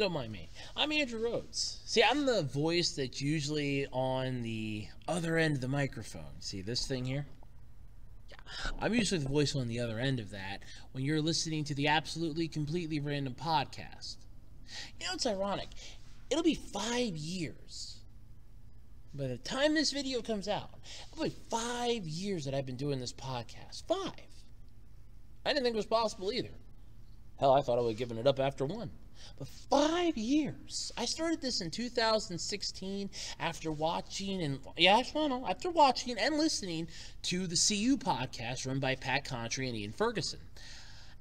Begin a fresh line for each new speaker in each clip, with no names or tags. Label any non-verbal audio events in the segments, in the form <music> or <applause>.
Don't mind me. I'm Andrew Rhoads. See, I'm the voice that's usually on the other end of the microphone. See this thing here? Yeah. I'm usually the voice on the other end of that when you're listening to the absolutely completely random podcast. You know, it's ironic. It'll be five years. By the time this video comes out, it'll be five years that I've been doing this podcast. Five. I didn't think it was possible either. Hell, I thought I would have given it up after one. But five years. I started this in 2016 after watching and yeah, know, after watching and listening to the CU podcast run by Pat Contri and Ian Ferguson.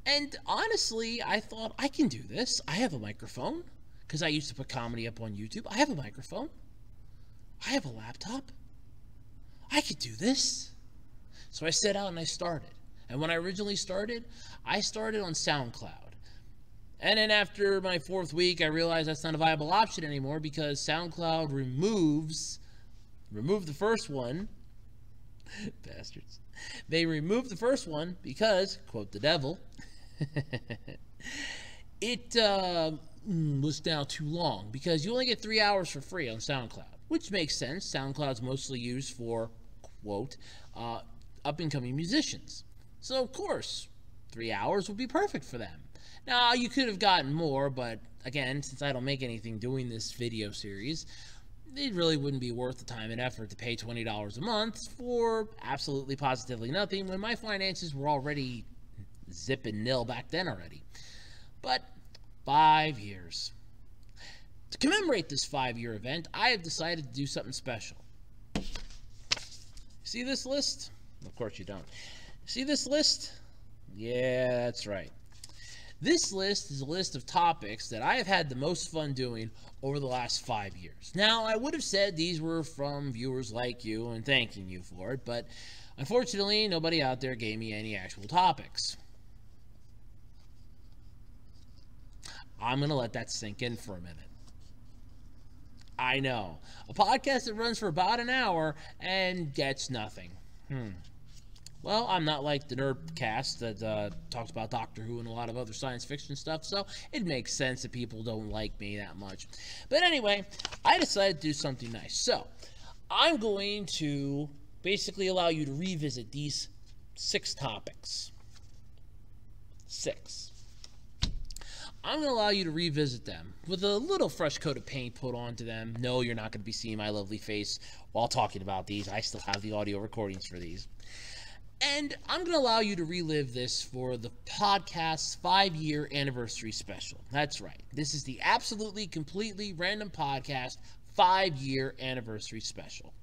And honestly, I thought I can do this. I have a microphone because I used to put comedy up on YouTube. I have a microphone. I have a laptop. I could do this. So I set out and I started. And when I originally started, I started on SoundCloud. And then after my fourth week, I realized that's not a viable option anymore because SoundCloud removes, remove the first one, <laughs> bastards. They removed the first one because, quote the devil, <laughs> it uh, was now too long because you only get three hours for free on SoundCloud, which makes sense. SoundCloud's mostly used for, quote, uh, up and coming musicians. So, of course, three hours would be perfect for them. Now, you could have gotten more, but again, since I don't make anything doing this video series, it really wouldn't be worth the time and effort to pay $20 a month for absolutely positively nothing when my finances were already zipping nil back then already. But five years. To commemorate this five year event, I have decided to do something special. See this list? Of course you don't. See this list? Yeah, that's right. This list is a list of topics that I have had the most fun doing over the last five years. Now, I would have said these were from viewers like you and thanking you for it, but unfortunately, nobody out there gave me any actual topics. I'm going to let that sink in for a minute. I know. A podcast that runs for about an hour and gets nothing. Hmm. Well, I'm not like the Nerdcast that uh, talks about Doctor Who and a lot of other science fiction stuff, so it makes sense that people don't like me that much. But anyway, I decided to do something nice. So, I'm going to basically allow you to revisit these six topics. Six. I'm going to allow you to revisit them with a little fresh coat of paint put onto them. No, you're not going to be seeing my lovely face while talking about these. I still have the audio recordings for these. And I'm going to allow you to relive this for the podcast's five year anniversary special. That's right. This is the absolutely, completely random podcast five year anniversary special.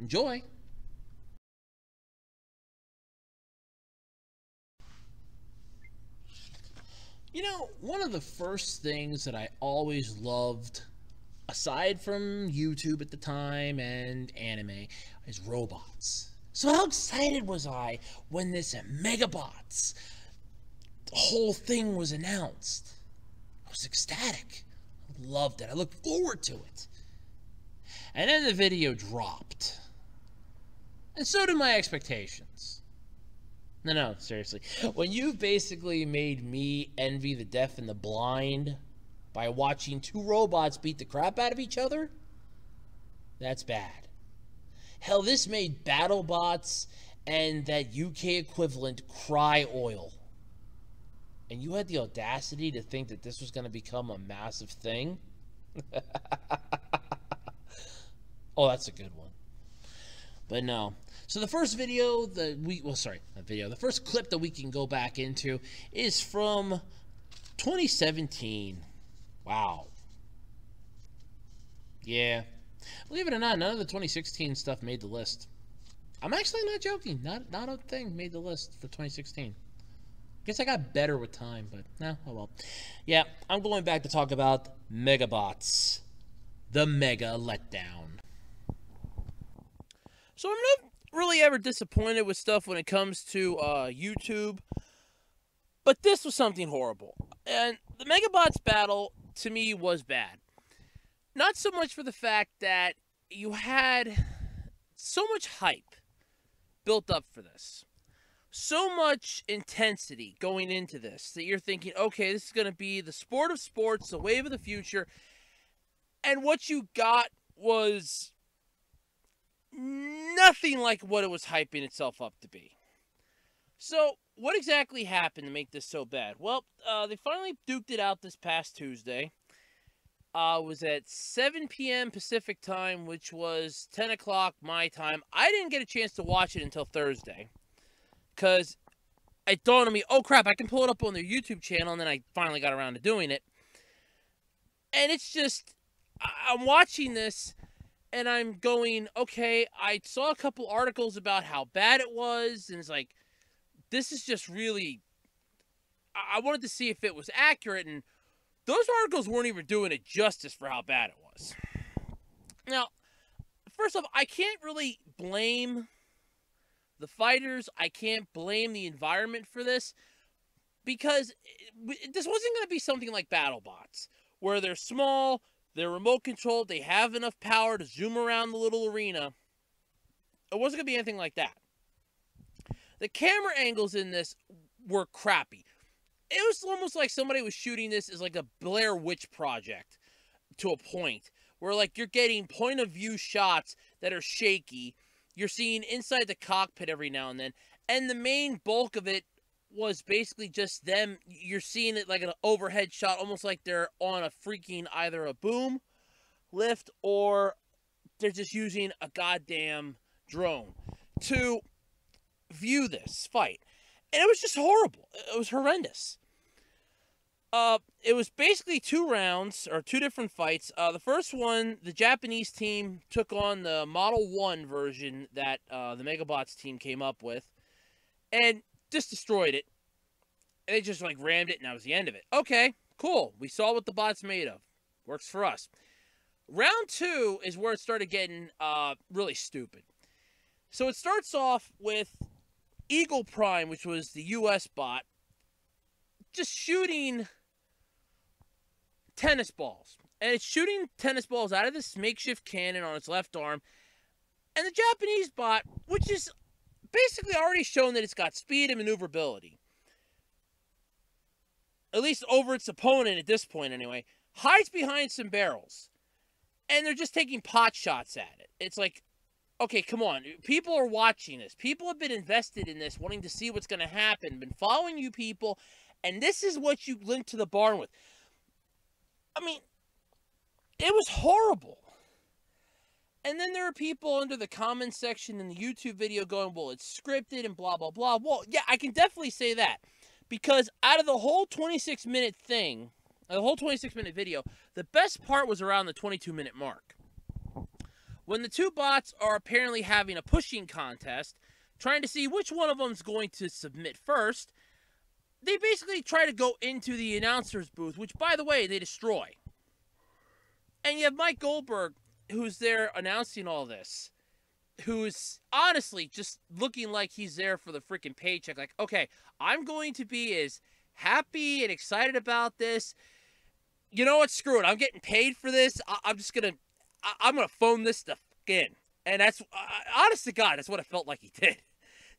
Enjoy. You know, one of the first things that I always loved, aside from YouTube at the time and anime, is robots. So how excited was I when this Megabots whole thing was announced? I was ecstatic. I loved it. I looked forward to it. And then the video dropped. And so did my expectations. No, no, seriously. When you basically made me envy the deaf and the blind by watching two robots beat the crap out of each other, that's bad. Hell, this made BattleBots and that UK equivalent Cry Oil. And you had the audacity to think that this was going to become a massive thing? <laughs> oh, that's a good one. But no. So the first video that we well sorry, not video. The first clip that we can go back into is from 2017. Wow. Yeah. Believe it or not, none of the 2016 stuff made the list. I'm actually not joking. Not not a thing made the list for 2016. Guess I got better with time, but no, oh well. Yeah, I'm going back to talk about Megabots. The Mega Letdown. So I'm not really ever disappointed with stuff when it comes to uh, YouTube, but this was something horrible. And the Megabots battle, to me, was bad. Not so much for the fact that you had so much hype built up for this. so much intensity going into this that you're thinking, okay, this is going to be the sport of sports, the wave of the future. And what you got was nothing like what it was hyping itself up to be. So, what exactly happened to make this so bad? Well, uh, they finally duked it out this past Tuesday. Uh, was at 7 p.m. Pacific time, which was 10 o'clock my time. I didn't get a chance to watch it until Thursday because it dawned on me, oh crap, I can pull it up on their YouTube channel, and then I finally got around to doing it. And it's just, I'm watching this, and I'm going, okay, I saw a couple articles about how bad it was, and it's like, this is just really. I wanted to see if it was accurate, and those articles weren't even doing it justice for how bad it was. Now, first off, I can't really blame the fighters. I can't blame the environment for this because this wasn't going to be something like BattleBots, where they're small, they're remote controlled, they have enough power to zoom around the little arena. It wasn't going to be anything like that. The camera angles in this were crappy. It was almost like somebody was shooting this as like a Blair Witch project to a point where like you're getting point of view shots that are shaky. You're seeing inside the cockpit every now and then. And the main bulk of it was basically just them. You're seeing it like an overhead shot, almost like they're on a freaking either a boom lift or they're just using a goddamn drone to view this fight. And it was just horrible. It was horrendous. Uh, it was basically two rounds or two different fights. Uh, the first one, the Japanese team took on the Model One version that uh, the Megabots team came up with, and just destroyed it. And they just like rammed it, and that was the end of it. Okay, cool. We saw what the bot's made of. Works for us. Round two is where it started getting uh, really stupid. So it starts off with Eagle Prime, which was the US bot, just shooting tennis balls. And it's shooting tennis balls out of this makeshift cannon on its left arm. And the Japanese bot, which is basically already shown that it's got speed and maneuverability, at least over its opponent at this point anyway, hides behind some barrels. And they're just taking pot shots at it. It's like, okay, come on. People are watching this. People have been invested in this, wanting to see what's going to happen, been following you people, and this is what you link to the barn with. I mean, it was horrible. And then there are people under the comments section in the YouTube video going, well, it's scripted and blah, blah, blah. Well, yeah, I can definitely say that. Because out of the whole 26 minute thing, the whole 26 minute video, the best part was around the 22 minute mark. When the two bots are apparently having a pushing contest, trying to see which one of them is going to submit first, they basically try to go into the announcer's booth, which, by the way, they destroy. And you have Mike Goldberg, who's there announcing all this, who's honestly just looking like he's there for the freaking paycheck. Like, okay, I'm going to be as happy and excited about this. You know what? Screw it. I'm getting paid for this. I- am just gonna I- am gonna phone this stuff in, and that's uh, honest to God, that's what it felt like he did. <laughs>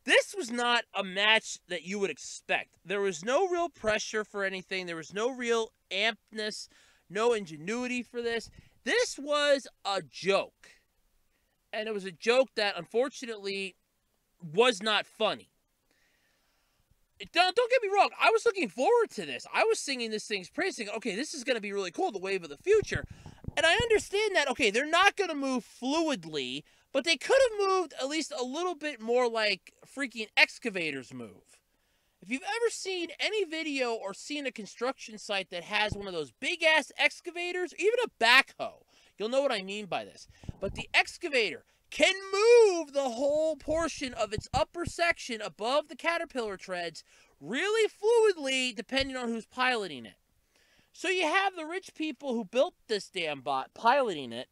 This was not a match that you would expect. There was no real pressure for anything. There was no real ampness, no ingenuity for this. This was a joke. And it was a joke that unfortunately was not funny. Don't, don't get me wrong. I was looking forward to this. I was singing this thing's praise, thinking, okay, this is going to be really cool, the wave of the future. And I understand that, okay, they're not going to move fluidly, but they could have moved at least a little bit more like freaking excavators move. If you've ever seen any video or seen a construction site that has one of those big ass excavators, even a backhoe, you'll know what I mean by this. But the excavator can move the whole portion of its upper section above the caterpillar treads really fluidly depending on who's piloting it. So you have the rich people who built this damn bot piloting it.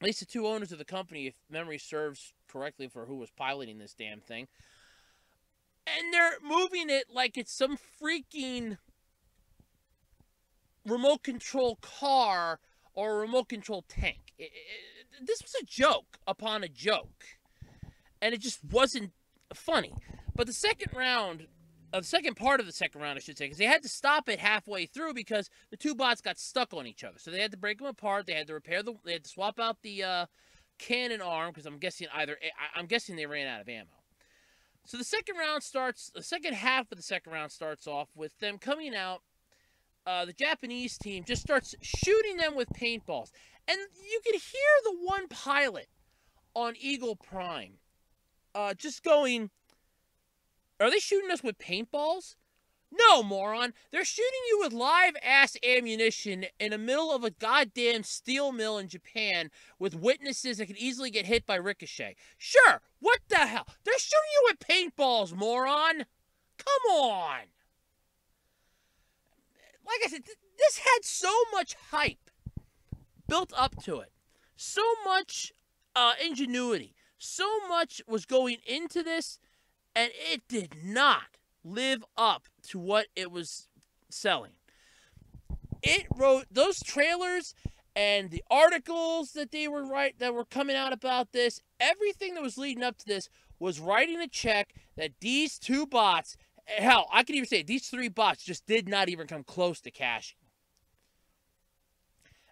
At least the two owners of the company, if memory serves correctly, for who was piloting this damn thing. And they're moving it like it's some freaking remote control car or a remote control tank. It, it, this was a joke upon a joke. And it just wasn't funny. But the second round, uh, the second part of the second round, I should say, because they had to stop it halfway through because the two bots got stuck on each other. So they had to break them apart. They had to repair the. They had to swap out the uh, cannon arm because I'm guessing either. I, I'm guessing they ran out of ammo. So the second round starts. The second half of the second round starts off with them coming out. Uh, the Japanese team just starts shooting them with paintballs, and you can hear the one pilot on Eagle Prime uh, just going are they shooting us with paintballs? No, moron. They're shooting you with live ass ammunition in the middle of a goddamn steel mill in Japan with witnesses that could easily get hit by ricochet. Sure, what the hell? They're shooting you with paintballs, moron. Come on. Like I said, th- this had so much hype built up to it, so much uh, ingenuity, so much was going into this and it did not live up to what it was selling. It wrote those trailers and the articles that they were right that were coming out about this, everything that was leading up to this was writing a check that these two bots, hell, I can even say these three bots just did not even come close to cashing.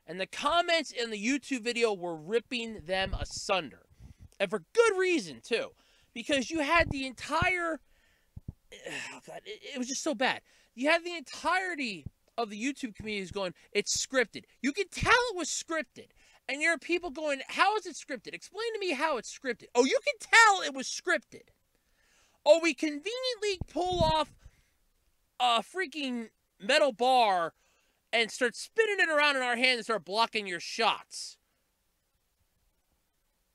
And the comments in the YouTube video were ripping them asunder. And for good reason, too because you had the entire. <sighs> Oh God, it, it was just so bad. You had the entirety of the YouTube community is going, it's scripted. You could tell it was scripted. And there are people going, how is it scripted? Explain to me how it's scripted. Oh, you can tell it was scripted. Oh, we conveniently pull off a freaking metal bar and start spinning it around in our hand and start blocking your shots.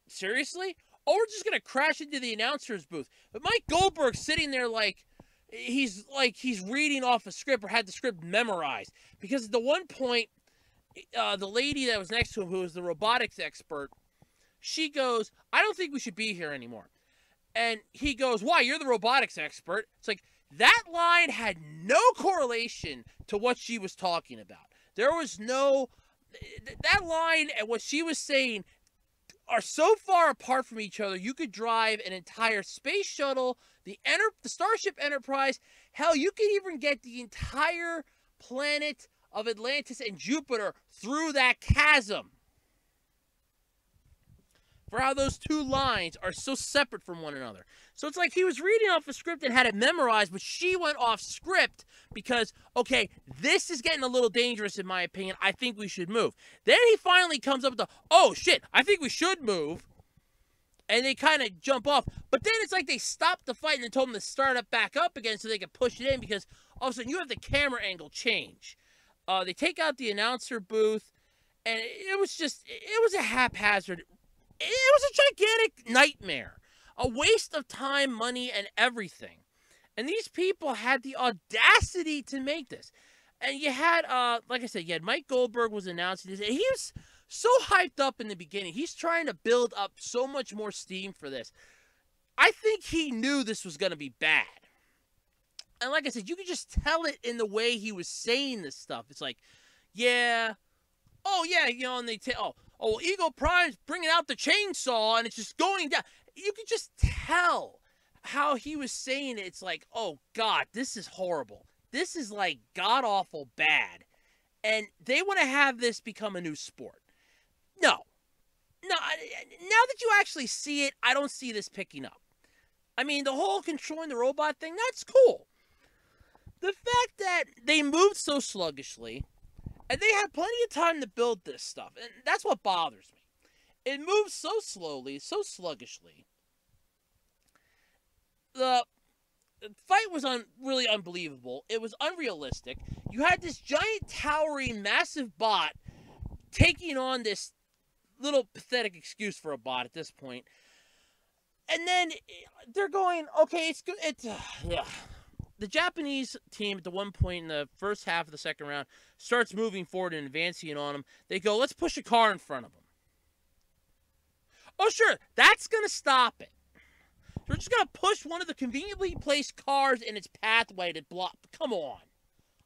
Seriously? Or we're just gonna crash into the announcer's booth. But Mike Goldberg sitting there like he's like he's reading off a script or had the script memorized. Because at the one point uh, the lady that was next to him who was the robotics expert she goes i don't think we should be here anymore. And he goes why? You're the robotics expert. It's like that line had no correlation to what she was talking about. There was no that line and what she was saying are so far apart from each other. You could drive an entire space shuttle, the Enter- the Starship Enterprise. Hell, you could even get the entire planet of Atlantis and Jupiter through that chasm. For how those two lines are so separate from one another. So it's like he was reading off a script and had it memorized, but she went off script because, okay, this is getting a little dangerous in my opinion. I think we should move. Then he finally comes up with the, oh shit, I think we should move. And they kind of jump off. But then it's like they stopped the fight and then told them to start it back up again so they could push it in because all of a sudden you have the camera angle change. Uh, they take out the announcer booth and it was just, it was a haphazard, it was a gigantic nightmare a waste of time, money, and everything. And these people had the audacity to make this. And you had, uh, like I said, you had Mike Goldberg was announcing this. And he was so hyped up in the beginning. He's trying to build up so much more steam for this. I think he knew this was going to be bad. And like I said, you could just tell it in the way he was saying this stuff. It's like, yeah, oh yeah, you know, and they tell, oh, oh, Eagle Prime's bringing out the chainsaw, and it's just going down you could just tell how he was saying it. It's like, oh God, this is horrible. This is like god awful bad. And they want to have this become a new sport. No. No, now that you actually see it, I don't see this picking up. I mean, the whole controlling the robot thing, that's cool. The fact that they moved so sluggishly, and they had plenty of time to build this stuff, and that's what bothers me. It moves so slowly, so sluggishly. The fight was un- really unbelievable. It was unrealistic. You had this giant, towering, massive bot taking on this little pathetic excuse for a bot at this point. And then they're going, okay, it's good. It's uh, <sighs> yeah. The Japanese team at the one point in the first half of the second round starts moving forward and advancing on them. They go, let's push a car in front of them. Oh, sure, that's going to stop it. We're just going to push one of the conveniently placed cars in its pathway to block. Come on.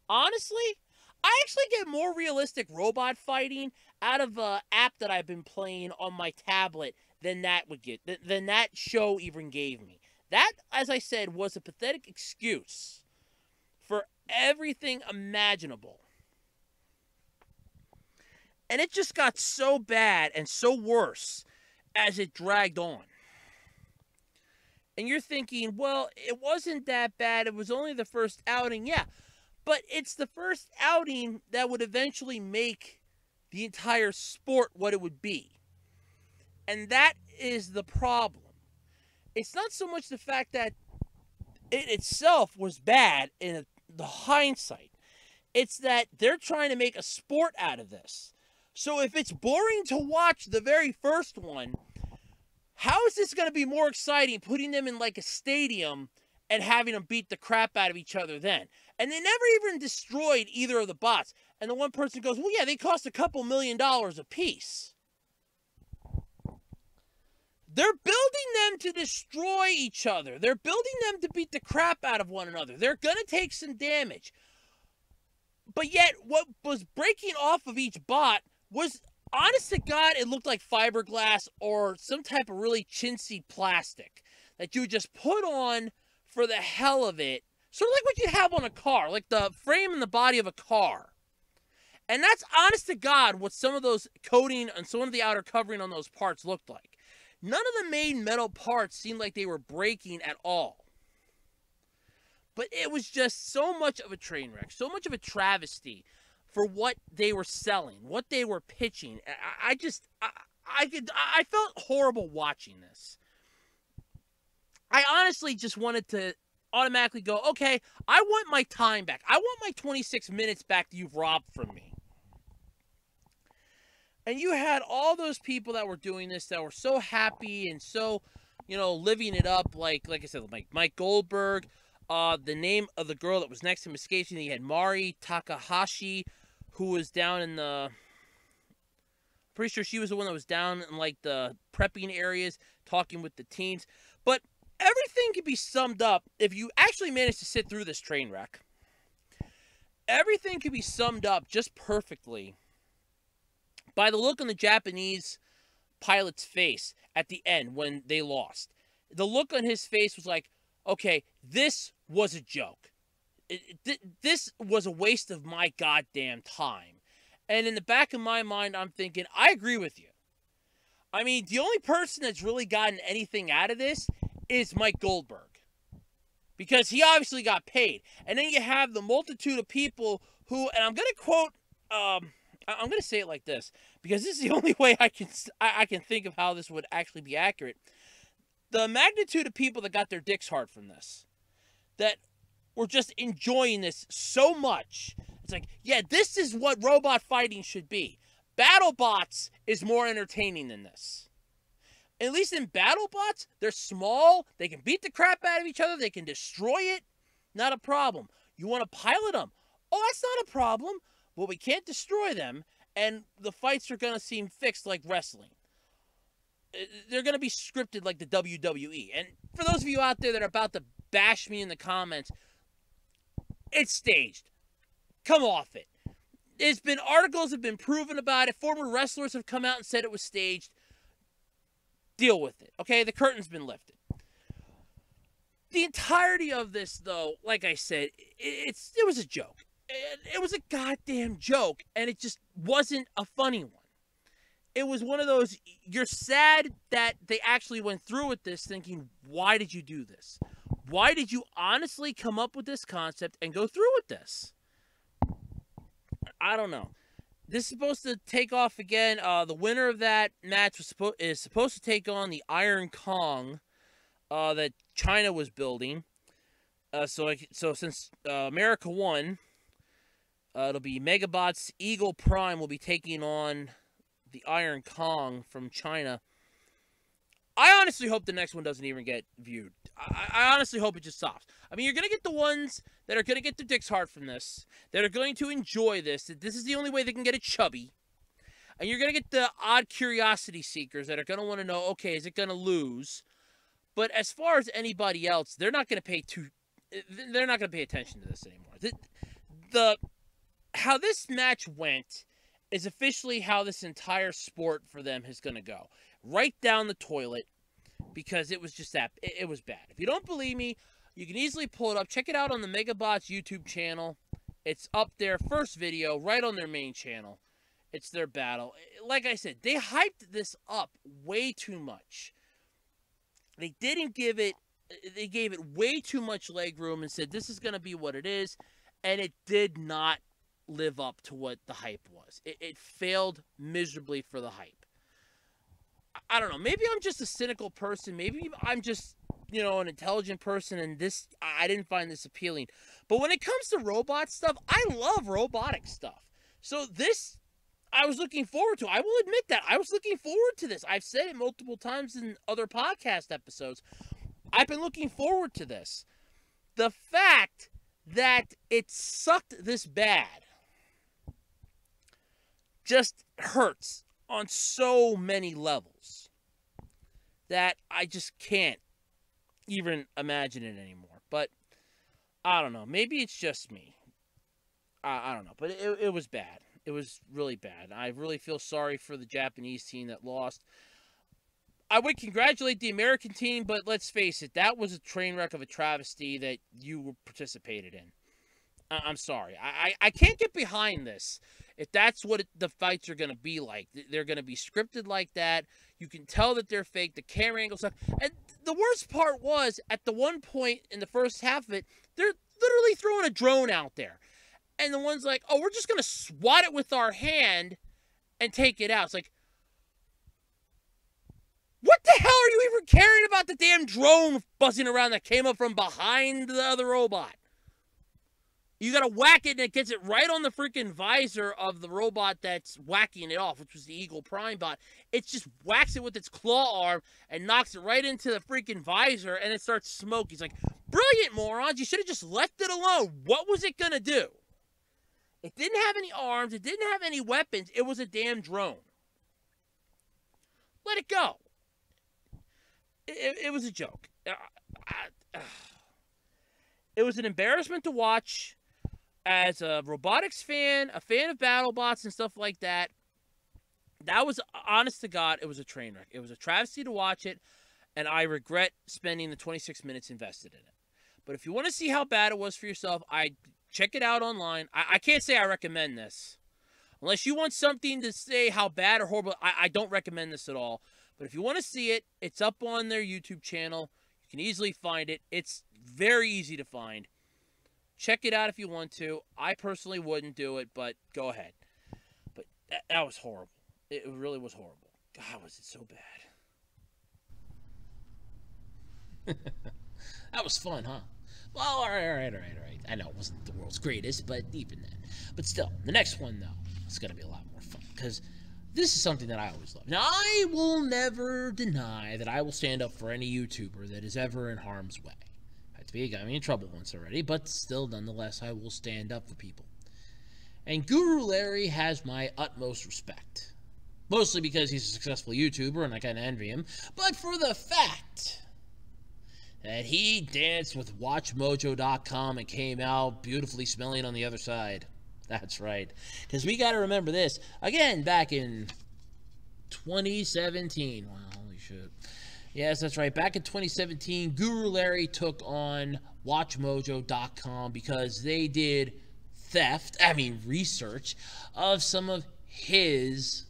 Honestly, I actually get more realistic robot fighting out of an app that I've been playing on my tablet than that would get, than that show even gave me. That, as I said, was a pathetic excuse for everything imaginable. And it just got so bad and so worse as it dragged on. And you're thinking, well, it wasn't that bad. It was only the first outing. Yeah. But it's the first outing that would eventually make the entire sport what it would be. And that is the problem. It's not so much the fact that it itself was bad in the hindsight. It's that they're trying to make a sport out of this. So if it's boring to watch the very first one, how is this going to be more exciting putting them in like a stadium and having them beat the crap out of each other then? And they never even destroyed either of the bots. And the one person goes, well, yeah, they cost a couple million dollars a piece. They're building them to destroy each other. They're building them to beat the crap out of one another. They're going to take some damage. But yet, what was breaking off of each bot was, honest to God, it looked like fiberglass or some type of really chintzy plastic that you just put on for the hell of it. Sort of like what you have on a car, like the frame and the body of a car. And that's honest to God what some of those coating and some of the outer covering on those parts looked like. None of the main metal parts seemed like they were breaking at all. But it was just so much of a train wreck, so much of a travesty for what they were selling, what they were pitching. I, just, I, I could, I felt horrible watching this. I honestly just wanted to automatically go, okay, I want my time back. I want my 26 minutes back that you've robbed from me. And you had all those people that were doing this that were so happy and so, you know, living it up. Like, like I said, like Mike Goldberg. Uh, the name of the girl that was next to him escapes me. You had Mari Takahashi, who was down in the. Pretty sure she was the one that was down in like the prepping areas, talking with the teams. But everything can be summed up if you actually manage to sit through this train wreck. Everything can be summed up just perfectly by the look on the Japanese pilot's face at the end when they lost. The look on his face was like, okay, this was a joke. It, it, this was a waste of my goddamn time. And in the back of my mind, I'm thinking, I agree with you. I mean, the only person that's really gotten anything out of this is Mike Goldberg. Because he obviously got paid. And then you have the multitude of people who, and I'm going to quote um, I'm going to say it like this because this is the <laughs> only way I can I can think of how this would actually be accurate. The magnitude of people that got their dicks hard from this, that were just enjoying this so much. It's like, yeah, this is what robot fighting should be. BattleBots is more entertaining than this. At least in BattleBots, they're small. They can beat the crap out of each other. They can destroy it. Not a problem. You want to pilot them? Oh, that's not a problem but we can't destroy them, and the fights are going to seem fixed like wrestling. Uh, they're going to be scripted like the WWE. And for those of you out there that are about to bash me in the comments, it's staged. Come off it. There's been articles have been proven about it. Former wrestlers have come out and said it was staged. Deal with it. Okay, the curtain's been lifted. The entirety of this, though, like I said, it's it was a joke it, was a goddamn joke, and it just wasn't a funny one. It was one of those, you're sad that they actually went through with this thinking, why did you do this? Why did you honestly come up with this concept and go through with this? I don't know. This is supposed to take off again. Uh, the winner of that match was supposed is supposed to take on the Iron Kong uh, that China was building. Uh, so, so since uh, America won, uh, it'll be Megabots Eagle Prime will be taking on the Iron Kong from China. I honestly hope the next one doesn't even get viewed. I, I honestly hope it just stops. I mean, you're going to get the ones that are going to get their dicks hard from this, that are going to enjoy this, that this is the only way they can get a chubby. And you're going to get the odd curiosity seekers that are going to want to know, okay, is it going to lose? But as far as anybody else, they're not going to pay too. They're not going to pay attention to this anymore. The, the how this match went is officially how this entire sport for them is going to go. Right down the toilet. because it was just that it, it was bad. If you don't believe me, you can easily pull it up. Check it out on the Megabots YouTube channel. It's up there, first video, right on their main channel. It's their battle. Like I said, they hyped this up way too much. They didn't give it they gave it way too much leg room and said this is going to be what it is and it did not live up to what the hype was. It, it failed miserably for the hype. I, I don't know. Maybe I'm just a cynical person. Maybe I'm just you know an intelligent person and this I didn't find this appealing. But when it comes to robot stuff, I love robotic stuff. So this I was looking forward to. I will admit that. I was looking forward to this. I've said it multiple times in other podcast episodes. I've been looking forward to this. The fact that it sucked this bad just hurts on so many levels that I just can't even imagine it anymore. But I don't know. Maybe it's just me. I, I don't know. But it, it was bad. It was really bad. I really feel sorry for the Japanese team that lost. I would congratulate the American team, but let's face it, that was a train wreck of a travesty that you participated in. I- am sorry. I-, I-, I can't get behind this. If that's what the fights are going to be like, they're going to be scripted like that. You can tell that they're fake. The camera angles suck. And the worst part was, at the one point in the first half of it, they're literally throwing a drone out there. And the one's like, oh, we're just going to swat it with our hand and take it out. It's like, what the hell are you even caring about the damn drone buzzing around that came up from behind the other robot? You gotta whack it and it gets it right on the freaking visor of the robot that's whacking it off, which was the Eagle Prime bot. It just whacks it with its claw arm and knocks it right into the freaking visor and it starts smoking. He's like, brilliant morons, you should have just left it alone. What was it gonna do? It didn't have any arms, it didn't have any weapons, it was a damn drone. Let it go it, it was a joke. Uh, it was an embarrassment to watch as a robotics fan, a fan of BattleBots and stuff like that. That was, honest to God, it was a train wreck. It was a travesty to watch it, and I regret spending the 26 minutes invested in it. But if you want to see how bad it was for yourself, I check it out online. I, I can't say I recommend this. Unless you want something to say how bad or horrible, I, I don't recommend this at all. But if you want to see it, it's up on their YouTube channel. You can easily find it. It's very easy to find. Check it out if you want to. I personally wouldn't do it, but go ahead. But that, that was horrible. It really was horrible. God, was it so bad. <laughs> that was fun, huh? Well, all right, all right, all right, all right. I know it wasn't the world's greatest, but even then. But still, the next one, though, is going to be a lot more fun because this is something that I always love. Now, I will never deny that I will stand up for any YouTuber that is ever in harm's way. Had to be got me in trouble once already, but still, nonetheless, I will stand up for people. And Guru Larry has my utmost respect. Mostly because he's a successful YouTuber and I kind of envy him, but for the fact that he danced with WatchMojo.com and came out beautifully smelling on the other side. <laughs> That's right. Because we got to remember this. Again, back in 2017. Wow, holy shit. Yes, that's right. Back in 2017, Guru Larry took on WatchMojo.com because they did theft, I mean, research of some of his.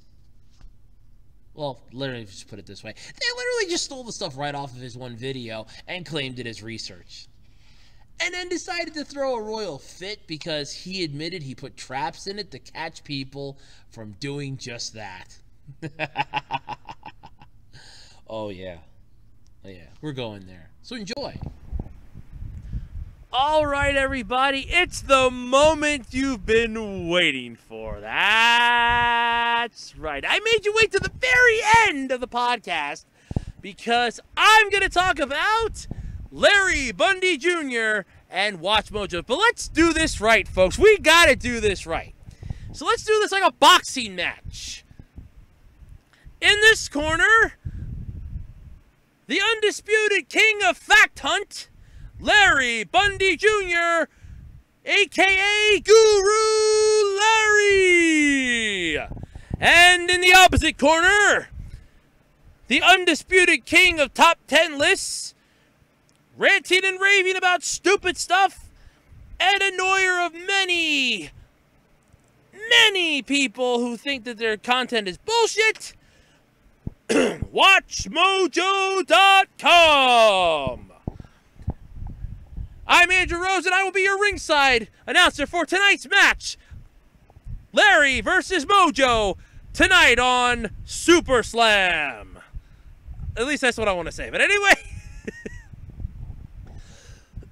Well, literally, just put it this way. They literally just stole the stuff right off of his one video and claimed it as research and then decided to throw a royal fit because he admitted he put traps in it to catch people from doing just that. <laughs> oh, yeah. Oh, yeah. We're going there. So enjoy. All right, everybody. It's the moment you've been waiting for. That's right. I made you wait to the very end of the podcast because I'm going to talk about Larry Bundy Jr. and WatchMojo. But let's do this right, folks. We got to do this right. So let's do this like a boxing match. In this corner, the undisputed king of fact hunt, Larry Bundy Jr., aka Guru Larry. And in the opposite corner, the undisputed king of top 10 lists, ranting and raving about stupid stuff, and annoyer of many, many people who think that their content is bullshit. <clears throat> WatchMojo.com. I'm Andrew Rhoads, and I will be your ringside announcer for tonight's match. Larry versus Mojo tonight on Super Slam. At least that's what I want to say. But anyway, <coughs>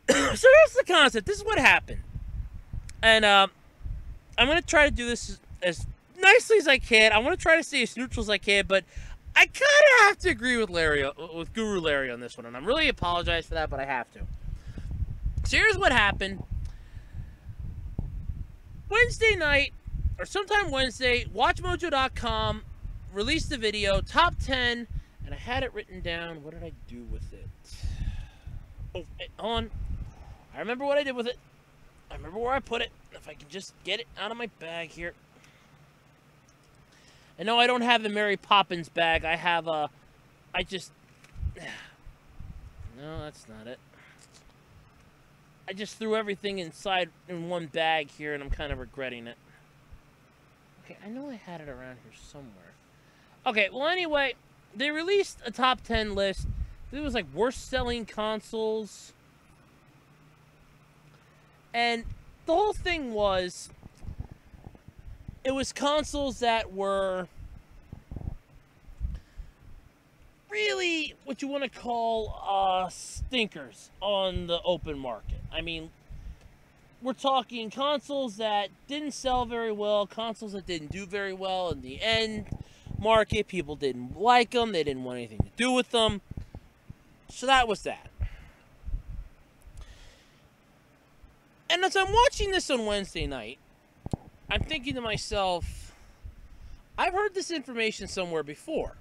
so here's the concept. This is what happened, and uh, I'm gonna try to do this as nicely as I can. I want to try to stay as neutral as I can, but I kind of have to agree with Larry, uh, with Guru Larry on this one, and I'm really apologize for that, but I have to. So here's what happened. Wednesday night, or sometime Wednesday, WatchMojo.com released the video, top 10, and I had it written down. What did I do with it? Oh, eh, hold on. I remember what I did with it. I remember where I put it. If I can just get it out of my bag here. And no, I don't have a Mary Poppins bag. I have a... I just... <sighs> No, that's not it. I just threw everything inside in one bag here, and I'm kind of regretting it. Okay, I know I had it around here somewhere. Okay, well, anyway, they released a top 10 list. It was like worst selling consoles. And the whole thing was it was consoles that were really what you want to call uh, stinkers on the open market. I mean, we're talking consoles that didn't sell very well, consoles that didn't do very well in the end market. People didn't like them, they didn't want anything to do with them. So that was that. And as I'm watching this on Wednesday night, I'm thinking to myself, I've heard this information somewhere before.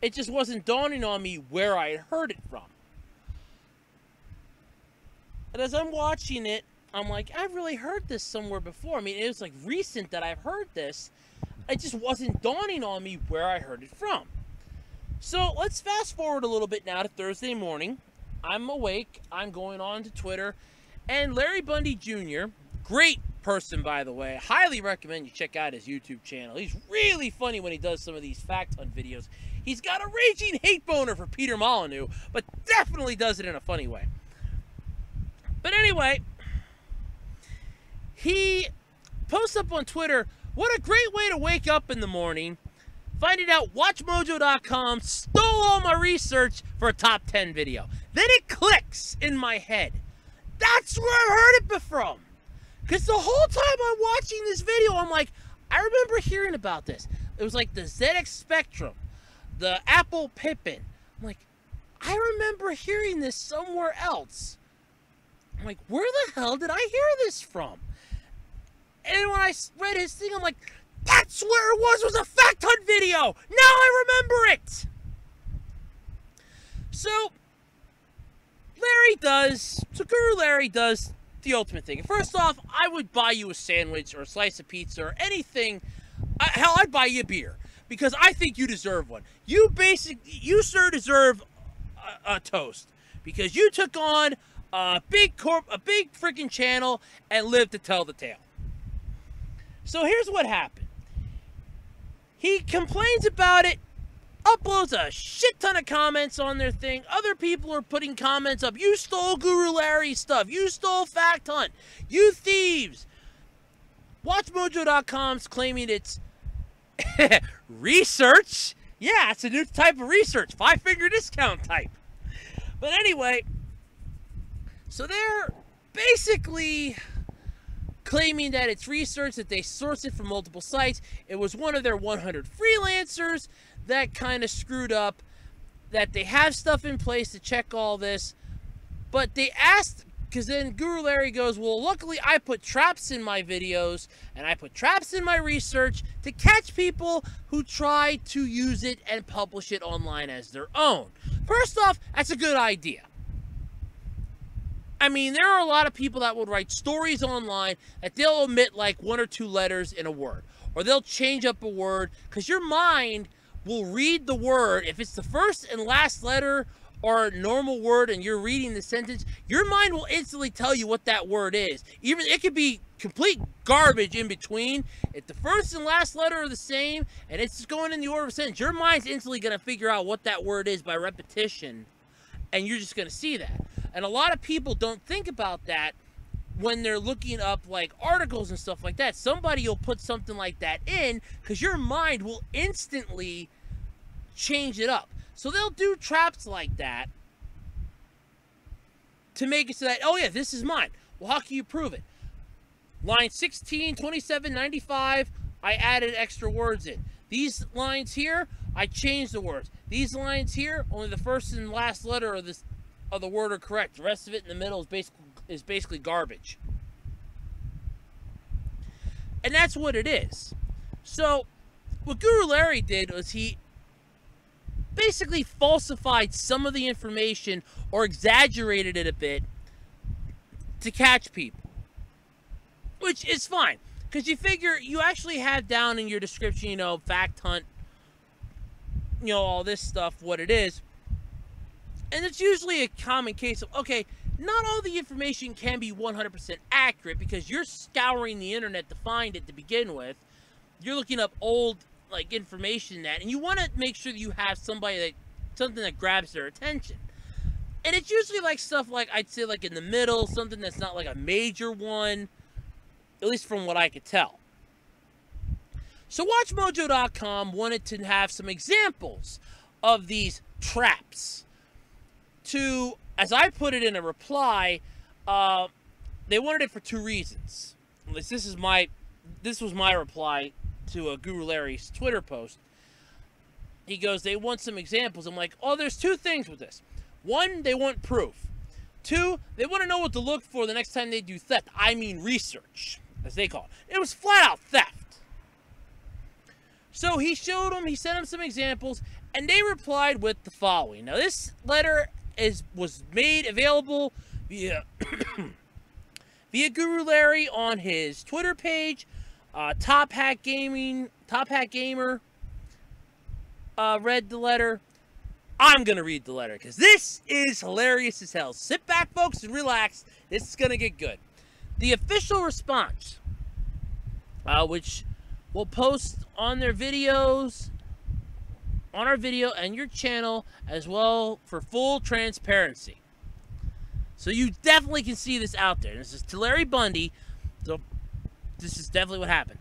It just wasn't dawning on me where I had heard it from. And as I'm watching it, I'm like, I've really heard this somewhere before. I mean, it was like recent that I've heard this. It just wasn't dawning on me where I heard it from. So let's fast forward a little bit now to Thursday morning. I'm awake. I'm going on to Twitter. And Larry Bundy Jr., great person, by the way. Highly recommend you check out his YouTube channel. He's really funny when he does some of these fact hunt videos. He's got a raging hate boner for Peter Molyneux, but definitely does it in a funny way. But anyway, he posts up on Twitter, what a great way to wake up in the morning, finding out WatchMojo.com stole all my research for a top 10 video. Then it clicks in my head. That's where I heard it from. Because the whole time I'm watching this video, I'm like, I remember hearing about this. It was like the ZX Spectrum, the Apple Pippin. I'm like, I remember hearing this somewhere else. I'm like, where the hell did I hear this from? And when I read his thing, I'm like, that's where it was, was a fact hunt video. Now I remember it. So, Larry does, Guru Larry does the ultimate thing. First off, I would buy you a sandwich or a slice of pizza or anything. I, hell, I'd buy you a beer because I think you deserve one. You basic, you sir deserve a, a toast because you took on a big corp, a big freaking channel and lived to tell the tale. So here's what happened. He complains about it uploads a shit ton of comments on their thing. Other people are putting comments up. You stole Guru Larry stuff. You stole Fact Hunt. You thieves. WatchMojo.com's claiming it's <laughs> research. Yeah, it's a new type of research. Five finger discount type. But anyway, so they're basically claiming that it's research, that they source it from multiple sites. It was one of their 100 freelancers that kind of screwed up that they have stuff in place to check all this. But they asked, because then Guru Larry goes, Well, luckily I put traps in my videos and I put traps in my research to catch people who try to use it and publish it online as their own. First off, that's a good idea. I mean, there are a lot of people that would write stories online that they'll omit like one or two letters in a word, or they'll change up a word because your mind will read the word. If it's the first and last letter or normal word and you're reading the sentence, your mind will instantly tell you what that word is. Even it could be complete garbage in between. If the first and last letter are the same and it's just going in the order of sentence, your mind's instantly going to figure out what that word is by repetition. And you're just going to see that. And a lot of people don't think about that when they're looking up like articles and stuff like that. Somebody will put something like that in because your mind will instantly change it up. So they'll do traps like that to make it so that, oh yeah, this is mine. Well, how can you prove it? Line 16, 27, 95, I added extra words in. These lines here, I changed the words. These lines here, only the first and last letter of this of the word are correct. The rest of it in the middle is basically is basically garbage. And that's what it is. So, what Guru Larry did was he basically falsified some of the information or exaggerated it a bit to catch people. Which is fine. Because you figure you actually have down in your description, you know, Facthunt, you know, all this stuff, what it is. And it's usually a common case of, okay, not all the information can be 100% accurate because you're scouring the internet to find it to begin with. You're looking up old like information that and you want to make sure that you have somebody that something that grabs their attention. And it's usually like stuff like I'd say like in the middle, something that's not like a major one, at least from what I could tell. So WatchMojo.com wanted to have some examples of these traps to as I put it in a reply, uh, they wanted it for two reasons. At least this is my, this was my reply to a Guru Larry's Twitter post. He goes, they want some examples. I'm like, oh, there's two things with this. One, they want proof. Two, they want to know what to look for the next time they do theft. I mean research, as they call it. It was flat out theft. So he showed them, he sent them some examples, and they replied with the following. Now, this letter is was made available via <coughs> via Guru Larry on his Twitter page. Uh, Top Hat Gaming, Top Hat Gamer uh, read the letter. I'm gonna read the letter because this is hilarious as hell. Sit back, folks, and relax. This is gonna get good. The official response, uh, which we'll post on their videos on our video and your channel as well for full transparency. So you definitely can see this out there. This is to Larry Bundy. So this is definitely what happened.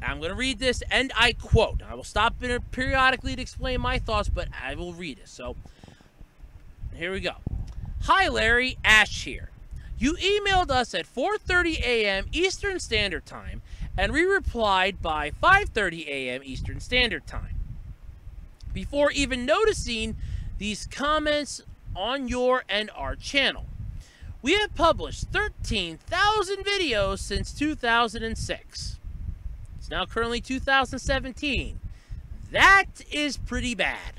I'm going to read this, and I quote. I will stop periodically to explain my thoughts, but I will read it. So here we go. Hi, Larry. Ash here. You emailed us at 4.30 a.m. Eastern Standard Time, and we replied by 5.30 a.m. Eastern Standard Time before even noticing these comments on your and our channel. We have published 13,000 videos since 2006. It's now currently 2017. That is pretty bad.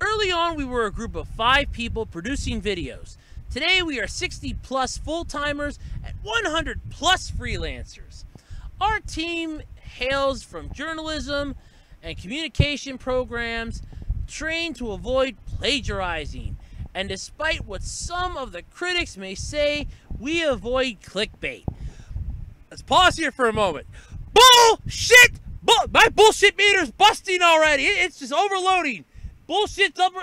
Early on, we were a group of five people producing videos. Today, we are 60 plus full-timers and 100 plus freelancers. Our team hails from journalism, and communication programs trained to avoid plagiarizing. And despite what some of the critics may say, we avoid clickbait. Let's pause here for a moment. Bullshit! Bull my bullshit meter's busting already. It's just overloading. Bullshit's over.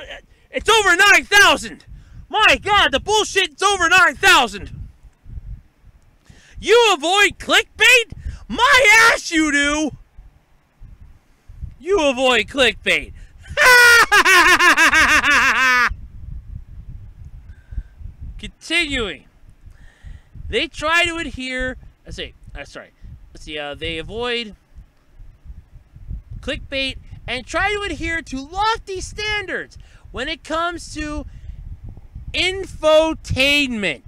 It's over 9,000. My God, the bullshit's over 9,000. You avoid clickbait? My ass you do! You avoid clickbait. <laughs> Continuing. They try to adhere. I say, uh, sorry. Let's see. Uh, they avoid clickbait and try to adhere to lofty standards when it comes to infotainment.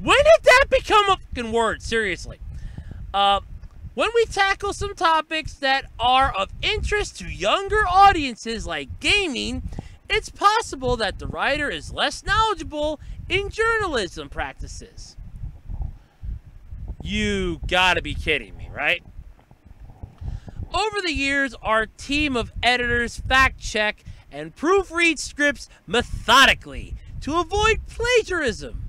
When did that become a fucking word? Seriously. Uh, when we tackle some topics that are of interest to younger audiences like gaming, it's possible that the writer is less knowledgeable in journalism practices. You gotta be kidding me, right?
Over the years, our team of editors fact check and proofread scripts methodically to avoid plagiarism.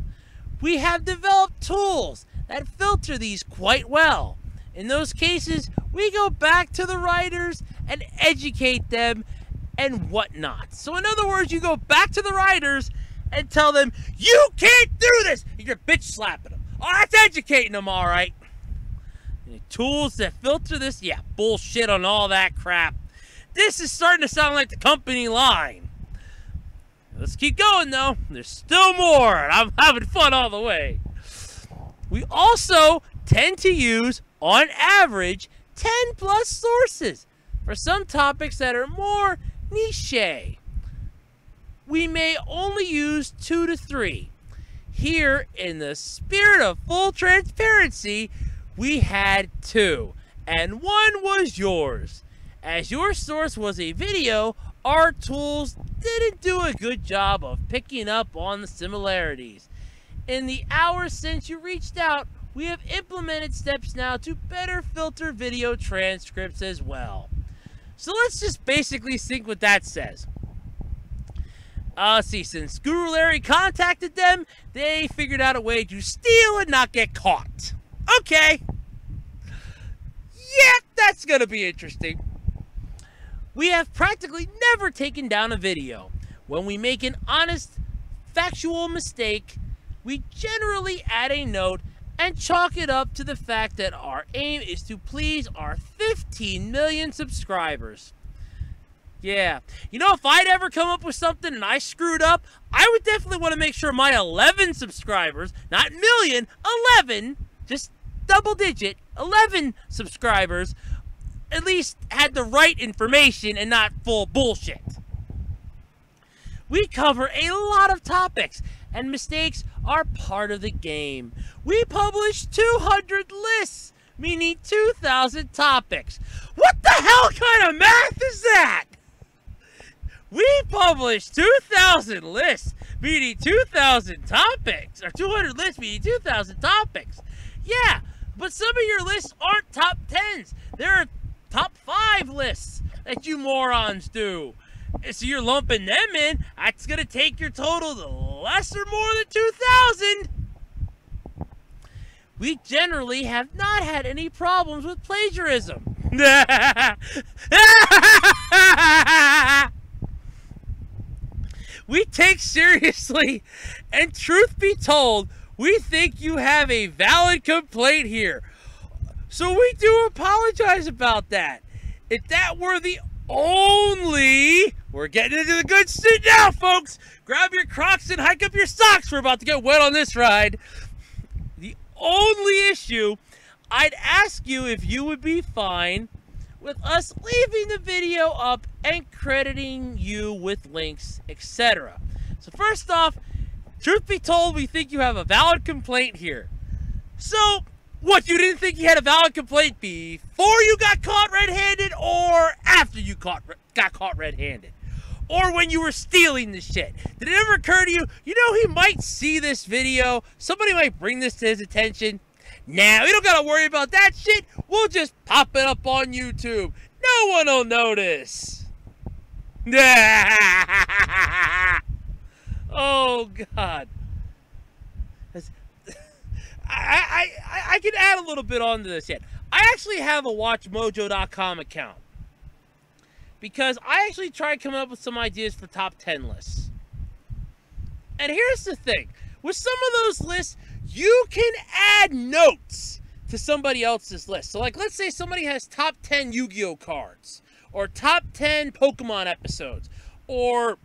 We have developed tools that filter these quite well. In those cases, we go back to the writers and educate them and whatnot. So, in other words, you go back to the writers and tell them, You can't do this! You're bitch slapping them. Oh, that's educating them, all right. Tools that filter this? Yeah, bullshit on all that crap. This is starting to sound like the company line. Let's keep going though. There's still more, and I'm <laughs> having fun all the way. We also tend to use, on average, 10 plus sources for some topics that are more niche. We may only use two to three. Here, in the spirit of full transparency, we had two, and one was yours. As your source was a video, our tools didn't do a good job of picking up on the similarities. In the hours since you reached out, we have implemented steps now to better filter video transcripts as well. So let's just basically think what that says. Uh, see, since Guru Larry contacted them, they figured out a way to steal and not get caught. Okay. Yeah, that's going to be interesting. We have practically never taken down a video. When we make an honest, factual mistake, we generally add a note and chalk it up to the fact that our aim is to please our 15 million subscribers. Yeah. You know, if I'd ever come up with something and I screwed up, I would definitely want to make sure my 11 subscribers, not million, 11, just double digit, 11 subscribers, at least had the right information and not full bullshit. We cover a lot of topics, and mistakes are part of the game. We publish 200 lists, meaning 2,000 topics. What the hell kind of math is that? We publish 2,000 lists, meaning 2,000 topics, or 200 lists, meaning 2,000 topics. Yeah, but some of your lists aren't top 10s. There are top 5 lists that you morons do. And So you're lumping them in. That's going to take your total to less or more than 2,000. We generally have not had any problems with plagiarism. <laughs> <laughs> we take seriously, and truth be told, we think you have a valid complaint here. So we do apologize about that. If that were the only, we're getting into the good shit now, folks. Grab your Crocs and hike up your socks. We're about to get wet on this ride. The only issue, I'd ask you if you would be fine with us leaving the video up and crediting you with links, etc. So first off, truth be told, we think you have a valid complaint here. So, what, you didn't think you had a valid complaint before you got caught red-handed or after you caught, got caught red-handed? Or when you were stealing the shit? Did it ever occur to you, you know he might see this video, somebody might bring this to his attention, now, we don't gotta worry about that shit. We'll just pop it up on YouTube. No one will notice. <laughs> oh, God. <laughs> I, I, I, I can add a little bit onto this yet. I actually have a WatchMojo.com account. Because I actually tried coming up with some ideas for top 10 lists. And here's the thing. With some of those lists, you can add notes to somebody else's list. So, like, let's say somebody has top 10 Yu Gi Oh cards, or top 10 Pokemon episodes, or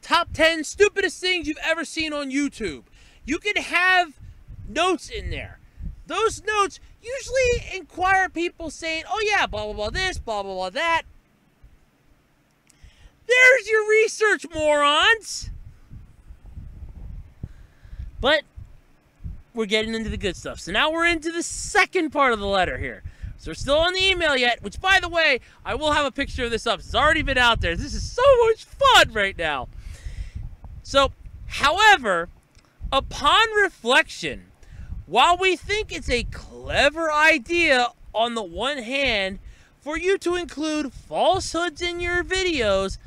top 10 stupidest things you've ever seen on YouTube. You can have notes in there. Those notes usually inquire people saying, oh, yeah, blah, blah, blah, this, blah, blah, blah, that. There's your research, morons! But we're getting into the good stuff. So now we're into the second part of the letter here. So we're still on the email yet, which by the way, I will have a picture of this up. It's already been out there. This is so much fun right now. So, however, upon reflection, while we think it's a clever idea on the one hand, for you to include falsehoods in your videos,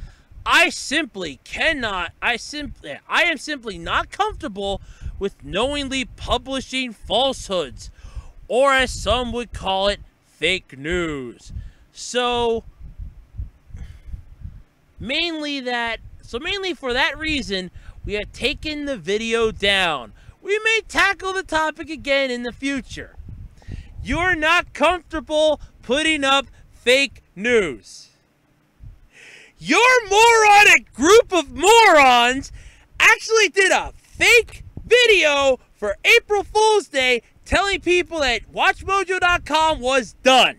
I simply cannot, I simply, I am simply not comfortable with knowingly publishing falsehoods, or as some would call it, fake news. So, mainly that, so mainly for that reason, we have taken the video down. We may tackle the topic again in the future. You're not comfortable putting up fake news. Your moronic group of morons actually did a fake video for April Fool's Day telling people that WatchMojo.com was done.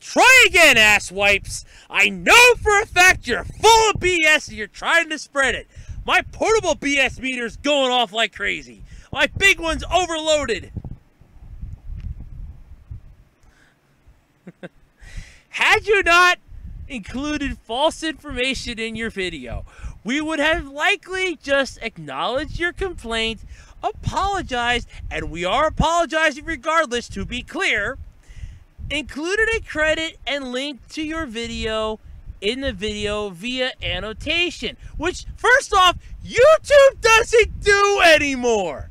Try again, asswipes. I know for a fact you're full of BS and you're trying to spread it. My portable BS meter's going off like crazy. My big one's overloaded. <laughs> Had you not included false information in your video, we would have likely just acknowledged your complaint, apologized, and we are apologizing regardless to be clear, included a credit and link to your video in the video via annotation, which, first off, YouTube doesn't do anymore.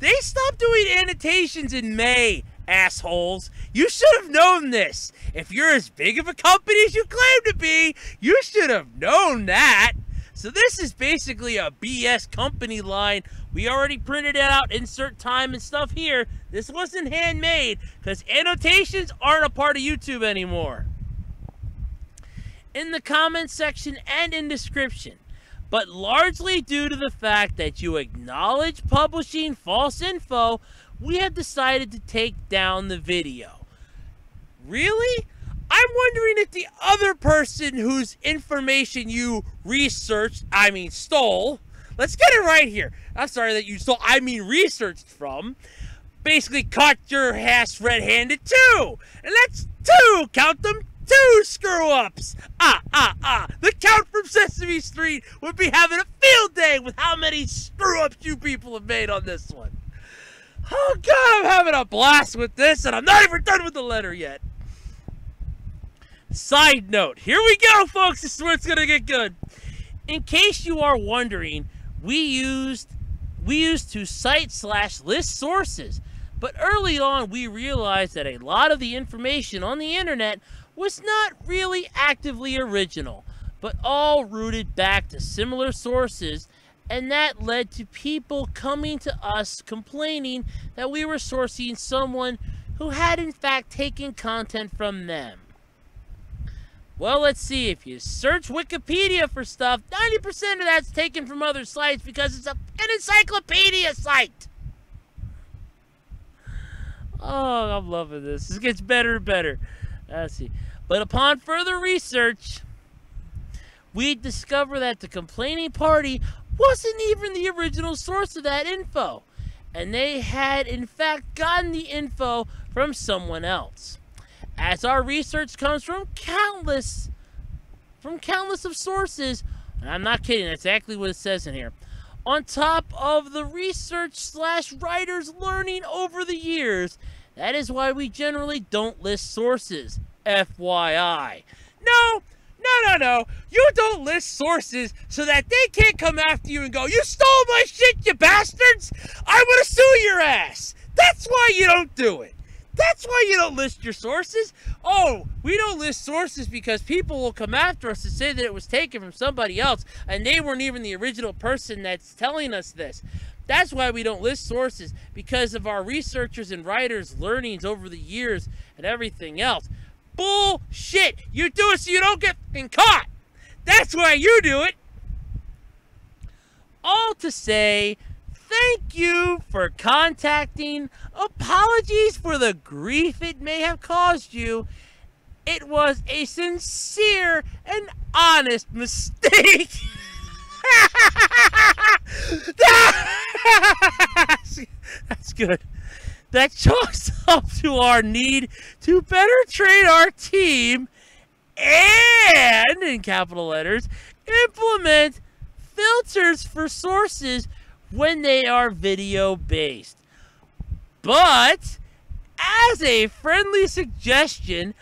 They stopped doing annotations in May, assholes. You should have known this. If you're as big of a company as you claim to be, you should have known that. So this is basically a BS company line. We already printed it out, insert time and stuff here. This wasn't handmade because annotations aren't a part of YouTube anymore. In the comments section and in description, but largely due to the fact that you acknowledge publishing false info, we have decided to take down the video. Really? I'm wondering if the other person whose information you researched, I mean stole, let's get it right here. I'm sorry that you stole, I mean researched from, basically caught your ass red-handed too. And that's two, count them, two screw-ups. Ah, ah, ah. The Count from Sesame Street would be having a field day with how many screw-ups you people have made on this one. Oh God, I'm having a blast with this, and I'm not even done with the letter yet. Side note, here we go, folks. This is where it's gonna get good. In case you are wondering, we used we used to cite slash list sources, but early on we realized that a lot of the information on the internet was not really actively original, but all rooted back to similar sources, and that led to people coming to us complaining that we were sourcing someone who had in fact taken content from them. Well, let's see. If you search Wikipedia for stuff, 90% of that's taken from other sites because it's a, an encyclopedia site. Oh, I'm loving this. This gets better and better. Uh, let's see. But upon further research, we discover that the complaining party wasn't even the original source of that info. And they had, in fact, gotten the info from someone else as our research comes from countless from countless of sources. And i'm not kidding that's exactly what it says in here. On top of the research slash writers learning over the years that is why we generally don't list sources fyi no no no no. You don't list sources so that they can't come after you and go you stole my shit you bastards. I'm gonna sue your ass. That's why you don't do it that's why you don't list your sources. Oh, we don't list sources because people will come after us and say that it was taken from somebody else and they weren't even the original person that's telling us this. That's why we don't list sources because of our researchers and writers' learnings over the years and everything else. Bullshit! You do it so you don't get caught. That's why you do it. All to say thank you for contacting. Apologies for the grief it may have caused you. It was a sincere and honest mistake. that's, good. That chalks up to our need to better train our team and, in capital letters, implement filters for sources when they are video based. But as a friendly suggestion,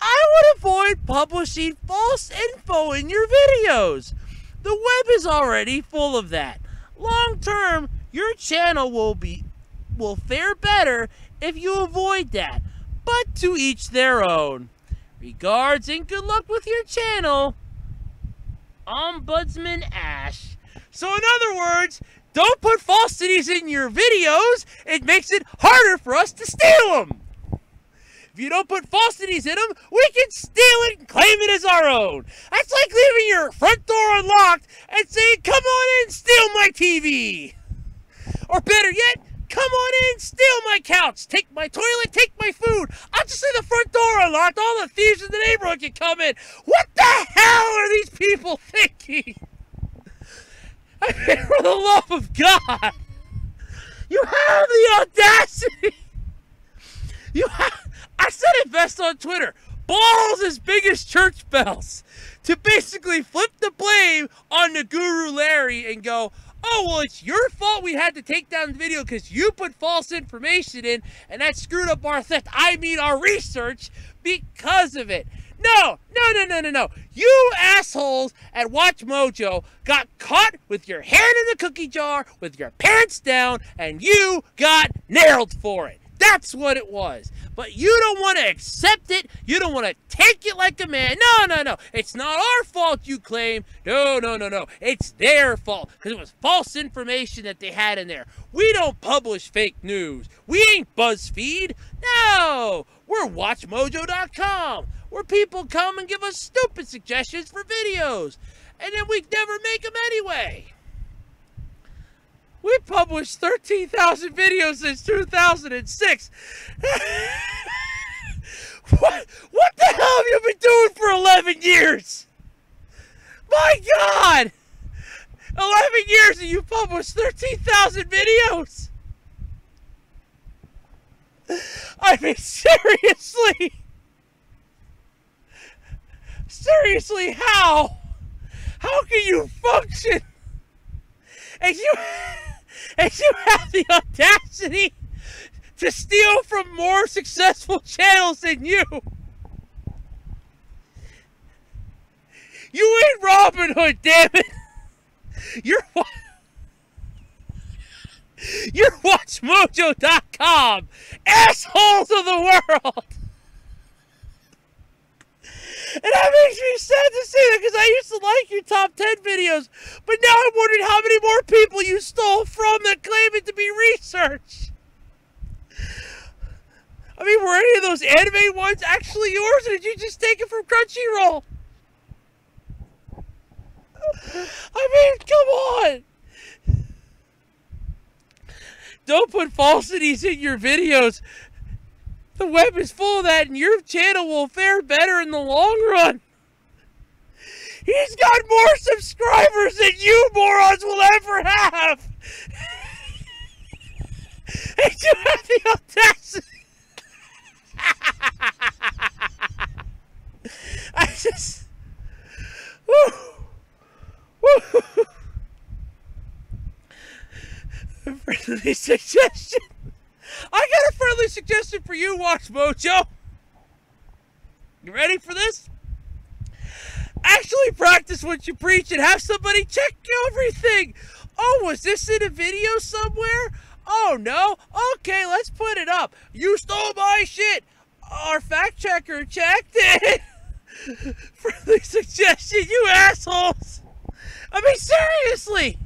I would avoid publishing false info in your videos. The web is already full of that. Long term, your channel will be will fare better if you avoid that. But to each their own. Regards and good luck with your channel. Ombudsman Ash. So in other words, don't put falsities in your videos. It makes it harder for us to steal them. If you don't put falsities in them, we can steal it and claim it as our own. That's like leaving your front door unlocked and saying, come on in, steal my TV. Or better yet, come on in, steal my couch, take my toilet, take my food. I'll just leave the front door unlocked. All the thieves in the neighborhood can come in. What the hell are these people thinking? <laughs> I mean, for the love of God, you have the audacity. You have, I said it best on Twitter. Balls as big as church bells to basically flip the blame on the guru Larry and go, oh, well, it's your fault we had to take down the video because you put false information in and that screwed up our theft. I mean, our research because of it. No, no, no, no, no, no. You assholes at WatchMojo got caught with your hand in the cookie jar, with your pants down, and you got nailed for it. That's what it was. But you don't want to accept it. You don't want to take it like a man. No, no, no. It's not our fault, you claim. No, no, no, no. It's their fault because it was false information that they had in there. We don't publish fake news. We ain't BuzzFeed. No. We're WatchMojo.com where people come and give us stupid suggestions for videos. And then we never make them anyway. We published 13,000 videos since 2006. <laughs> what, what the hell have you been doing for 11 years? My God! 11 years and you published 13,000 videos? <laughs> I mean, <laughs> seriously? Seriously, how? How can you function? And you <laughs> and you have the audacity to steal from more successful channels than you. You ain't Robin Hood, damn it. You're You're WatchMojo.com, assholes of the world. And that makes me sad to say that because I used to like your top 10 videos. But now I'm wondering how many more people you stole from that claim it to be research. I mean, were any of those anime ones actually yours, or did you just take it from Crunchyroll? I mean, come on! Don't put falsities in your videos. The web is full of that, and your channel will fare better in the long run. He's got more subscribers than you morons will ever have. <laughs> and you have the audacity. <laughs> I just. Woo, <laughs> woo. Friendly suggestion. I got a friendly suggestion for you, WatchMojo. You ready for this? Actually practice what you preach and have somebody check everything. Oh, was this in a video somewhere? Oh, no? Okay, let's put it up. You stole my shit. Our fact checker checked it. <laughs> friendly suggestion, you assholes. I mean, seriously.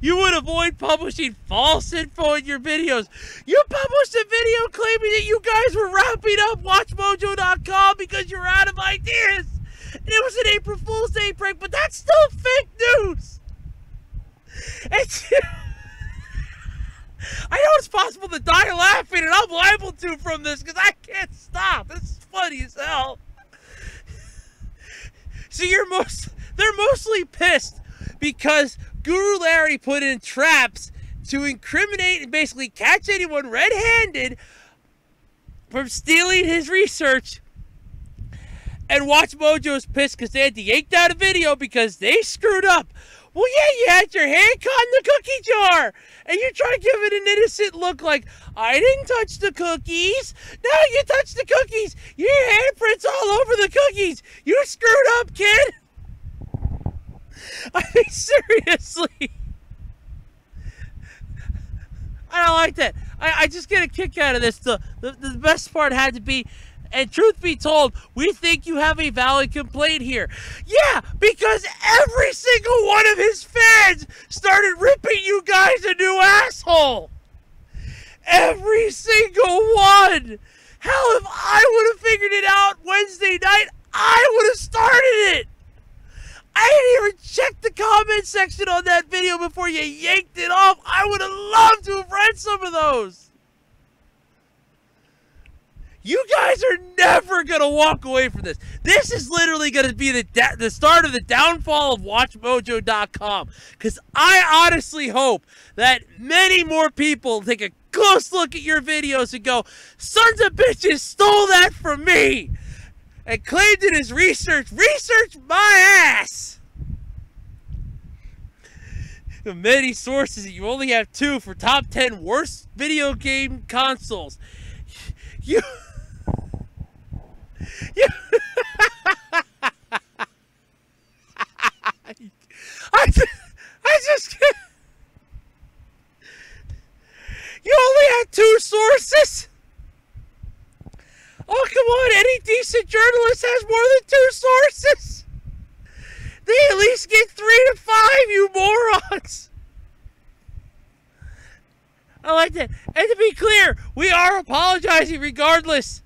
You would avoid publishing false info in your videos. You published a video claiming that you guys were wrapping up WatchMojo.com because you're out of ideas. And it was an April Fool's Day prank, but that's still fake news. It's. <laughs> I know it's possible to die laughing, and I'm liable to from this because I can't stop. This is funny as hell. <laughs> So you're most. They're mostly pissed because Guru Larry put in traps to incriminate and basically catch anyone red handed from stealing his research. And WatchMojo is pissed because they had to yank down a video because they screwed up. Well, yeah, you had your hand caught in the cookie jar, and you try to give it an innocent look like, I didn't touch the cookies. No, you touched the cookies. Your handprints all over the cookies. You screwed up, kid. <laughs> <laughs> I mean, seriously. I don't like that. I, I just get a kick out of this. The, the, the best part had to be and truth be told, we think you have a valid complaint here. Yeah, because every single one of his fans started ripping you guys a new asshole. Every single one. Hell, if I would have figured it out Wednesday night, I would have started it. I didn't even check the comment section on that video before you yanked it off. I would have loved to have read some of those. You guys are never going to walk away from this. This is literally going to be the the start of the downfall of WatchMojo.com. Because I honestly hope that many more people take a close look at your videos and go, sons of bitches stole that from me and claimed it as research. Research my ass! The Many sources, you only have two for top 10 worst video game consoles. You. You. I I just You only had two sources? Oh, come on. Any decent journalist has more than two sources. They at least get three to five, you morons. I like that. And to be clear, we are apologizing regardless.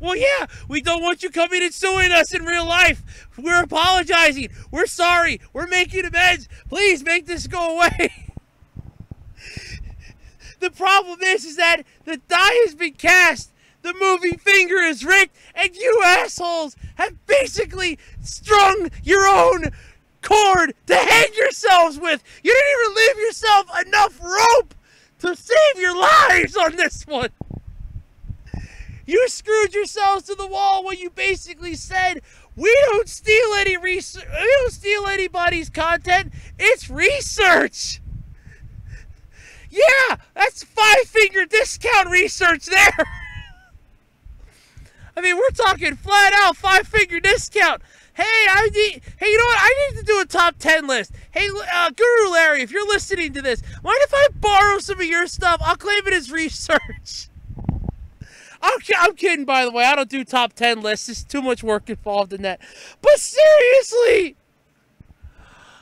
Well, yeah, we don't want you coming and suing us in real life. We're apologizing. We're sorry. We're making amends. Please make this go away. <laughs> the problem is, is that the die has been cast. The movie finger is rigged, and you assholes have basically strung your own cord to hang yourselves with. You didn't even leave yourself enough rope to save your lives on this one. You screwed yourselves to the wall when you basically said, we don't steal any research, we don't steal anybody's content. It's research. Yeah, that's five finger discount research there. <laughs> I mean, we're talking flat out five figure discount. Hey, I need. Hey, you know what? I need to do a top ten list. Hey, uh, Guru Larry, if you're listening to this, mind if I borrow some of your stuff? I'll claim it as research. <laughs> I'm, I'm kidding, by the way. I don't do top 10 lists. There's too much work involved in that. But seriously,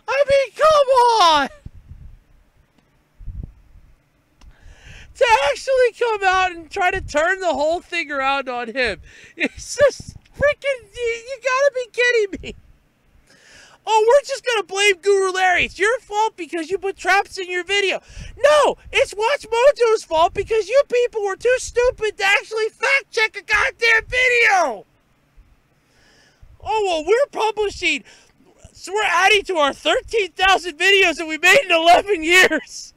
I mean, come on. To actually come out and try to turn the whole thing around on him. It's just freaking, you, you gotta be kidding me oh, we're just to blame Guru Larry. It's your fault because you put traps in your video. No, it's WatchMojo's fault because you people were too stupid to actually fact check a goddamn video. Oh, well, we're publishing, so we're adding to our 13,000 videos that we made in 11 years.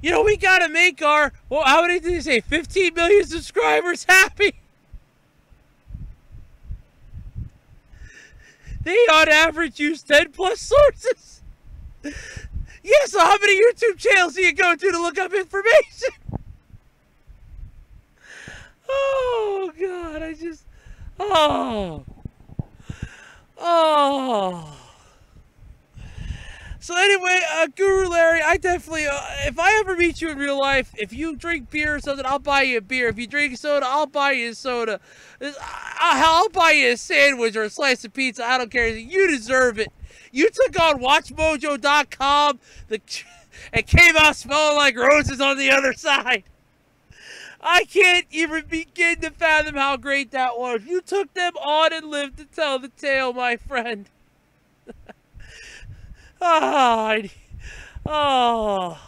You know, we got to make our, well, how many did you say, 15 million subscribers happy? They on average use 10 plus sources. Yeah, so how many YouTube channels do you go to to look up information? Oh, God, I just, oh, oh. So anyway, uh, Guru Larry, I definitely, uh, if I ever meet you in real life, if you drink beer or something, I'll buy you a beer. If you drink soda, I'll buy you a soda. I'll buy you a sandwich or a slice of pizza. I don't care. You deserve it. You took on WatchMojo.com the, and came out smelling like roses on the other side. I can't even begin to fathom how great that was. You took them on and lived to tell the tale, my friend. Oh, oh.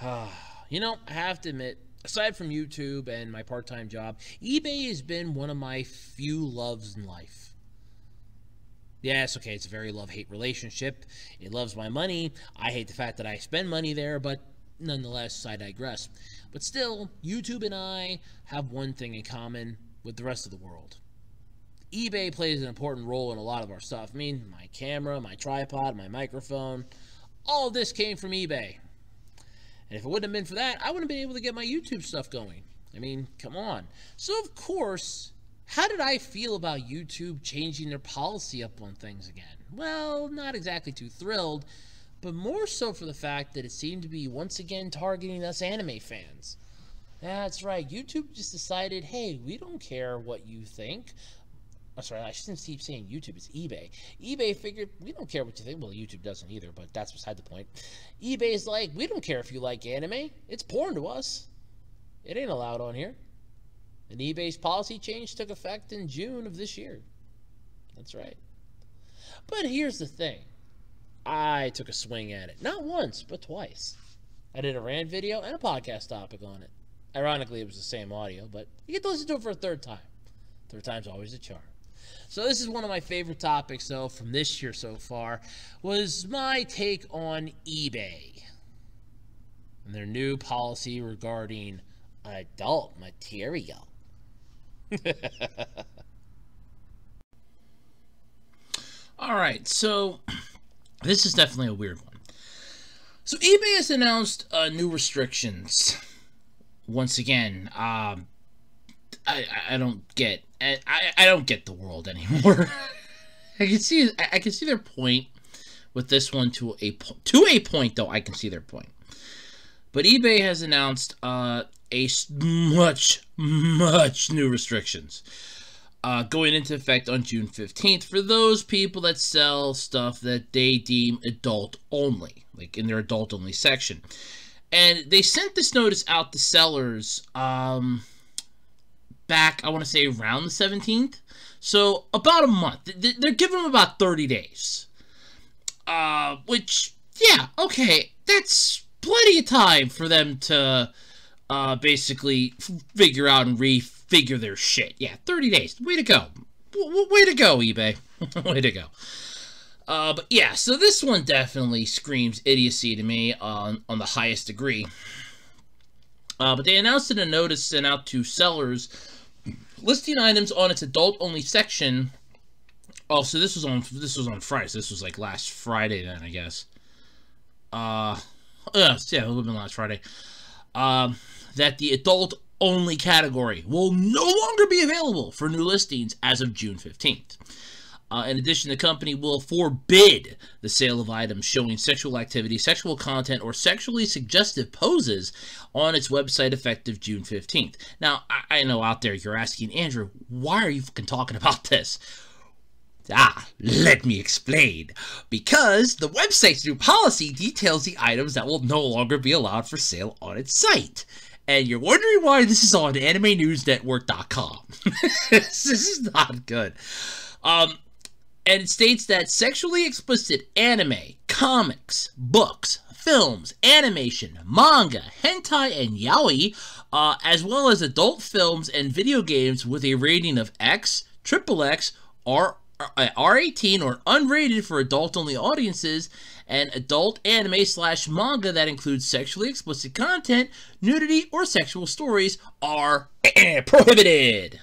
<sighs>
you know, I have to admit, aside from YouTube and my part-time job, eBay has been one of my few loves in life. Yes, okay, it's a very love-hate relationship. It loves my money. I hate the fact that I spend money there, but nonetheless, I digress. But still, YouTube and I have one thing in common with the rest of the world. eBay plays an important role in a lot of our stuff. I mean, my camera, my tripod, my microphone, all this came from eBay. And if it wouldn't have been for that, I wouldn't have been able to get my YouTube stuff going. I mean, come on. So, of course, how did I feel about YouTube changing their policy up on things again? Well, not exactly too thrilled, but more so for the fact that it seemed to be once again targeting us anime fans. That's right, YouTube just decided, hey, we don't care what you think. I'm sorry, I shouldn't keep saying YouTube, it's eBay. eBay figured, we don't care what you think. Well, YouTube doesn't either, but that's beside the point. eBay's like, we don't care if you like anime. It's porn to us. It ain't allowed on here. And eBay's policy change took effect in June of this year. That's right. But here's the thing I took a swing at it. Not once, but twice. I did a rant video and a podcast topic on it. Ironically, it was the same audio, but you get to listen to it for a third time. Third time's always a charm. So this is one of my favorite topics, though, from this year so far, was my take on eBay and their new policy regarding adult material. <laughs> All right, so <clears throat> this is definitely a weird one. So eBay has announced uh, new restrictions. Once again, um, I I don't get I I don't get the world anymore. <laughs> I can see I can see their point with this one to a to a point though. I can see their point. But eBay has announced uh, a much much new restrictions uh, going into effect on June 15th for those people that sell stuff that they deem adult only, like in their adult only section. And they sent this notice out to sellers um, back, I want to say around the 17th. So about a month. They're giving them about 30 days. Uh, which, yeah, okay, that's plenty of time for them to uh, basically figure out and refigure their shit. Yeah, 30 days. Way to go. W way to go, eBay. <laughs> way to go. Uh, but yeah, so this one definitely screams idiocy to me on, on the highest degree. Uh, but they announced in a notice sent out to sellers listing items on its adult-only section. Oh, so this was on this was on Friday. So this was like last Friday then, I guess. Uh, yeah, it would have been last Friday. Um, that the adult only category will no longer be available for new listings as of June 15th. Uh, in addition, the company will forbid the sale of items showing sexual activity, sexual content, or sexually suggestive poses on its website effective June 15th. Now, I, I know out there you're asking, Andrew, why are you fucking talking about this? Ah, let me explain. Because the website's new policy details the items that will no longer be allowed for sale on its site and you're wondering why this is on AnimeNewsNetwork.com. <laughs> this is not good. Um, and it states that sexually explicit anime, comics, books, films, animation, manga, hentai, and yaoi, uh, as well as adult films and video games with a rating of X, triple X, or uh, R18 or unrated for adult-only audiences, and adult anime slash manga that includes sexually explicit content, nudity, or sexual stories are <clears throat> prohibited.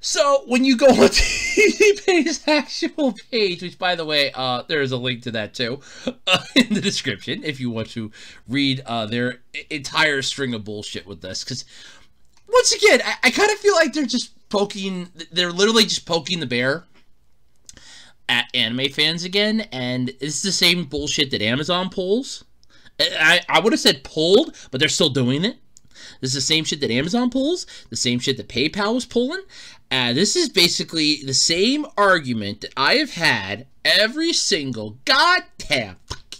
So when you go on <laughs> eBay's actual page, which by the way, uh, there is a link to that too <laughs> uh, in the description if you want to read uh, their entire string of bullshit with this. Because once again, I, I kind of feel like they're just poking, they're literally just poking the bear at anime fans again, and it's the same bullshit that Amazon pulls. I, I would have said pulled, but they're still doing it. This is the same shit that Amazon pulls, the same shit that PayPal was pulling. Uh, this is basically the same argument that I have had every single goddamn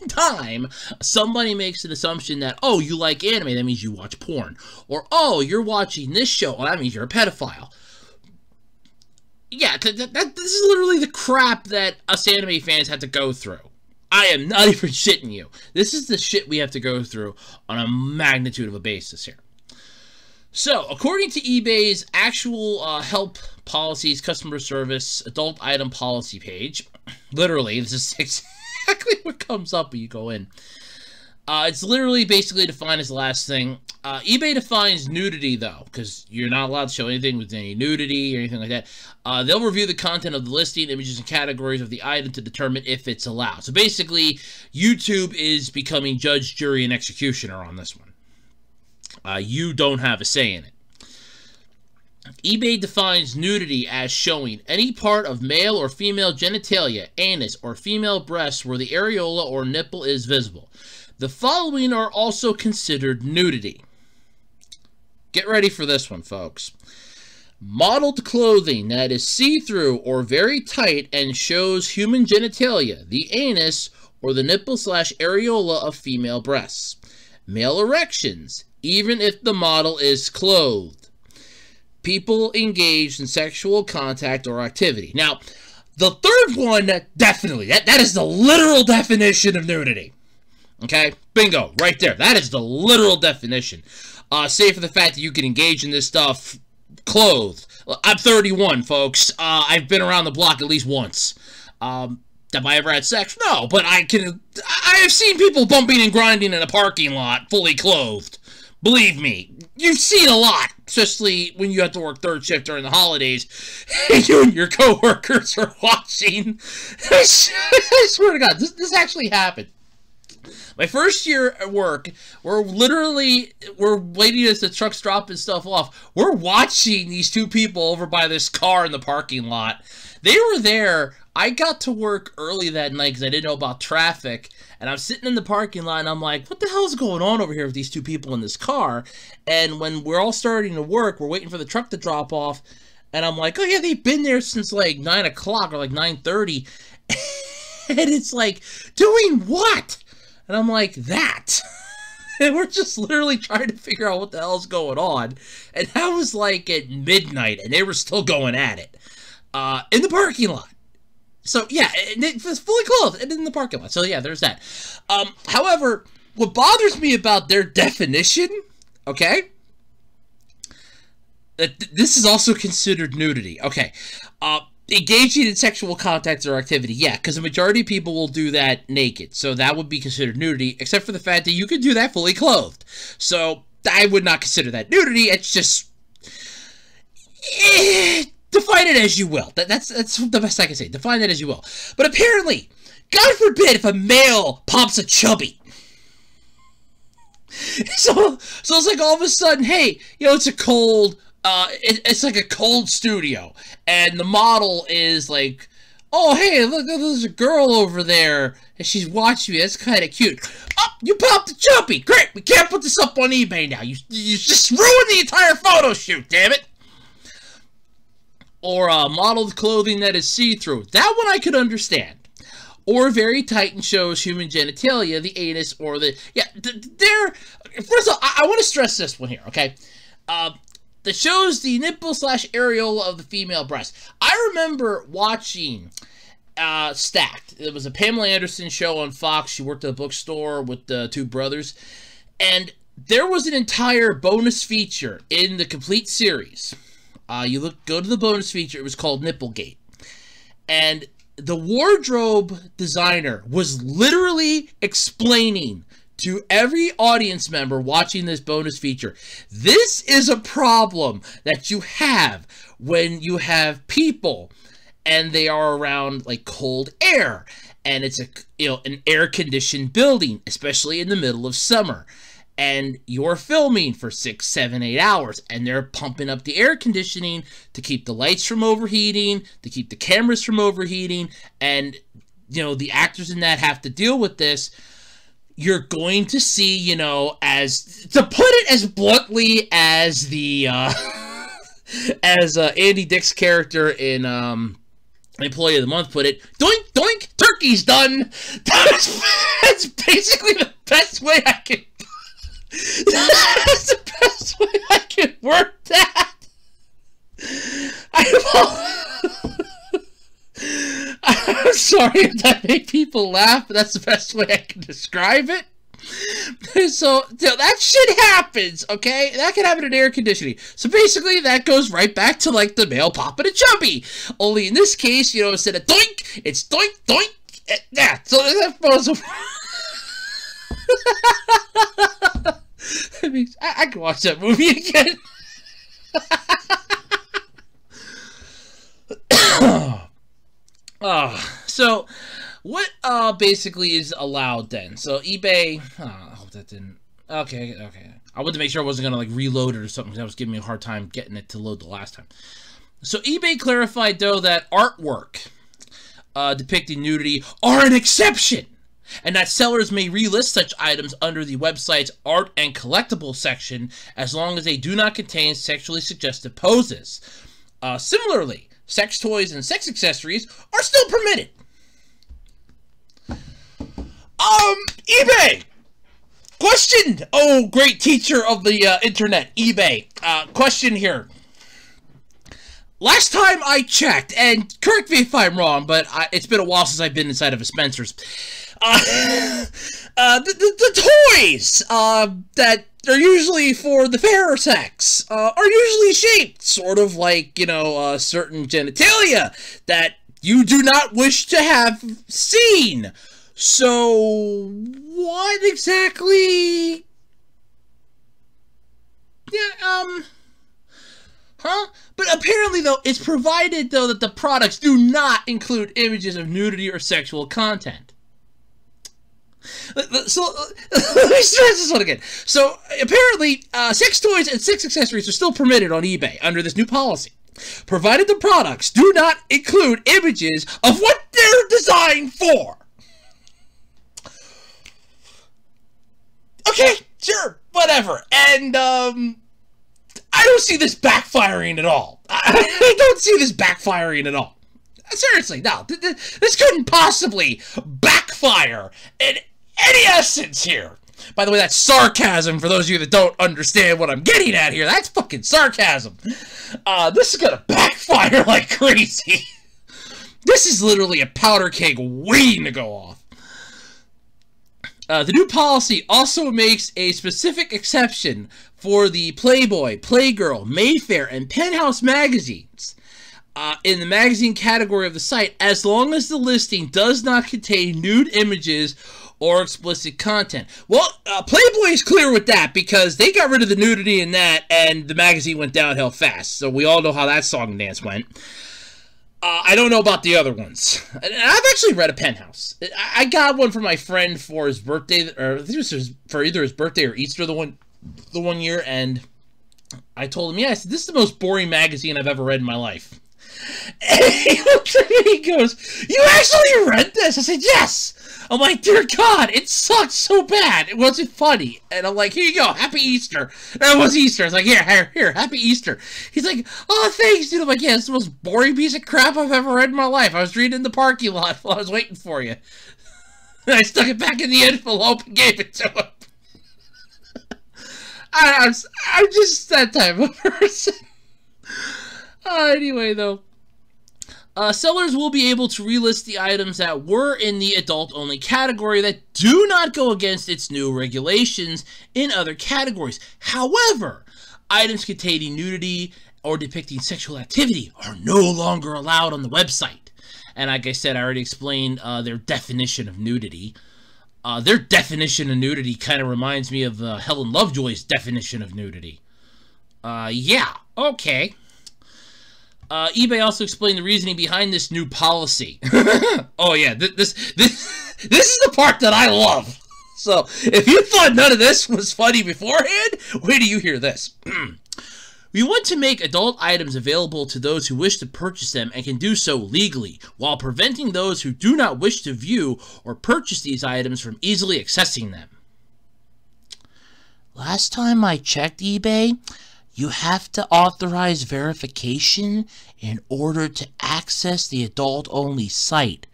time somebody makes an assumption that, oh, you like anime, that means you watch porn. Or, oh, you're watching this show, well, that means you're a pedophile yeah, th- th- that, this is literally the crap that us anime fans had to go through. I am not <laughs> even shitting you. This is the shit we have to go through on a magnitude of a basis here. So, according to eBay's actual uh, help policies, customer service, adult item policy page, literally, this is <laughs> exactly what comes up when you go in. Uh, it's literally basically defined as the last thing. Uh, eBay defines nudity though, because you're not allowed to show anything with any nudity or anything like that. Uh, they'll review the content of the listing, images, and categories of the item to determine if it's allowed. So basically, YouTube is becoming judge, jury, and executioner on this one. Uh, you don't have a say in it. eBay defines nudity as showing any part of male or female genitalia, anus, or female breasts where the areola or nipple is visible. The following are also considered nudity. Get ready for this one, folks. Modeled clothing that is see-through or very tight and shows human genitalia, the anus, or the nipple slash areola of female breasts. Male erections, even if the model is clothed. People engaged in sexual contact or activity. Now, the third one, definitely, that, that is the literal definition of nudity. Okay? Bingo, right there. That is the literal definition. Uh, save for the fact that you can engage in this stuff clothed. I'm 31, folks. Uh, I've been around the block at least once. Um, have I ever had sex? No, but I can. I have seen people bumping and grinding in a parking lot fully clothed. Believe me, you've seen a lot, especially when you have to work third shift during the holidays. <laughs> you and your coworkers are watching. <laughs> I swear to God, this, this actually happened. My first year at work, we're literally we're waiting as the truck's dropping stuff off. We're watching these two people over by this car in the parking lot. They were there. I got to work early that night because I didn't know about traffic. And I'm sitting in the parking lot and I'm like, what the hell is going on over here with these two people in this car? And when we're all starting to work, we're waiting for the truck to drop off. And I'm like, oh yeah, they've been there since like 9 o'clock or like 9.30. <laughs> and it's like, doing what? And I'm like, that. <laughs> and we're just literally trying to figure out what the hell's going on. And that was like at midnight, and they were still going at it uh, in the parking lot. So yeah, it was fully clothed and in the parking lot. So yeah, there's that. Um, however, what bothers me about their definition, okay, that this is also considered nudity. Okay, uh, engaging in sexual contact or activity yeah because the majority of people will do that naked so that would be considered nudity except for the fact that you can do that fully clothed so i would not consider that nudity it's just eh, define it as you will that, that's that's the best i can say define it as you will but apparently god forbid if a male pops a chubby <laughs> so so it's like all of a sudden hey you know it's a cold uh, it, it's like a cold studio, and the model is like, "Oh, hey, look, there's a girl over there, and she's watching me. That's kind of cute." Oh, you popped a chubby. Great. We can't put this up on eBay now. You you just ruined the entire photo shoot. Damn it. Or uh, modeled clothing that is see-through. That one I could understand or very tight and shows human genitalia, the anus, or the yeah. They're first of all, I, I want to stress this one here, okay? Uh, that shows the nipple slash areola of the female breast. I remember watching uh, Stacked. It was a Pamela Anderson show on Fox. She worked at a bookstore with the two brothers. And there was an entire bonus feature in the complete series. Uh, you look, go to the bonus feature. It was called Nipplegate. And the wardrobe designer was literally explaining to every audience member watching this bonus feature. This is a problem that you have when you have people and they are around like cold air and it's a you know an air conditioned building, especially in the middle of summer. And you're filming for six, seven, eight hours, and they're pumping up the air conditioning to keep the lights from overheating, to keep the cameras from overheating, and you know the actors in that have to deal with this you're going to see, you know, as to put it as bluntly as the uh, <laughs> as uh, Andy Dick's character in um, Employee of the Month put it, doink doink, turkey's done. <laughs> That's, that's basically the best way I can. That's the best way I can work that. I'm sorry if that made people laugh, but that's the best way I can describe it. So, that shit happens, okay? That can happen in air conditioning. So basically, that goes right back to like the male popping a chubby. Only in this case, you know, instead of doink, it's doink, doink. Eh, yeah, so that was. <laughs> <laughs> I I, can watch that movie <laughs> again. uh, <coughs> so, what uh, basically is allowed then? So eBay. Oh, I hope that didn't. Okay, okay. I wanted to make sure I wasn't gonna like reload it or something. Because that was giving me a hard time getting it to load the last time. So eBay clarified though that artwork uh, depicting nudity are an exception, and that sellers may relist such items under the website's art and collectible section as long as they do not contain sexually suggestive poses. Uh, similarly, sex toys and sex accessories are still permitted. Um, eBay. Question. Oh, great teacher of the uh, internet, eBay. Uh, question here. Last time I checked, and correct me if I'm wrong, but I, it's been a while since I've been inside of a Spencer's. Uh, <laughs> uh, the, the, the, toys uh, that are usually for the fairer sex uh, are usually shaped sort of like, you know, certain genitalia that you do not wish to have seen. So, what exactly? Yeah, um... Huh? But apparently, though, it's provided, though, that the products do not include images of nudity or sexual content. So, <laughs> let me stress this one again. So, apparently, uh, sex toys and sex accessories are still permitted on eBay under this new policy, provided the products do not include images of what they're designed for. Okay, sure, whatever. And, um, I don't see this backfiring at all. I don't see this backfiring at all. Seriously, no. This couldn't possibly backfire in any essence here. By the way, that's sarcasm for those of you that don't understand what I'm getting at here. That's fucking sarcasm. Uh, this is gonna backfire <laughs> like crazy. This is literally a powder keg waiting to go off. Uh, the new policy also makes a specific exception for the Playboy, Playgirl, Mayfair, and Penthouse magazines uh, in the magazine category of the site as long as the listing does not contain nude images or explicit content. Well, uh, Playboy is clear with that because they got rid of the nudity in that and the magazine went downhill fast. So we all know how that song and dance went. Uh, I don't know about the other ones. I've actually read a penthouse. I got one for my friend for his birthday, or I think it was for either his birthday or Easter the one, the one year, and I told him, yes, this is the most boring magazine I've ever read in my life. <laughs> And he looks at me, he goes, "You actually read this?" I said, "Yes." I'm like, "Dear God, it sucked so bad. It wasn't funny." And I'm like, "Here you go, Happy Easter." That was Easter. I was like, "Here, here, here, Happy Easter." He's like, "Oh, thanks, dude." I'm like, "Yeah, it's the most boring piece of crap I've ever read in my life. I was reading in the parking lot <laughs> while I was waiting for you." And I stuck it back in the envelope and gave it to him. <laughs> I, am I'm just that type of <laughs> person. Uh, anyway, though. Uh, sellers will be able to relist the items that were in the adult-only category that do not go against its new regulations in other categories. However, items containing nudity or depicting sexual activity are no longer allowed on the website. And like I said, I already explained uh, their definition of nudity. Uh, their definition of nudity kind of reminds me of uh, Helen Lovejoy's definition of nudity. Uh, yeah, okay. Uh, eBay also explained the reasoning behind this new policy. <laughs> oh yeah, th this this this is the part that I love. So if you thought none of this was funny beforehand, wait till you hear this. <clears throat> we want to make adult items available to those who wish to purchase them and can do so legally, while preventing those who do not wish to view or purchase these items from easily accessing them. Last time I checked eBay, you have to authorize verification in order to access the adult only site.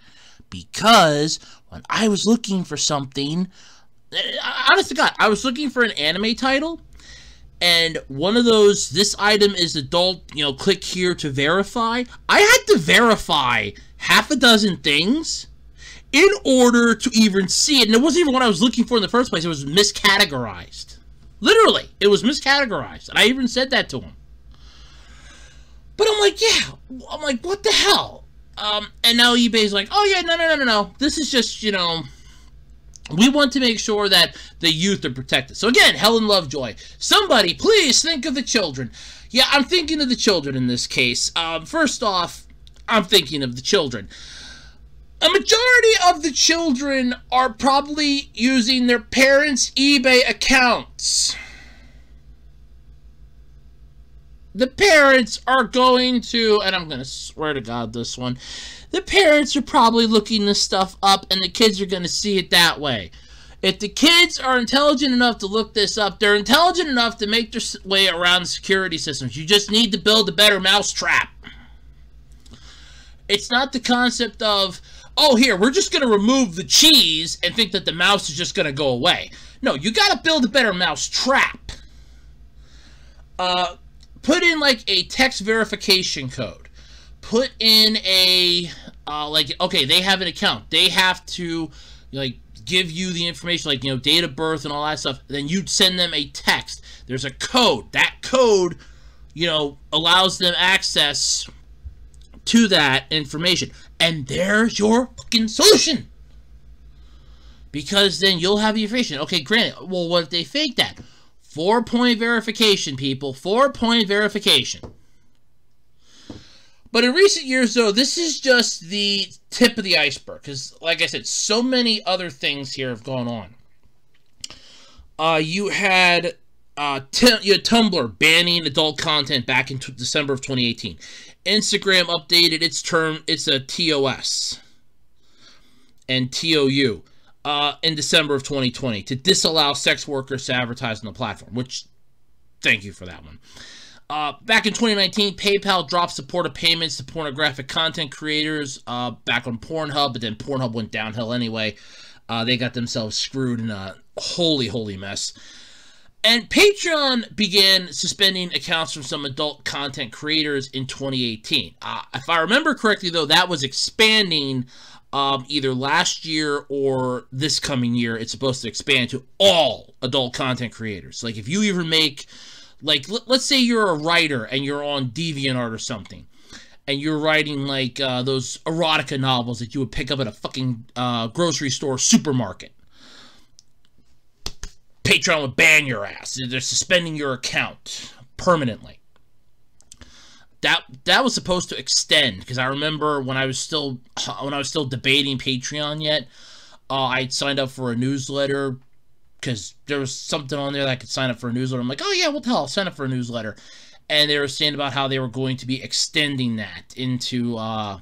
Because when I was looking for something, eh, honest to God, I was looking for an anime title, and one of those, this item is adult, you know, click here to verify. I had to verify half a dozen things in order to even see it. And it wasn't even what I was looking for in the first place. It was miscategorized. Literally, it was miscategorized. And I even said that to him. But I'm like, yeah. I'm like, what the hell? Um, and now eBay's like, oh yeah, no, no, no, no, no. This is just, you know, We want to make sure that the youth are protected. So again, Helen Lovejoy, somebody please think of the children. Yeah, I'm thinking of the children in this case. Um, first off, I'm thinking of the children. A majority of the children are probably using their parents' eBay accounts. The parents are going to, and I'm going to swear to God this one, the parents are probably looking this stuff up and the kids are going to see it that way. If the kids are intelligent enough to look this up, they're intelligent enough to make their way around security systems. You just need to build a better mousetrap. It's not the concept of, oh, here, we're just going to remove the cheese and think that the mouse is just going to go away. No, you got to build a better mousetrap. Uh, put in like a text verification code. Put in a, uh, like, okay, they have an account. They have to, like, give you the information, like, you know, date of birth and all that stuff. Then you'd send them a text. There's a code. That code, you know, allows them access to that information. And there's your fucking solution. Because then you'll have the information. Okay, granted, well, what if they fake that? Four point verification, people. Four point verification. But in recent years, though, this is just the tip of the iceberg. Because, like I said, so many other things here have gone on. Uh, you had uh, you had Tumblr banning adult content back in December of 2018. Instagram updated its term, it's a TOS and TOU uh, in December of 2020 to disallow sex workers to advertise on the platform, which, thank you for that one. Uh, back in 2019, PayPal dropped support of payments to pornographic content creators uh, back on Pornhub, but then Pornhub went downhill anyway. Uh, they got themselves screwed in a holy, holy mess. And Patreon began suspending accounts from some adult content creators in 2018. Uh, if I remember correctly, though, that was expanding um, either last year or this coming year. It's supposed to expand to all adult content creators. Like, if you even make, like, let's say you're a writer and you're on DeviantArt or something, and you're writing, like, uh, those erotica novels that you would pick up at a fucking uh, grocery store supermarket Patreon would ban your ass. They're suspending your account permanently. That that was supposed to extend because I remember when I was still <laughs> when I was still debating Patreon yet, uh, I signed up for a newsletter because there was something on there that I could sign up for a newsletter. I'm like, oh yeah, the hell? I'll sign up for a newsletter. And they were saying about how they were going to be extending that into uh,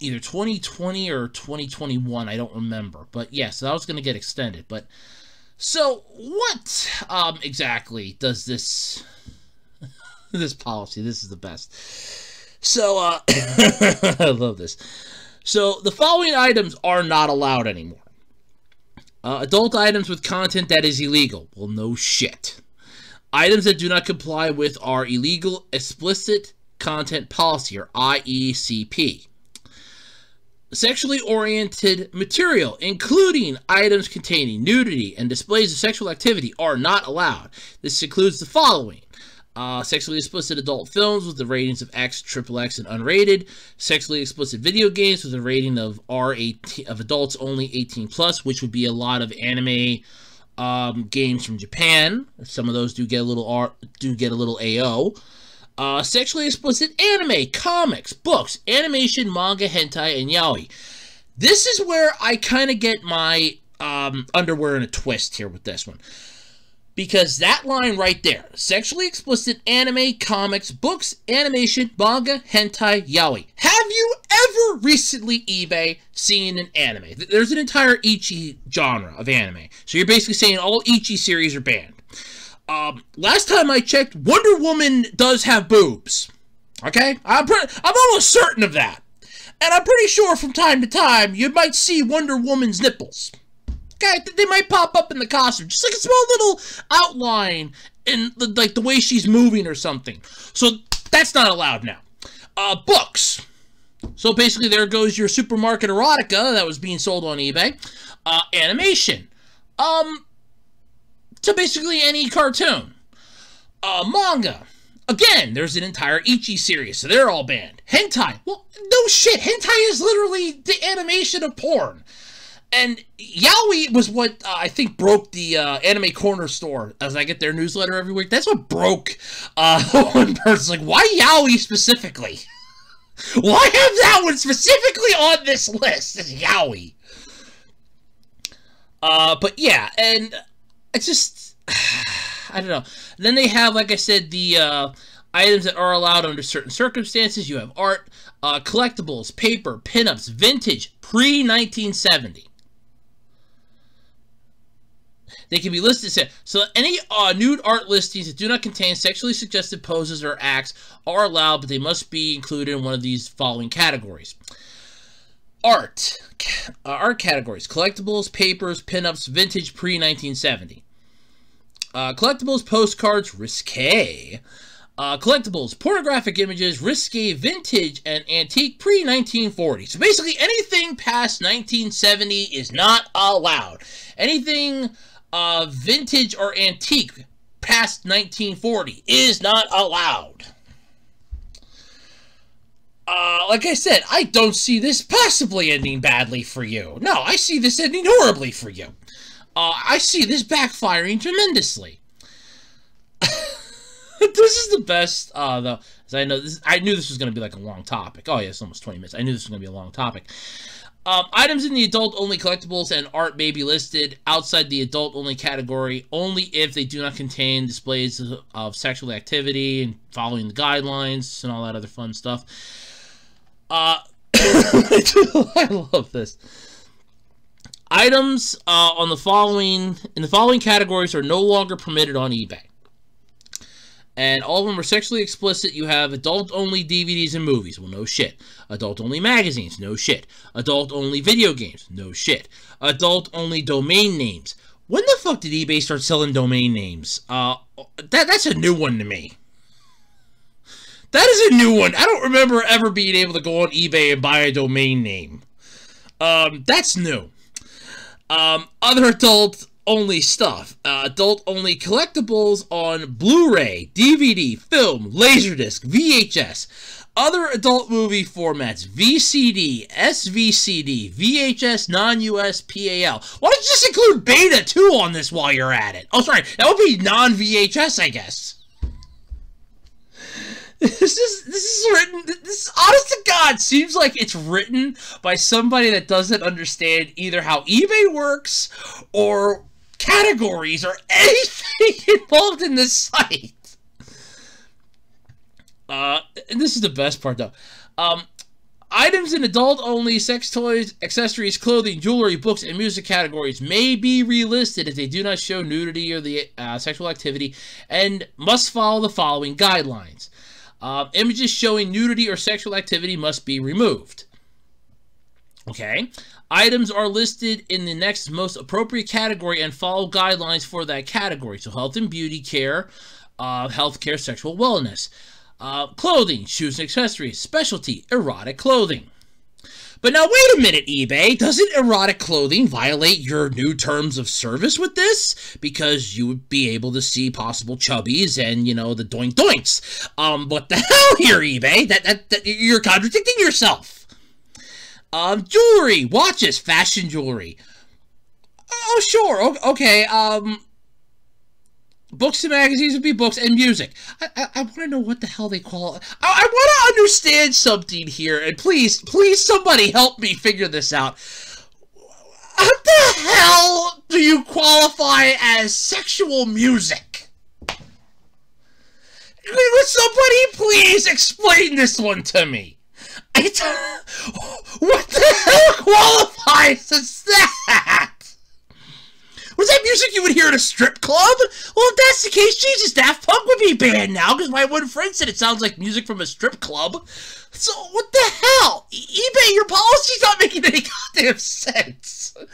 either 2020 or 2021. I don't remember. But yes, yeah, so that was going to get extended. But so, what um, exactly does this <laughs> this policy? This is the best. So, uh, <coughs> I love this. So, the following items are not allowed anymore. Uh, adult items with content that is illegal. Well, no shit. Items that do not comply with our illegal explicit content policy, or IECP sexually oriented material, including items containing nudity and displays of sexual activity, are not allowed. This includes the following. Uh, sexually explicit adult films with the ratings of X, triple X, and unrated. Sexually explicit video games with a rating of R18 of adults only 18 plus, which would be a lot of anime um, games from Japan. Some of those do get a little R, do get a little AO uh, sexually explicit anime, comics, books, animation, manga, hentai, and yaoi. This is where I kind of get my um, underwear in a twist here with this one. Because that line right there, sexually explicit anime, comics, books, animation, manga, hentai, yaoi. Have you ever recently eBay seen an anime? There's an entire Ecchi genre of anime. So you're basically saying all Ecchi series are banned. Um, last time I checked, Wonder Woman does have boobs. Okay, I'm I'm almost certain of that, and I'm pretty sure from time to time you might see Wonder Woman's nipples. Okay, they might pop up in the costume, just like a small little outline in the, like the way she's moving or something. So that's not allowed now. Uh, books. So basically, there goes your supermarket erotica that was being sold on eBay. Uh, animation. Um, to basically any cartoon. Uh, manga. Again, there's an entire Ecchi series, so they're all banned. Hentai. Well, no shit. Hentai is literally the animation of porn. and Yaoi was what uh, I think broke the uh, Anime Corner store as I get their newsletter every week. That's what broke uh, <laughs> one person. Like, why Yaoi specifically? <laughs> why have that one specifically on this list? It's Yaoi. Uh, but yeah, and it's just <sighs> I don't know. Then they have, like I said, the uh, items that are allowed under certain circumstances. You have art, uh, collectibles, paper, pinups, vintage, pre 1970. They can be listed. So any uh, nude art listings that do not contain sexually suggestive poses or acts are allowed, but they must be included in one of these following categories. Art. Uh, art categories. Collectibles, papers, pinups, vintage, pre-1970. Uh, collectibles, postcards, risque. Uh, collectibles, pornographic images, risque, vintage, and antique pre-1940. So basically anything past 1970 is not allowed. Anything uh, vintage or antique past 1940 is not allowed. Uh, like I said, I don't see this possibly ending badly for you. No, I see this ending horribly for you. Uh, I see this backfiring tremendously. <laughs> this is the best, uh, though, as I know, this, I knew this was going to be like a long topic. Oh, yeah, it's almost 20 minutes. I knew this was going to be a long topic. Um, items in the adult-only collectibles and art may be listed outside the adult-only category only if they do not contain displays of, of sexual activity and following the guidelines and all that other fun stuff. Uh, <coughs> I love this. Items uh, on the following in the following categories are no longer permitted on eBay and all of them are sexually explicit. You have adult-only DVDs and movies. Well, no shit. Adult-only magazines. No shit. Adult-only video games. No shit. Adult-only domain names. When the fuck did eBay start selling domain names? Uh, that that's a new one to me. That is a new one. I don't remember ever being able to go on eBay and buy a domain name. Um, that's new. Um, other adult only stuff. Uh, adult only collectibles on Blu ray, DVD, film, Laserdisc, VHS. Other adult movie formats VCD, SVCD, VHS, non US, PAL. Why don't you just include beta too on this while you're at it? Oh, sorry, that would be non VHS, I guess. This is this is written. This honest to God seems like it's written by somebody that doesn't understand either how eBay works or categories or <laughs> anything involved in this site. Uh, and this is the best part though. Um, items in adult-only sex toys, accessories, clothing, jewelry, books, and music categories may be relisted if they do not show nudity or the uh, sexual activity, and must follow the following guidelines. Uh, images showing nudity or sexual activity must be removed. Okay. Items are listed in the next most appropriate category and follow guidelines for that category. So health and beauty care, uh, health care, sexual wellness. Uh, clothing, shoes and accessories, specialty, erotic clothing. But now wait a minute, eBay. Doesn't erotic clothing violate your new terms of service with this? Because you would be able to see possible chubbies and, you know, the doink doinks. Um, what the <laughs> hell here, eBay? That, that, that you're contradicting yourself. Um, jewelry, watches, fashion jewelry. Oh, sure. Okay. Um, books and magazines would be books and music. I, I, I want to know what the hell they call it. I, I want to understand something here, and please, please, somebody help me figure this out. What the hell do you qualify as sexual music? Would somebody please explain this one to me? It's, <laughs> what the hell qualifies as that? Was that music you would hear at a strip club? Well, if that's the case, Jesus, Daft Punk would be banned now because my one friend said it sounds like music from a strip club. So, what the hell? E eBay, your policy's not making any <laughs> goddamn sense. <laughs>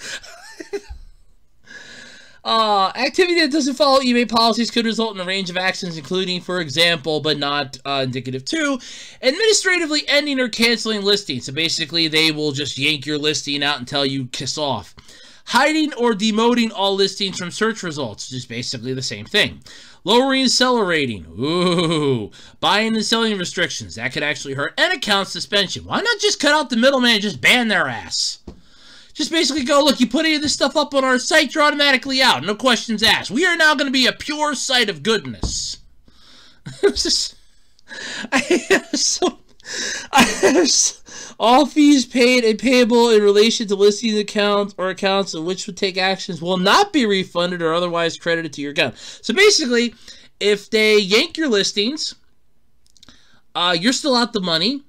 Uh, activity that doesn't follow eBay policies could result in a range of actions, including, for example, but not uh, indicative to, administratively ending or canceling listings. So basically, they will just yank your listing out and tell you kiss off. Hiding or demoting all listings from search results, just basically the same thing. Lowering seller rating. Ooh. Buying and selling restrictions. That could actually hurt. And account suspension. Why not just cut out the middleman and just ban their ass? Just basically go, look, you put any of this stuff up on our site, you're automatically out. No questions asked. We are now going to be a pure site of goodness. it was just. I so. <laughs> All fees paid and payable in relation to listing accounts or accounts in which would take actions will not be refunded or otherwise credited to your account. So basically, if they yank your listings, uh, you're still out the money.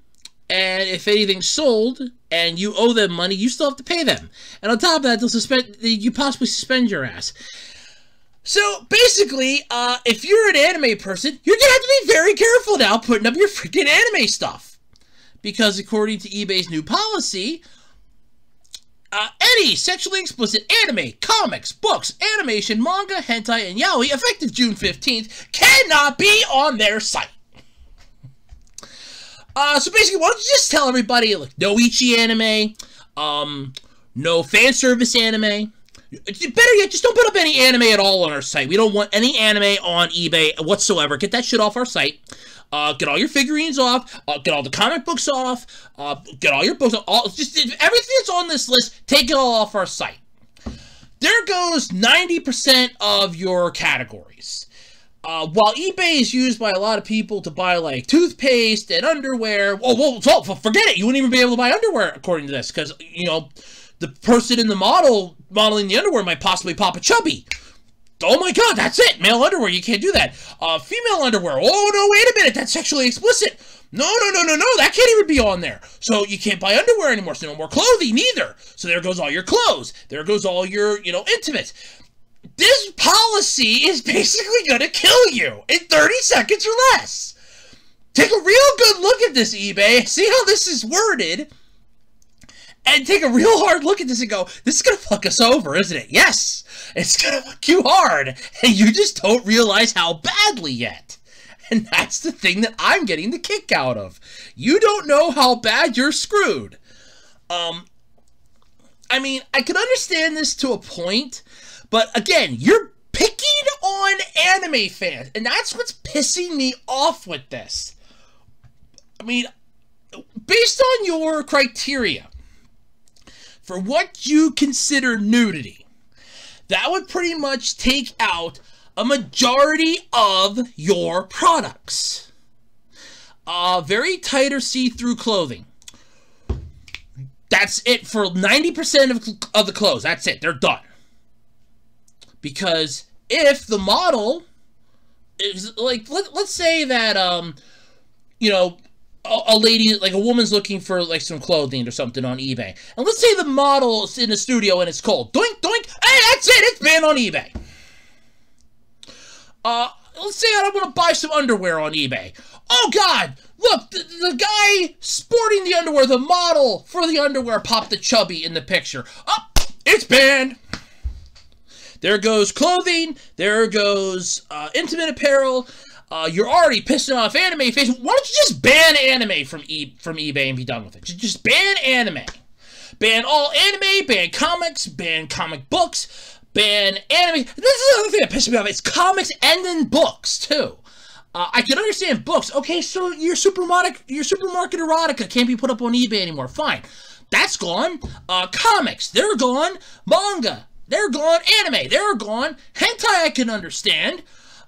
And if anything's sold and you owe them money, you still have to pay them. And on top of that, they'll suspend you possibly suspend your ass. So basically, uh, if you're an anime person, you're gonna have to be very careful now putting up your freaking anime stuff. Because according to eBay's new policy, uh, any sexually explicit anime, comics, books, animation, manga, hentai, and yaoi effective June 15th cannot be on their site. Uh, so basically, why don't you just tell everybody, like, no Ecchi anime, um, no fan service anime. Better yet, just don't put up any anime at all on our site. We don't want any anime on eBay whatsoever. Get that shit off our site. Uh, get all your figurines off. Uh, get all the comic books off. Uh, get all your books. All just everything that's on this list. Take it all off our site. There goes ninety percent of your categories. Uh, while eBay is used by a lot of people to buy like toothpaste and underwear, well, well, forget it. You wouldn't even be able to buy underwear according to this because you know the person in the model modeling the underwear might possibly pop a chubby. Oh my god, that's it! Male underwear, you can't do that. Uh, female underwear, oh no, wait a minute, that's sexually explicit. No, no, no, no, no, that can't even be on there. So you can't buy underwear anymore, so no more clothing either. So there goes all your clothes. There goes all your, you know, intimates this policy is basically going to kill you in 30 seconds or less. Take a real good look at this, eBay. See how this is worded. And take a real hard look at this and go, this is going to fuck us over, isn't it? Yes, it's going to fuck you hard. And you just don't realize how badly yet. And that's the thing that I'm getting the kick out of. You don't know how bad you're screwed. Um, I mean, I can understand this to a point but again, you're picking on anime fans, and that's what's pissing me off with this. I mean, based on your criteria for what you consider nudity, that would pretty much take out a majority of your products. Uh, very tight or see-through clothing. That's it for 90% of, of the clothes. That's it. They're done. Because if the model is like, let, let's say that, um, you know, a, lady, like a woman's looking for like some clothing or something on eBay. And let's say the model's in the studio and it's cold. Doink, doink. Hey, that's it. It's banned on eBay. Uh, let's say I want to buy some underwear on eBay. Oh God, look, the, the, guy sporting the underwear, the model for the underwear popped the chubby in the picture. Oh, it's banned. There goes clothing. There goes uh, intimate apparel. Uh, you're already pissing off anime fans. Why don't you just ban anime from e from eBay and be done with it? Just ban anime. Ban all anime. Ban comics. Ban comic books. Ban anime. This is another thing that pisses me off. It's comics and then books too. Uh, I can understand books. Okay, so your supermarket your supermarket erotica can't be put up on eBay anymore. Fine. That's gone. Uh, comics, they're gone. Manga, they're gone. Anime, they're gone. Hentai, I can understand.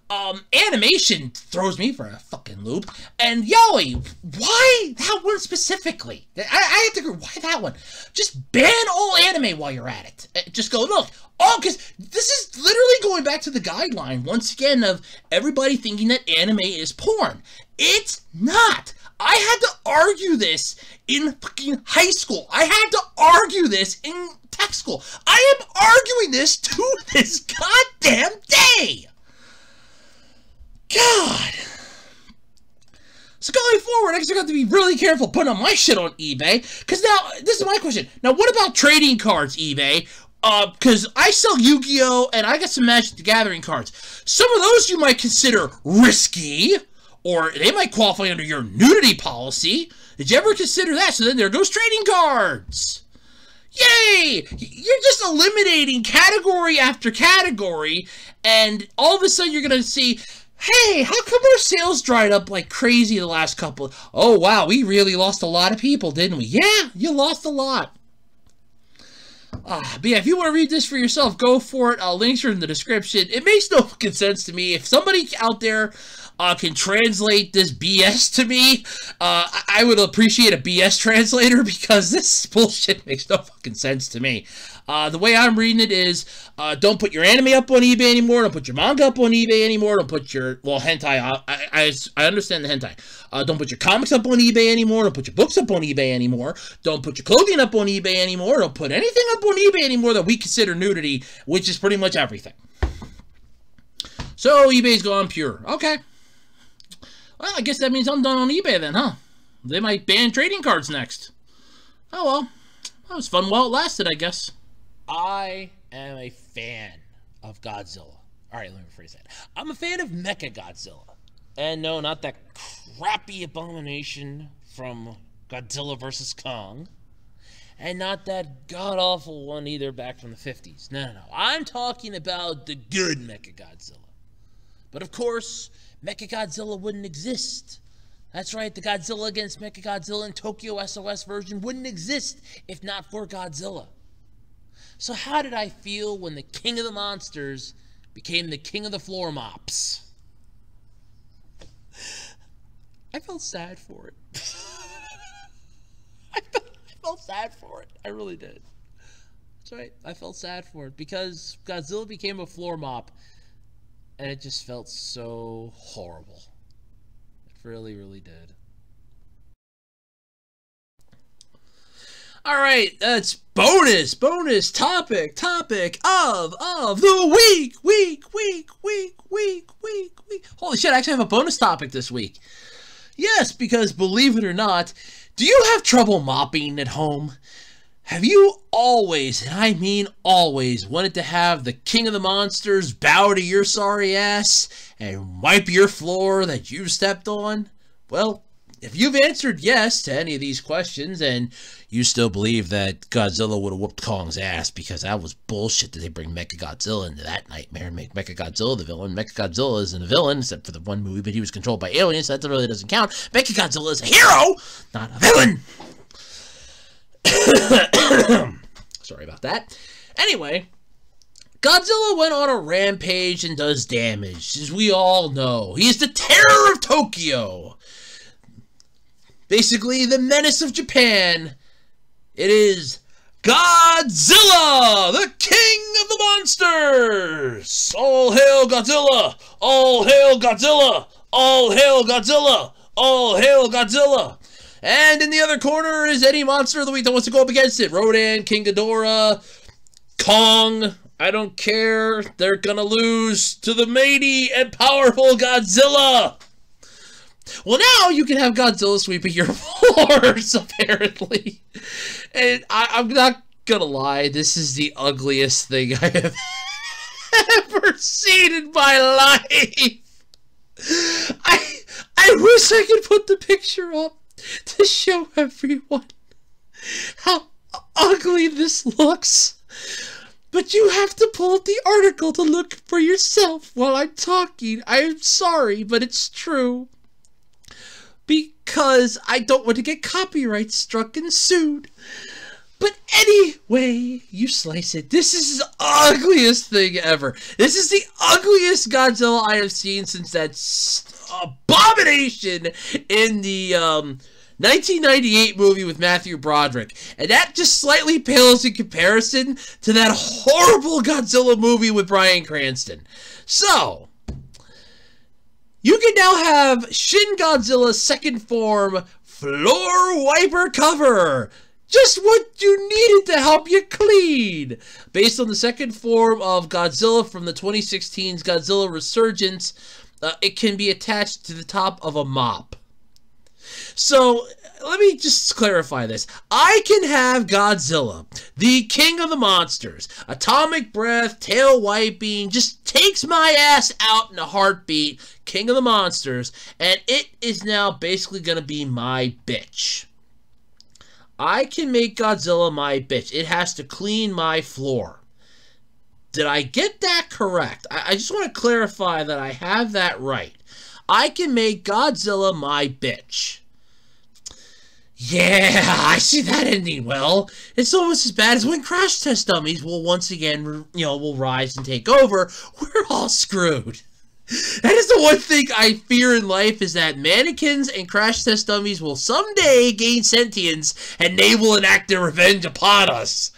Um, animation throws me for a fucking loop. And yaoi, why that one specifically? I, I have to agree, why that one? Just ban all anime while you're at it. Uh, just go, look, oh, because this is literally going back to the guideline, once again, of everybody thinking that anime is porn. It's not. I had to argue this in fucking high school. I had to argue this in tech school. I am arguing this to <laughs> this goddamn day. God. So going forward, I I got to be really careful putting my shit on eBay. Because now, this is my question. Now, what about trading cards, eBay? Uh, because I sell Yu-Gi-Oh! and I got some Magic the Gathering cards. Some of those you might consider risky, or they might qualify under your nudity policy. Did you ever consider that? So then there goes trading cards. Yay! You're just eliminating category after category, and all of a sudden you're gonna see, hey, how come our sales dried up like crazy the last couple? Oh wow, we really lost a lot of people, didn't we? Yeah, you lost a lot. Uh, but yeah, if you want to read this for yourself, go for it. Uh, links are in the description. It makes no fucking sense to me. If somebody out there uh, can translate this BS to me, uh, I would appreciate a BS translator <laughs> because this bullshit makes no fucking sense to me. Uh, the way I'm reading it is, uh, don't put your anime up on eBay anymore. Don't put your manga up on eBay anymore. Don't put your, well, hentai, I, I, I understand the hentai. Uh, don't put your comics up on eBay anymore. Don't put your books up on eBay anymore. Don't put your clothing up on eBay anymore. Don't put anything up on eBay anymore that we consider nudity, which is pretty much everything. So eBay's gone pure. Okay. Well, I guess that means I'm done on eBay then, huh? They might ban trading cards next. Oh well. That was fun while it lasted, I guess. I am a fan of Godzilla. All right, let me rephrase that. I'm a fan of Mecha Godzilla. And no, not that crappy abomination from Godzilla vs. Kong. And not that god awful one either back from the 50s. No, no, no. I'm talking about the good Mecha Godzilla. But of course, Mecha Godzilla wouldn't exist. That's right, the Godzilla against Mecha Godzilla and Tokyo SOS version wouldn't exist if not for Godzilla. So, how did I feel when the king of the monsters became the king of the floor mops? I felt sad for it. <laughs> I, felt, I felt sad for it. I really did. That's right. I felt sad for it because Godzilla became a floor mop and it just felt so horrible. It really, really did. All right, that's bonus, bonus topic, topic of of the week, week, week, week, week, week, week. Holy shit! I actually have a bonus topic this week. Yes, because believe it or not, do you have trouble mopping at home? Have you always, and I mean always, wanted to have the king of the monsters bow to your sorry ass and wipe your floor that you stepped on? Well, if you've answered yes to any of these questions and you still believe that Godzilla would have whooped Kong's ass because that was bullshit that they bring Mecha Godzilla into that nightmare and make Mecha Godzilla the villain. Mecha Godzilla isn't a villain except for the one movie, but he was controlled by aliens, so that really doesn't count. Mecha Godzilla is a hero, not a villain. <coughs> Sorry about that. Anyway, Godzilla went on a rampage and does damage, as we all know. He is the terror of Tokyo. Basically, the menace of Japan. It is Godzilla, the king of the monsters. All hail Godzilla! All hail Godzilla! All hail Godzilla! All hail Godzilla! And in the other corner is any monster of the week that wants to go up against it. Rodan, King Ghidorah, Kong. I don't care. They're gonna lose to the mighty and powerful Godzilla. Well, now you can have Godzilla sweeping your <laughs> floors, apparently. And I, I'm not gonna lie, this is the ugliest thing I have <laughs> ever seen in my life. I I wish I could put the picture up to show everyone how ugly this looks. But you have to pull up the article to look for yourself while I'm talking. I'm sorry, but it's true. Because I don't want to get copyright struck and sued. But anyway, you slice it. This is the ugliest thing ever. This is the ugliest Godzilla I have seen since that abomination in the um, 1998 movie with Matthew Broderick. And that just slightly pales in comparison to that horrible Godzilla movie with Bryan Cranston. So, you can now have Shin Godzilla's second form floor wiper cover. Just what you needed to help you clean. Based on the second form of Godzilla from the 2016's Godzilla Resurgence, uh, it can be attached to the top of a mop. So let me just clarify this. I can have Godzilla, the king of the monsters, atomic breath, tail wiping, just takes my ass out in a heartbeat, king of the monsters, and it is now basically going to be my bitch. I can make Godzilla my bitch. It has to clean my floor. Did I get that correct? I, I just want to clarify that I have that right. I can make Godzilla my bitch. Yeah, <laughs> I see that ending well. It's almost as bad as when crash test dummies will once again, you know, will rise and take over. <laughs> We're all screwed. That is the one thing I fear in life is that mannequins and crash test dummies will someday gain sentience and they will enact their revenge upon us.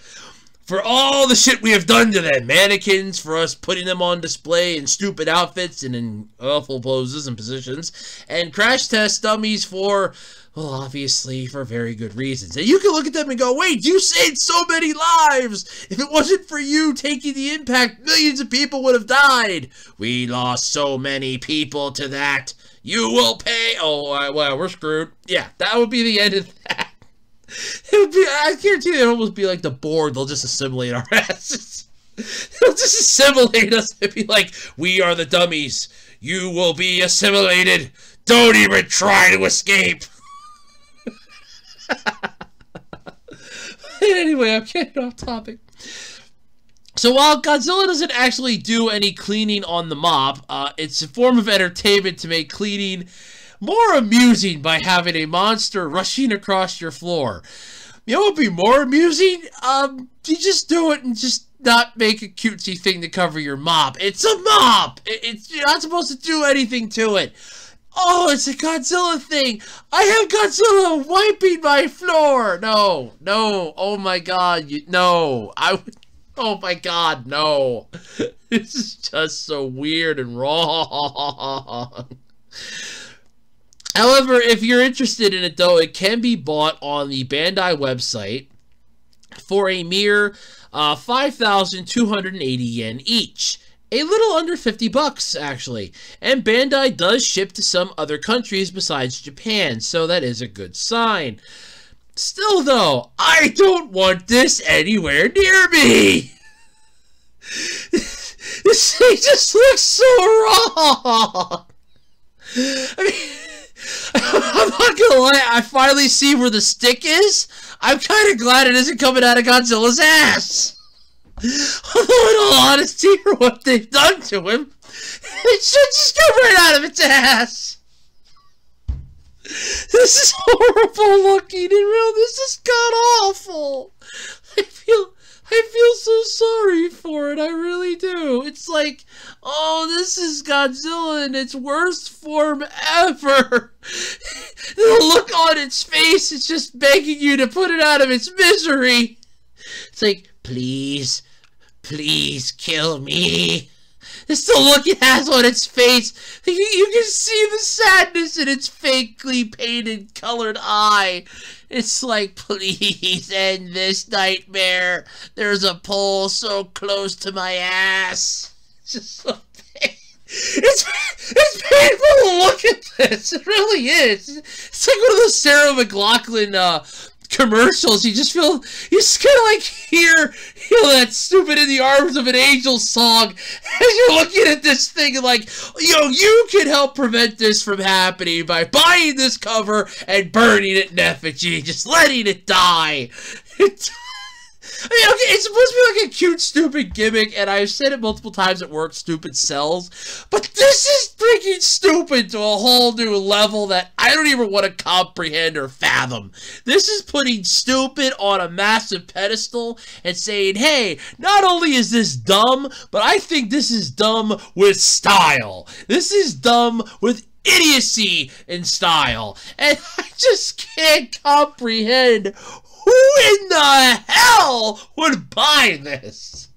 For all the shit we have done to them. Mannequins, for us putting them on display in stupid outfits and in awful poses and positions. And crash test dummies for well, obviously, for very good reasons. And you can look at them and go, wait, you saved so many lives! If it wasn't for you taking the impact, millions of people would have died! We lost so many people to that. You will pay. Oh, well, we're screwed. Yeah, that would be the end of that. <laughs> It would be, I guarantee it would almost be like the Borg. They'll just assimilate our <laughs> asses. They'll just assimilate us and be like, we are the dummies. You will be assimilated. Don't even try to escape. <laughs> anyway, I'm getting off topic. So while Godzilla doesn't actually do any cleaning on the mop, uh, it's a form of entertainment to make cleaning more amusing by having a monster rushing across your floor. You know what would be more amusing? Um, you just do it and just not make a cutesy thing to cover your mop. It's a mop! It's, you're not supposed to do anything to it. Oh, it's a Godzilla thing. I have Godzilla wiping my floor. No, no. Oh my God. You, no. I. Oh my God. No. <laughs> this is just so weird and wrong. <laughs> However, if you're interested in it though, it can be bought on the Bandai website for a mere uh, 5,280 yen each a little under 50 bucks actually. And Bandai does ship to some other countries besides Japan, so that is a good sign. Still though, I don't want this anywhere near me. <laughs> this thing just looks so wrong. I mean, <laughs> I'm not gonna lie, I finally see where the stick is. I'm kind of glad it isn't coming out of Godzilla's ass. Although, in all honesty, for what they've done to him, <laughs> it should just come right out of its ass. This is horrible looking and real. This is god awful. I feel I feel so sorry for it. I really do. It's like, oh, this is Godzilla in its worst form ever. <laughs> the look on its face is just begging you to put it out of its misery. It's like, please, Please kill me. It's the look it has on its face. You, you can see the sadness in its fakely painted colored eye. It's like, please end this nightmare. There's a pole so close to my ass. It's just so it's it's painful to look at this. It really is. It's like one of those Sarah McLachlan uh, commercials, you just feel you just kind of like hear hear that stupid in the arms of an angel song <laughs> as you're looking at this thing and like, yo, you can help prevent this from happening by buying this cover and burning it in effigy, just letting it die. <laughs> I mean, okay, it's supposed to be like a cute, stupid gimmick, and I've said it multiple times at work, stupid sells. But this is freaking stupid to a whole new level that I don't even want to comprehend or fathom. This is putting stupid on a massive pedestal and saying, hey, not only is this dumb, but I think this is dumb with style. This is dumb with idiocy in style. And <laughs> I just can't comprehend who in the hell would buy this?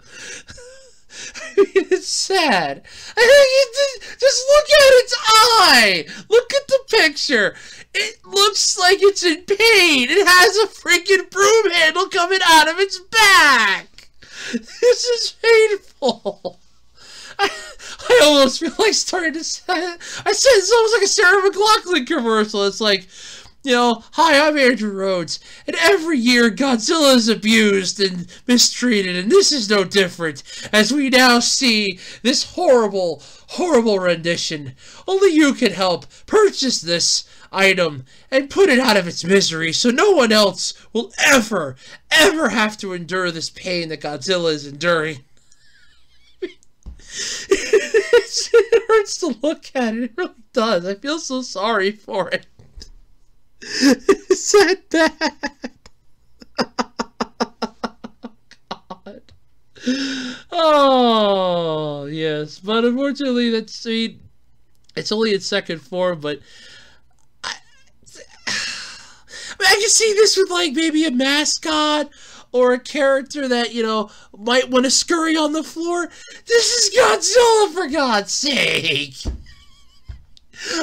<laughs> I mean, it's sad. I mean, just look at its eye. Look at the picture. It looks like it's in pain. It has a freaking broom handle coming out of its back. <laughs> This is painful. <laughs> I, I almost feel like starting to say, I said it's almost like a Sarah McLachlan commercial. It's like, you know, hi, I'm Andrew Rhoads, and every year Godzilla is abused and mistreated, and this is no different, as we now see this horrible, horrible rendition. Only you can help purchase this item and put it out of its misery so no one else will ever, ever have to endure this pain that Godzilla is enduring. <laughs> it hurts to look at it, it really does. I feel so sorry for it. <laughs> said that. God. Oh yes, but unfortunately, that's I mean, it's only in second form. But I, I, I can see this with like maybe a mascot or a character that you know might want to scurry on the floor. This is Godzilla, for God's sake.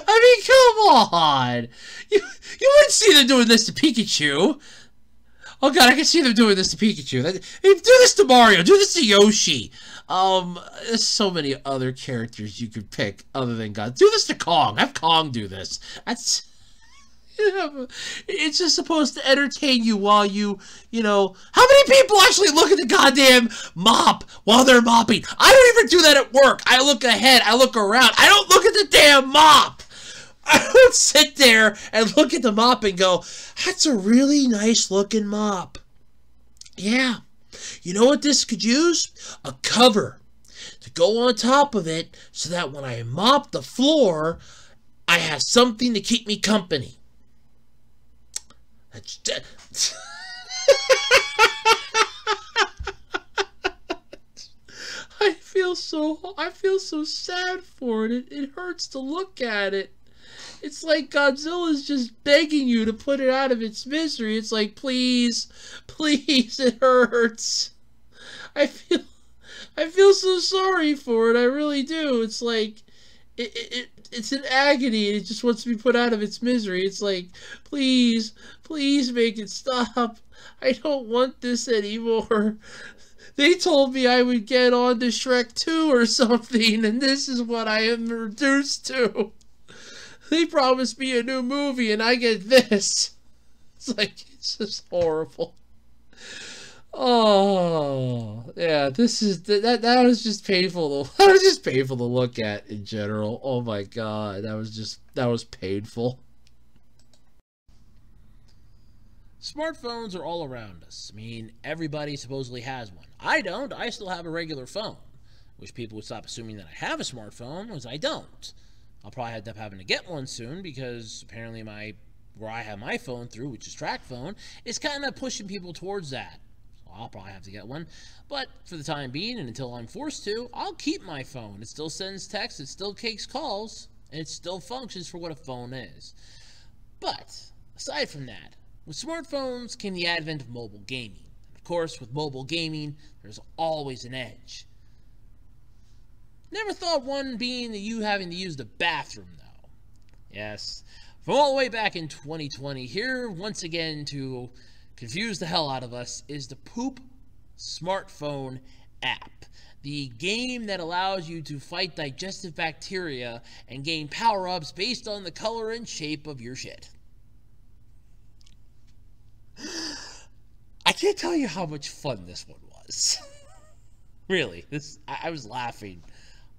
I mean, come on. You you wouldn't see them doing this to Pikachu. Oh god, I can see them doing this to Pikachu. That, do this to Mario. Do this to Yoshi. Um, there's so many other characters you could pick other than God. Do this to Kong. Have Kong do this. That's <laughs> it's just supposed to entertain you while you, you know, how many people actually look at the goddamn mop while they're mopping? I don't even do that at work. I look ahead, I look around. I don't look at the damn mop. <laughs> I don't sit there and look at the mop and go, that's a really nice looking mop. Yeah. You know what this could use? A cover to go on top of it so that when I mop the floor, I have something to keep me company. <laughs> I feel so I feel so sad for it. it. It hurts to look at it. It's like Godzilla's just begging you to put it out of its misery. It's like, please, please, <laughs> it hurts. I feel I feel so sorry for it. I really do. It's like it, it, it's in agony and it just wants to be put out of its misery. It's like, please, please make it stop. I don't want this anymore. <laughs> They told me I would get on to Shrek 2 or something, and this is what I am reduced to. <laughs> They promised me a new movie, and I get this. <laughs> It's like, it's just horrible. Oh yeah, this is that that was just painful. To, <laughs> that was just painful to look at in general. Oh my god, that was just that was painful.
Smartphones are all around us. I mean, everybody supposedly has one. I don't. I still have a regular phone. Wish people would stop assuming that I have a smartphone, because I don't. I'll probably end up having to get one soon because apparently my where I have my phone through, which is TracFone, is kind of pushing people towards that. I'll probably have to get one. But for the time being, and until I'm forced to, I'll keep my phone. It still sends texts, it still takes calls, and it still functions for what a phone is. But, aside from that, with smartphones came the advent of mobile gaming. Of course, with mobile gaming, there's always an edge. Never thought one being that you having to use the bathroom, though. Yes, from all the way back in 2020, here once again to confuse the hell out of us is the Poop smartphone app. The game that allows you to fight digestive bacteria and gain power ups based on the color and shape of your shit. <gasps> I can't tell you how much fun this one was. <laughs> really, this I, I, was laughing.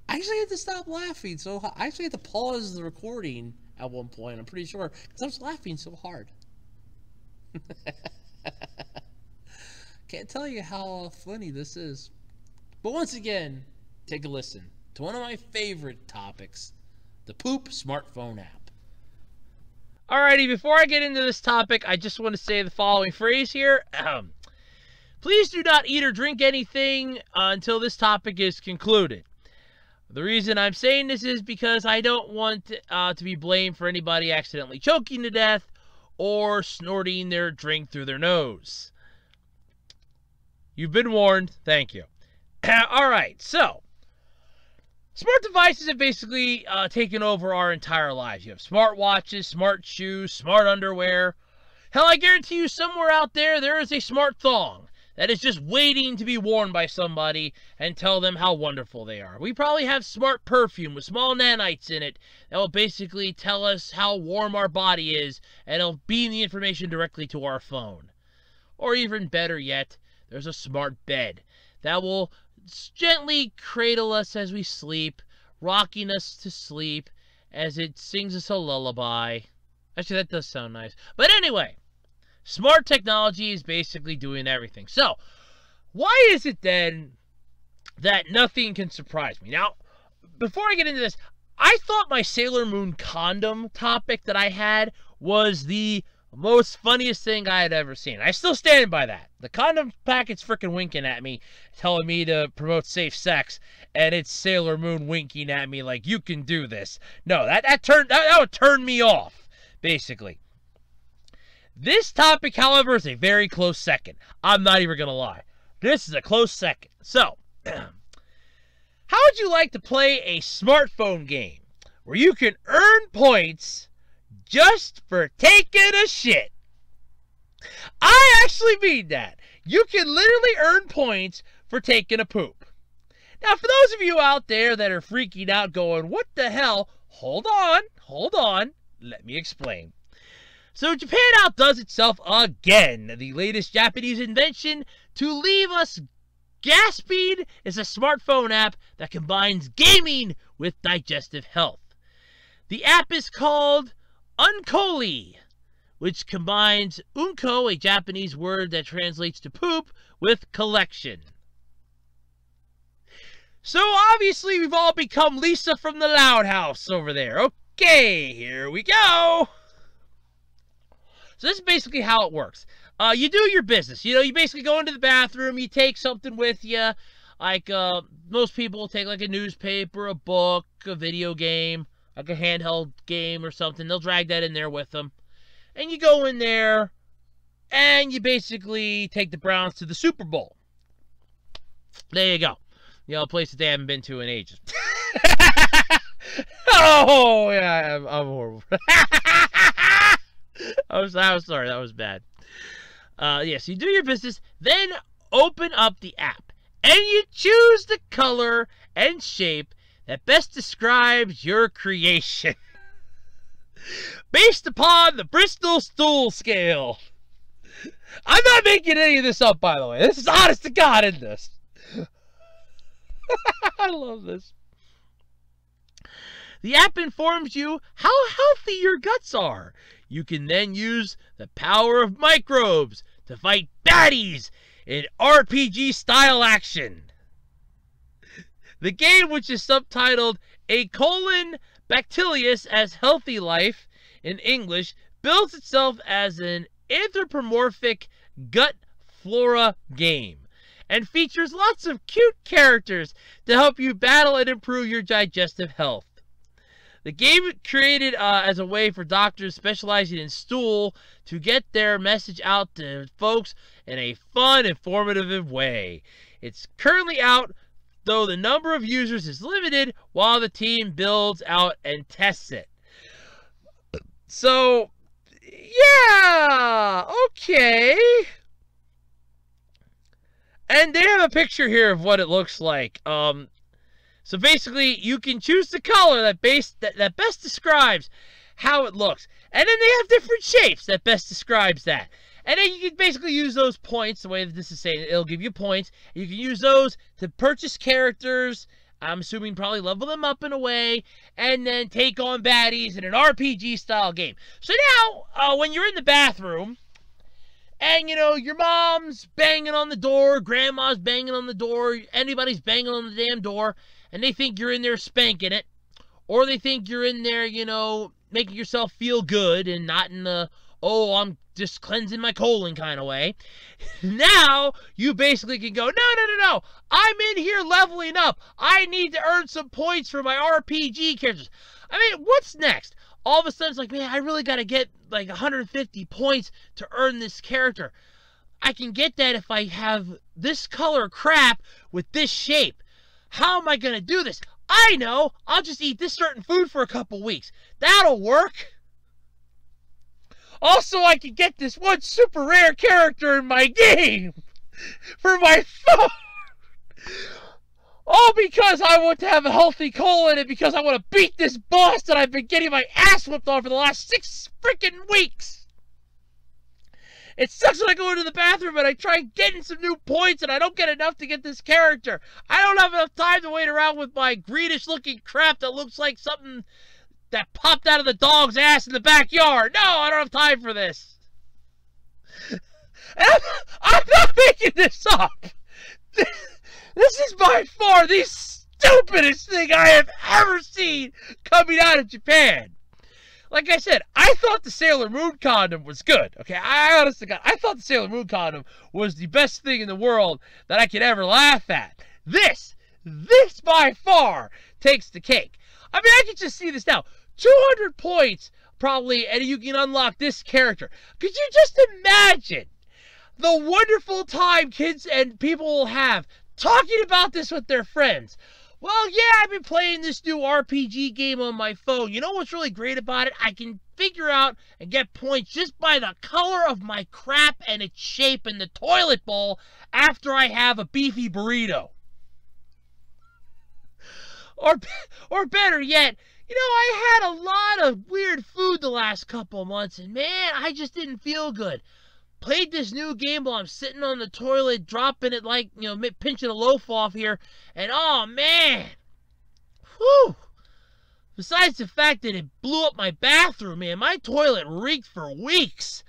I actually had to stop laughing, so I actually had to pause the recording at one point. I'm pretty sure because I was laughing so hard. <laughs> <laughs> Can't tell you how funny this is. But once again, take a listen to one of my favorite topics the Poop smartphone app. Alrighty, before I get into this topic, I just want to say the following phrase here. <clears throat> Please do not eat or drink anything uh, until this topic is concluded. The reason I'm saying this is because I don't want uh, to be blamed for anybody accidentally choking to death or snorting their drink through their nose. You've been warned. Thank you. <clears throat> All right, so smart devices have basically uh, taken over our entire lives. You have smart watches, smart shoes, smart underwear. Hell, I guarantee you, somewhere out there, there is a smart thong that is just waiting to be worn by somebody and tell them how wonderful they are. We probably have smart perfume with small nanites in it that will basically tell us how warm our body is and it'll beam the information directly to our phone. Or even better yet, there's a smart bed that will gently cradle us as we sleep, rocking us to sleep as it sings us a lullaby. Actually, that does sound nice. But anyway, Smart technology is basically doing everything. So, why is it then that nothing can surprise me? Now, before I get into this, I thought my Sailor Moon condom topic that I had was the most funniest thing I had ever seen. I still stand by that. The condom packet's freaking winking at me, telling me to promote safe sex, and it's Sailor Moon winking at me like you can do this. No, that that turned that, that would turn me off, basically. This topic, however, is a very close second. I'm not even gonna lie. This is a close second. So, <clears throat> how would you like to play a smartphone game where you can earn points just for taking a shit? I actually mean that. You can literally earn points for taking a poop. Now, for those of you out there that are freaking out going, what the hell? Hold on, hold on. Let me explain. So Japan outdoes itself again. The latest Japanese invention to leave us gasping is a smartphone app that combines gaming with digestive health. The app is called Unkoli, which combines unko, a Japanese word that translates to poop, with collection. So obviously we've all become Lisa from the Loud House over there. Okay, here we go. So this is basically how it works. Uh, you do your business. You know, you basically go into the bathroom, you take something with you. Like, uh, most people take like a newspaper, a book, a video game, like a handheld game or something. They'll drag that in there with them. And you go in there, and you basically take the Browns to the Super Bowl. There you go. You know, a place that they haven't been to in ages. <laughs> oh, yeah, I'm, I'm horrible. <laughs> I was, I was sorry, that was bad. Uh, yes, yeah, so you do your business, then open up the app, and you choose the color and shape that best describes your creation. <laughs> Based upon the Bristol Stool Scale. I'm not making any of this up, by the way. This is honest to God in this. <laughs> I love this. The app informs you how healthy your guts are. You can then use the power of microbes to fight baddies in RPG style action. The game, which is subtitled A colon Bactilius as Healthy Life in English, builds itself as an anthropomorphic gut flora game and features lots of cute characters to help you battle and improve your digestive health. The game created uh, as a way for doctors specializing in stool to get their message out to folks in a fun, informative way. It's currently out, though the number of users is limited while the team builds out and tests it. So, yeah, okay. And they have a picture here of what it looks like. Um, so basically, you can choose the color that base that, that best describes how it looks. And then they have different shapes that best describes that. And then you can basically use those points, the way that this is saying, it'll give you points. You can use those to purchase characters, I'm assuming probably level them up in a way, and then take on baddies in an RPG style game. So now, uh, when you're in the bathroom, and you know, your mom's banging on the door, grandma's banging on the door, anybody's banging on the damn door, and they think you're in there spanking it, or they think you're in there, you know, making yourself feel good and not in the, oh, I'm just cleansing my colon kind of way. <laughs> now, you basically can go, no, no, no, no, I'm in here leveling up. I need to earn some points for my RPG characters. I mean, what's next? all of a sudden it's like, man, I really got to get like 150 points to earn this character. I can get that if I have this color crap with this shape. How am I going to do this? I know. I'll just eat this certain food for a couple weeks. That'll work. Also, I can get this one super rare character in my game <laughs> for my phone. All because I want to have a healthy colon and because I want to beat this boss that I've been getting my ass whipped on for the last six freaking weeks. It sucks when I go into the bathroom and I try getting some new points and I don't get enough to get this character. I don't have enough time to wait around with my greenish looking crap that looks like something that popped out of the dog's ass in the backyard. No, I don't have time for this. <laughs> I'm, I'm not making this up. <laughs> This is by far the stupidest thing I have ever seen coming out of Japan. Like I said, I thought the Sailor Moon condom was good. Okay, I honestly got, I thought the Sailor Moon condom was the best thing in the world that I could ever laugh at. This, this by far takes the cake. I mean, I can just see this now. 200 points probably, and you can unlock this character. Could you just imagine the wonderful time kids and people will have talking about this with their friends? Well, yeah, I've been playing this new RPG game on my phone. You know what's really great about it? I can figure out and get points just by the color of my crap and its shape in the toilet bowl after I have a beefy burrito. Or, <laughs> or better yet, you know, I had a lot of weird food the last couple months, and man, I just didn't feel good. Played this new game while I'm sitting on the toilet, dropping it like, you know, pinching a loaf off here, and oh man, whew. Besides the fact that it blew up my bathroom, man, my toilet reeked for weeks.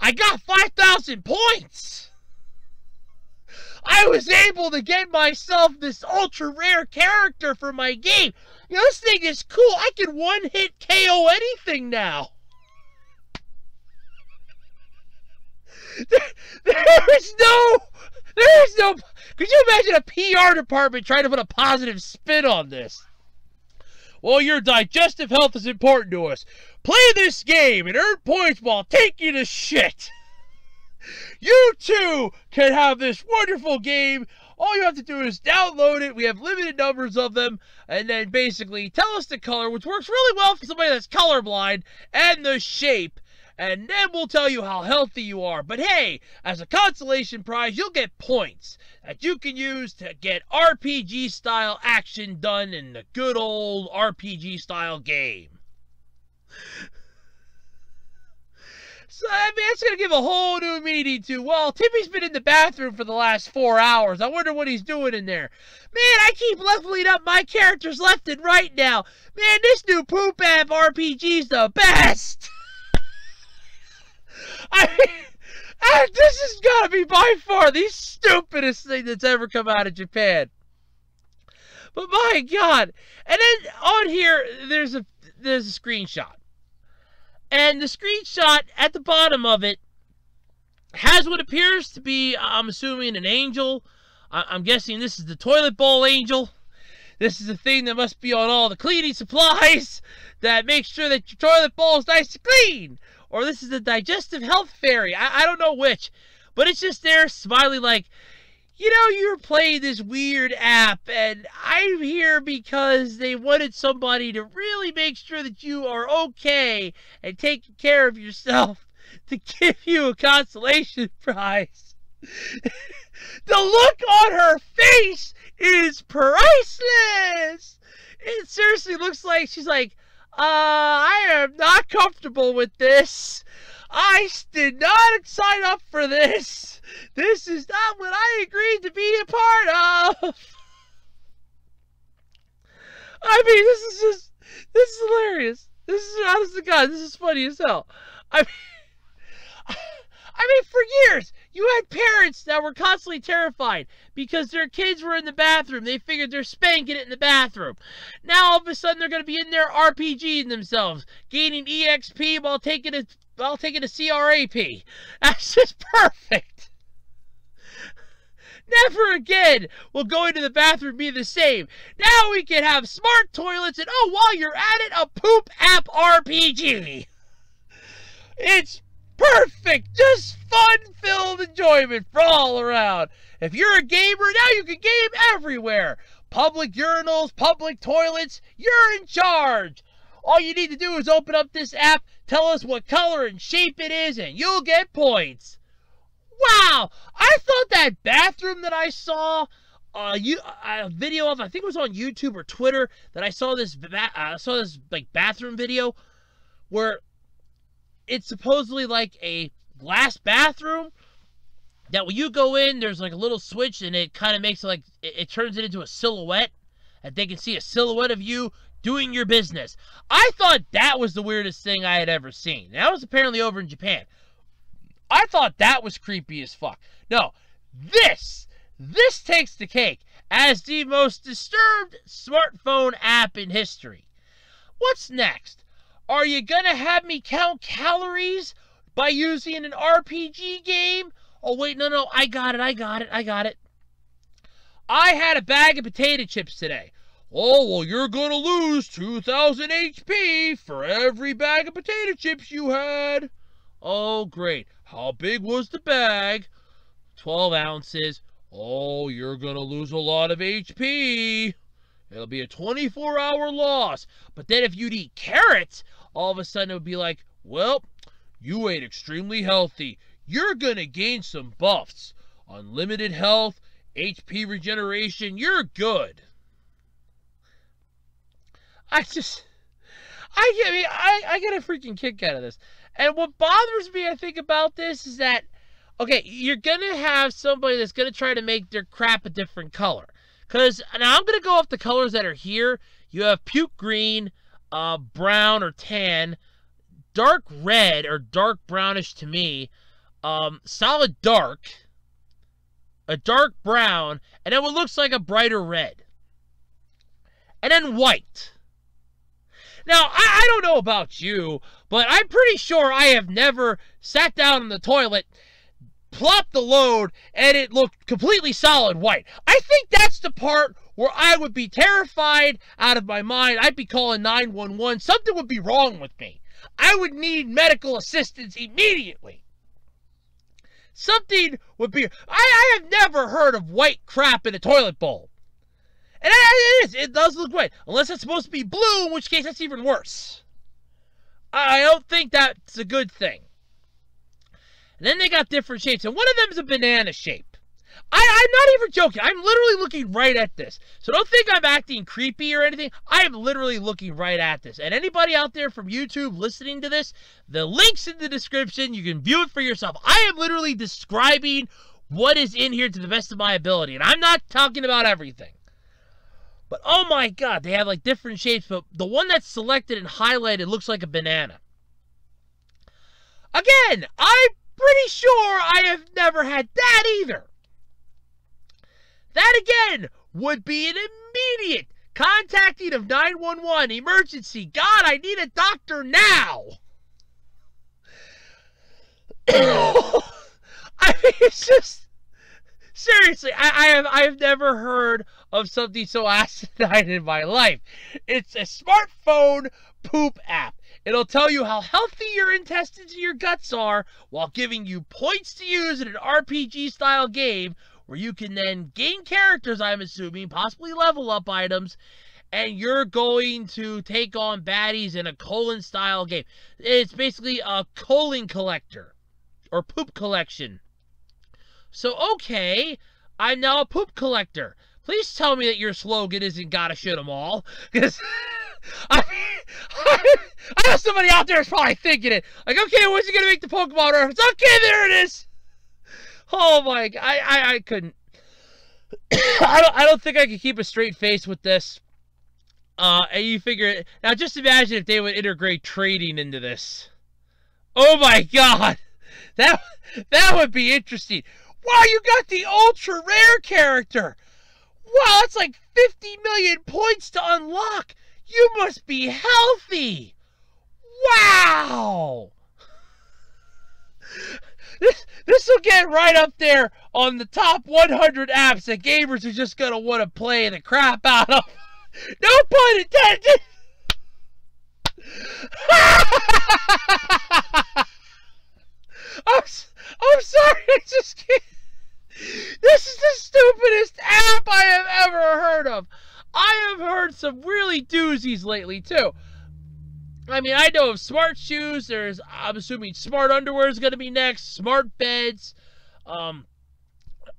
I got 5,000 points. I was able to get myself this ultra rare character for my game. You know, this thing is cool. I can one hit KO anything now. There, there is no, there is no. Could you imagine a PR department trying to put a positive spin on this? Well, your digestive health is important to us. Play this game and earn points while taking a shit. You too can have this wonderful game. All you have to do is download it. We have limited numbers of them. And then basically tell us the color, which works really well for somebody that's colorblind, and the shape. And then we'll tell you how healthy you are. But hey, as a consolation prize, you'll get points that you can use to get RPG style action done in the good old RPG style game. So, I mean, that's to give a whole new meaning to, well, Timmy's been in the bathroom for the last four hours. I wonder what he's doing in there. Man, I keep leveling up my characters left and right now. Man, this new Poop App RPG's the best. <laughs> I, I, this has got to be by far the stupidest thing that's ever come out of Japan. But my God. And then on here, there's a, there's a screenshot. And the screenshot at the bottom of it has what appears to be, I'm assuming, an angel. I'm guessing this is the toilet bowl angel. This is the thing that must be on all the cleaning supplies <laughs> that makes sure that your toilet bowl is nice and clean. Or this is the digestive health fairy. I, I don't know which. But it's just there smiling like, you know, you're playing this weird app, and I'm here because they wanted somebody to really make sure that you are okay and taking care of yourself <laughs> to give you a consolation <laughs> prize. the look on her face is priceless. It seriously looks like she's like, Uh, I am not comfortable with this. I did not sign up for this. This is not what I agreed to be a part of. <laughs> I mean, this is just, this is hilarious. This is, honest to God, this is funny as hell. I mean, <laughs> I mean, for years, you had parents that were constantly terrified because their kids were in the bathroom. They figured they're spanking it in the bathroom. Now, all of a sudden, they're going to be in there RPGing themselves, gaining EXP while taking a, while taking a CRAP. <laughs> That's just perfect. <laughs> Never again will going to the bathroom be the same. Now we can have smart toilets and, oh, while you're at it, a poop app RPG. <laughs> It's perfect, just fun-filled enjoyment for all around. If you're a gamer, now you can game everywhere. Public urinals, public toilets, you're in charge. All you need to do is open up this app, tell us what color and shape it is, and you'll get points. Wow! I thought that bathroom that I saw uh, you, a video of, I think it was on YouTube or Twitter, that I saw this, uh, saw this like bathroom video where it's supposedly like a glass bathroom that when you go in, there's like a little switch and it kind of makes it like it, it, turns it into a silhouette, and they can see a silhouette of you doing your business. I thought that was the weirdest thing I had ever seen. That was apparently over in Japan. I thought that was creepy as fuck. No, this this takes the cake as the most disturbed smartphone app in history. What's next? Are you gonna have me count calories by using an RPG game? Oh, wait, no, no, I got it, I got it, I got it. I had a bag of potato chips today. Oh, well, you're gonna lose 2,000 HP for every bag of potato chips you had. Oh, great. How big was the bag? 12 ounces. Oh, you're gonna lose a lot of HP. It'll be a 24 hour loss. But then if you'd eat carrots, all of a sudden it would be like, well, you ate extremely healthy. You're gonna gain some buffs. Unlimited health, HP regeneration, you're good. I just I get me I, I get a freaking kick out of this. And what bothers me, I think, about this is that okay, you're gonna have somebody that's gonna try to make their crap a different color. Cause now I'm gonna go off the colors that are here. You have puke green, uh, brown or tan, dark red or dark brownish to me, um, solid dark, a dark brown, and then what looks like a brighter red. And then white. Now, I, I don't know about you, but I'm pretty sure I have never sat down in the toilet plopped the load, and it looked completely solid white. I think that's the part where I would be terrified out of my mind. I'd be calling 911. Something would be wrong with me. I would need medical assistance immediately. Something would be. I, I have never heard of white crap in a toilet bowl. And it is. It does look white. Unless it's supposed to be blue, in which case that's even worse. I don't think that's a good thing. And then they got different shapes, and one of them is a banana shape. I, I'm not even joking. I'm literally looking right at this. So don't think I'm acting creepy or anything. I am literally looking right at this. And anybody out there from YouTube listening to this, the link's in the description. You can view it for yourself. I am literally describing what is in here to the best of my ability. And I'm not talking about everything. But oh my god, they have like different shapes, but the one that's selected and highlighted looks like a banana. Again, I'm pretty sure I have never had that either. That again would be an immediate contacting of 911 emergency. God, I need a doctor now. <coughs> I mean, it's just seriously. I, I have I have never heard of something so asinine in my life. It's a smartphone poop app. It'll tell you how healthy your intestines and your guts are while giving you points to use in an RPG style game where you can then gain characters, I'm assuming, possibly level up items, and you're going to take on baddies in a colon style game. It's basically a colon collector or poop collection. So, okay, I'm now a poop collector. Please tell me that your slogan isn't gotta shit them all. Because. <laughs> I, I, I know somebody out there is probably thinking it. Like, okay, when's he gonna make the Pokemon reference? Okay, there it is. Oh my I, I, I couldn't. <coughs> I don't, I don't think I could keep a straight face with this. Uh, and you figure it now. Just imagine if they would integrate trading into this. Oh my god, that that would be interesting. Wow, you got the ultra rare character. Wow, that's like 50 million points to unlock. You must be healthy! Wow! <laughs> This this will get right up there on the top 100 apps that gamers are just gonna want to play the crap out of. <laughs> No pun intended. <laughs> I'm I'm sorry. I just can't. This is the stupidest app I have ever heard of. I have heard some really doozies lately too. I mean, I know of smart shoes. There's, I'm assuming, smart underwear is going to be next. Smart beds. Um,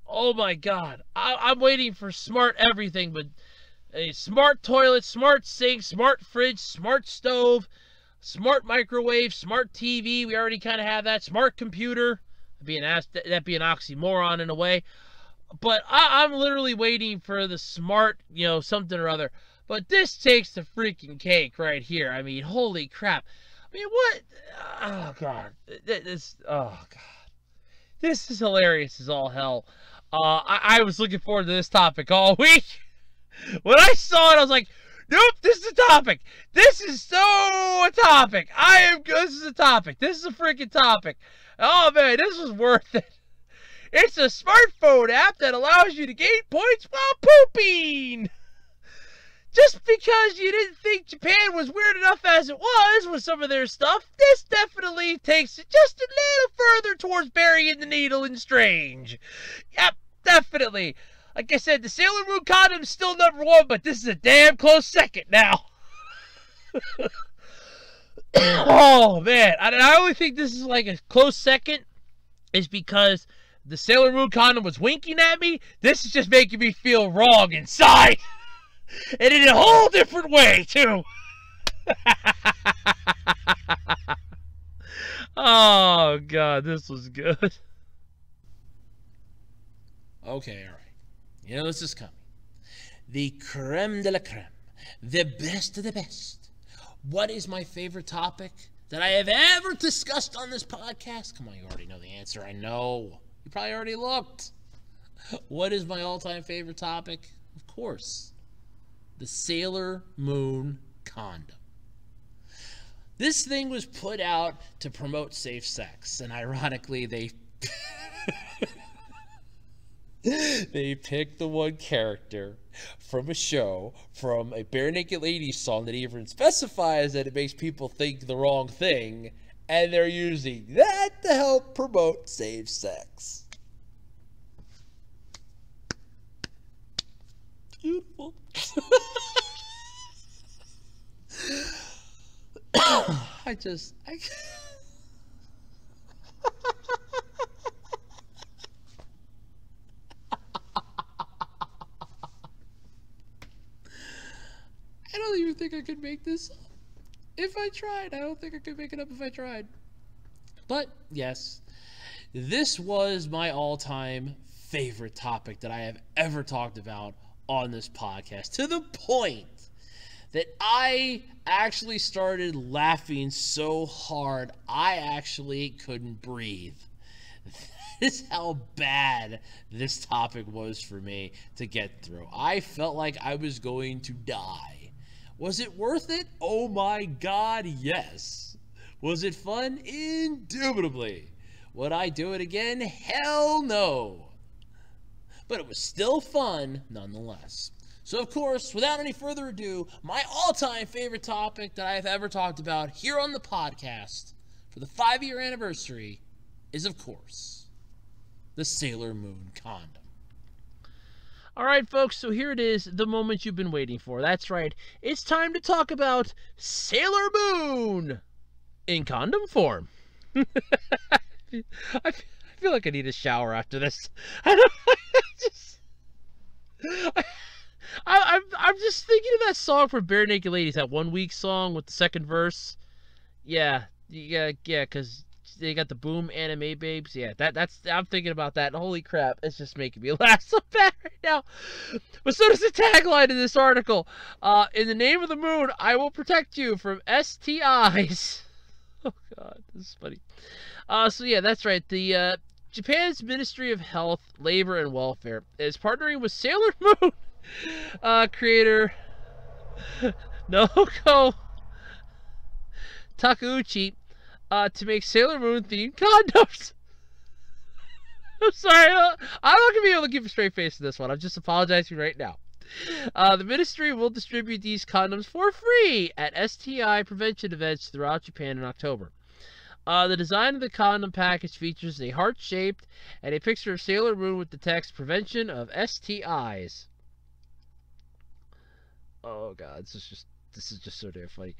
oh my God, I, am waiting for smart everything, but a smart toilet, smart sink, smart fridge, smart stove, smart microwave, smart TV. We already kind of have that. Smart computer. That'd be an that'd be an oxymoron in a way but I, am literally waiting for the smart, you know, something or other. But this takes the freaking cake right here. I mean, holy crap. I mean, what? Oh, God. This, oh, God. This is hilarious as all hell. Uh, I, I was looking forward to this topic all <laughs> week. When I saw it, I was like, Nope, this is a topic. This is so a topic. I am. This is a topic. This is a freaking topic. Oh man, this was worth it. It's a smartphone app that allows you to gain points while pooping. <laughs> Just because you didn't think Japan was weird enough as it was with some of their stuff, this definitely takes it just a little further towards burying the needle in strange. Yep, definitely. Like I said, the Sailor Moon condom's still number one, but this is a damn close second now. <laughs> oh man, I, I only think this is like a close second is because the Sailor Moon condom was winking at me. This is just making me feel wrong inside. <laughs> and in a whole different way, too. <laughs> oh, God, this was good.
Okay, all right. You know this is coming. The creme de la creme. The best of the best. What is my favorite topic that I have ever discussed on this podcast? Come on, you already know the answer. I know. You probably already looked. What is my all time favorite topic? Of course, the Sailor Moon condom. This thing was put out to promote safe sex, and ironically, they. <laughs> they picked the one character from a show from a Barenaked Ladies song that even specifies that it makes people think the wrong thing, and they're using that to help promote safe sex. Beautiful. I just I I don't even think I could make this up. If I tried, I don't think I could make it up if I tried. But yes, this was my all time favorite topic that I have ever talked about on this podcast to the point that I actually started laughing so hard I actually couldn't breathe. <laughs> That is how bad this topic was for me to get through. I felt like I was going to die. Was it worth it? Oh my god, yes. Was it fun? Indubitably. Would I do it again? Hell no. But it was still fun nonetheless. So, of course, without any further ado, my all time favorite topic that I have ever talked about here on the podcast for the five year anniversary is, of course, the Sailor Moon condom.
All right, folks, so here it is, the moment you've been waiting for. That's right, it's time to talk about Sailor Moon in condom form. <laughs> I feel like I need a shower after this. <laughs> I don't <laughs> just. I, I, am I'm just thinking of that song from Barenaked Ladies, that one week song with the second verse. Yeah, yeah, yeah, because they got the boom anime babes. Yeah, that that's I'm thinking about that. Holy crap, it's just making me <laughs> laugh so bad right now. But so does the tagline in this article. Uh, in the name of the moon, I will protect you from STIs. Oh god, this is funny. Uh, so yeah, that's right. The uh, Japan's Ministry of Health, Labor and Welfare is partnering with Sailor <laughs> Moon uh, creator <laughs> Naoko Takeuchi uh, to make Sailor Moon themed condoms. <laughs> I'm sorry, I'm not gonna be able to keep a straight face in this one. I'm just apologizing right now. Uh, the ministry will distribute these condoms for free at STI prevention events throughout Japan in October. Uh, the design of the condom package features a heart shaped and a picture of Sailor Moon with the text Prevention of STIs. Oh god, this is just this is just so damn funny.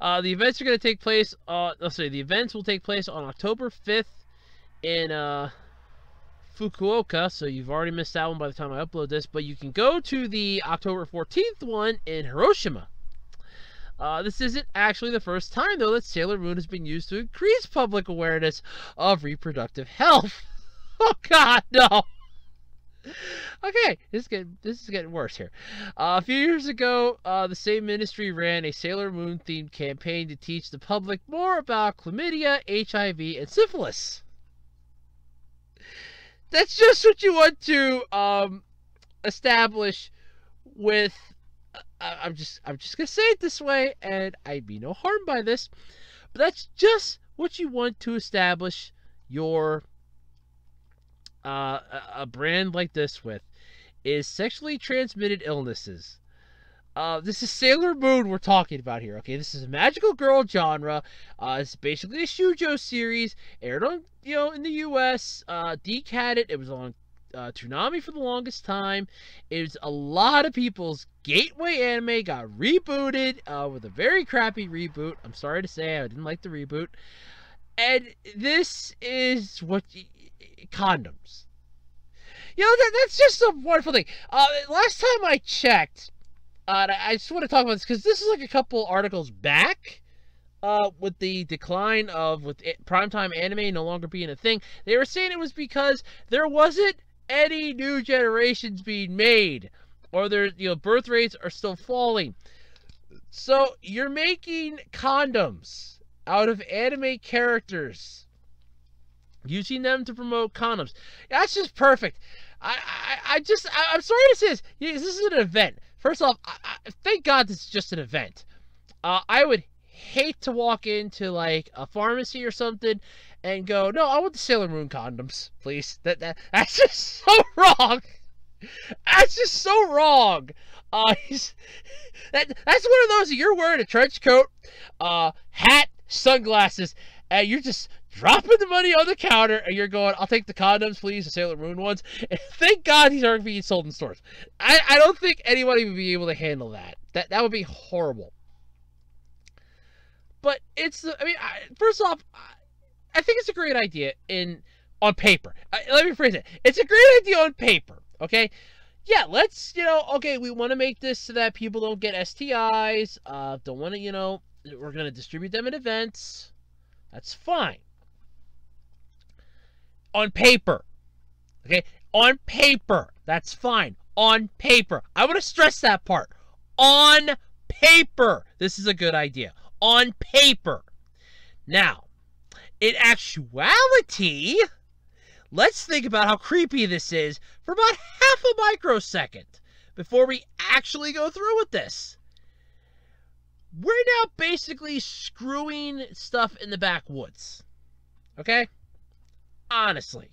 Uh, the events are going to take place. Uh, let's say the events will take place on October 5th in uh, Fukuoka. So you've already missed that one by the time I upload this. But you can go to the October 14th one in Hiroshima. Uh, this isn't actually the first time, though, that Sailor Moon has been used to increase public awareness of reproductive health. <laughs> oh, God, no okay, this is getting this is getting worse here. Uh, a few years ago, uh, the same ministry ran a Sailor Moon themed campaign to teach the public more about chlamydia, HIV, and syphilis. That's just what you want to um, establish with I, I'm just I'm just gonna say it this way, and I mean no harm by this, but that's just what you want to establish your uh, a brand like this with is sexually transmitted illnesses. Uh, this is Sailor Moon we're talking about here. Okay, this is a magical girl genre. Uh, it's basically a shoujo series aired on you know in the U.S. Uh, had it. It was on uh, Toonami for the longest time. It was a lot of people's gateway anime. Got rebooted uh, with a very crappy reboot. I'm sorry to say I didn't like the reboot. And this is what condoms. You know that that's just a wonderful thing. Uh, last time I checked, uh, I just want to talk about this because this is like a couple articles back. Uh, with the decline of with it, primetime anime no longer being a thing, they were saying it was because there wasn't any new generations being made, or their you know birth rates are still falling. So you're making condoms out of anime characters using them to promote condoms. That's just perfect. I, I, I just, I, am sorry to say this. This is an event. First off, I, I, thank God this is just an event. Uh, I would hate to walk into like a pharmacy or something and go, no, I want the Sailor Moon condoms, please. That, that <laughs> that's just so wrong. That's just so wrong. Uh, that that's one of those you're wearing a trench coat, uh, hat, sunglasses, and you're just dropping the money on the counter and you're going, I'll take the condoms, please, the Sailor Moon ones. <laughs> And thank God these aren't being sold in stores. I, I don't think anybody would be able to handle that. That that would be horrible. But it's, I mean, I, first off, I think it's a great idea in on paper. I, let me phrase it. It's a great idea on paper, okay? Yeah, let's, you know, okay, we want to make this so that people don't get STIs, uh, don't want to, you know, we're going to distribute them at events. That's fine on paper. Okay? On paper. That's fine. On paper. I want to stress that part. On paper. This is a good idea. On paper. Now, in actuality, let's think about how creepy this is for about half a microsecond before we actually go through with this. We're now basically screwing stuff in the backwoods. Okay? honestly.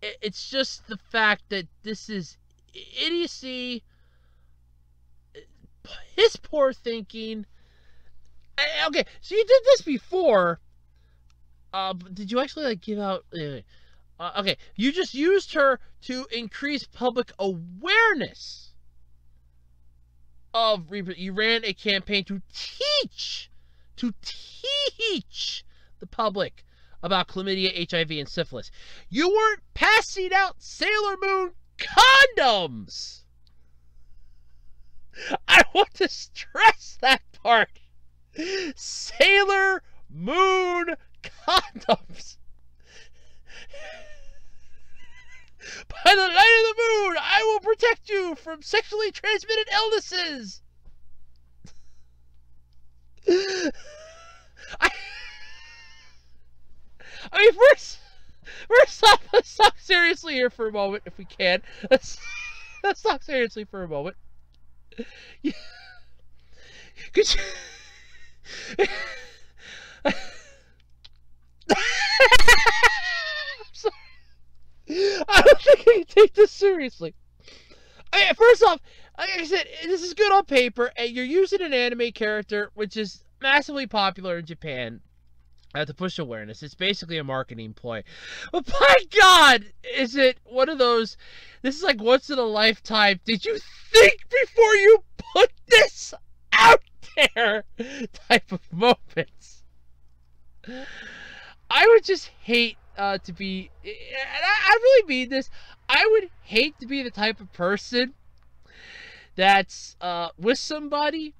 It's just the fact that this is idiocy, his poor thinking. Okay, so you did this before. Uh, did you actually like give out? Uh, okay, you just used her to increase public awareness of You ran a campaign to teach, to teach the public about chlamydia, HIV, and syphilis. You weren't passing out Sailor Moon condoms. I want to stress that part. Sailor Moon condoms. By the light of the moon, I will protect you from sexually transmitted illnesses. I I mean, first, first off, let's talk seriously here for a moment, if we can. Let's let's talk seriously for a moment. Yeah. Could you? <laughs> I'm sorry. I don't think I can take this seriously. First off, like I said, this is good on paper, and you're using an anime character which is massively popular in Japan uh, to push awareness. It's basically a marketing ploy. But by God, is it one of those? This is like once in a lifetime. Did you think before you put this out Type of moments. I would just hate uh, to be, and I, I really mean this. I would hate to be the type of person that's uh, with somebody.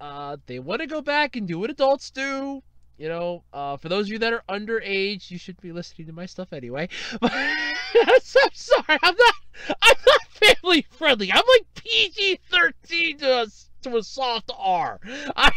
Uh, they want to go back and do what adults do you know, uh, for those of you that are underage, you should be listening to my stuff anyway. <laughs> But <laughs> I'm sorry, I'm not, I'm not family friendly. I'm like PG thirteen to a, to a soft R. I,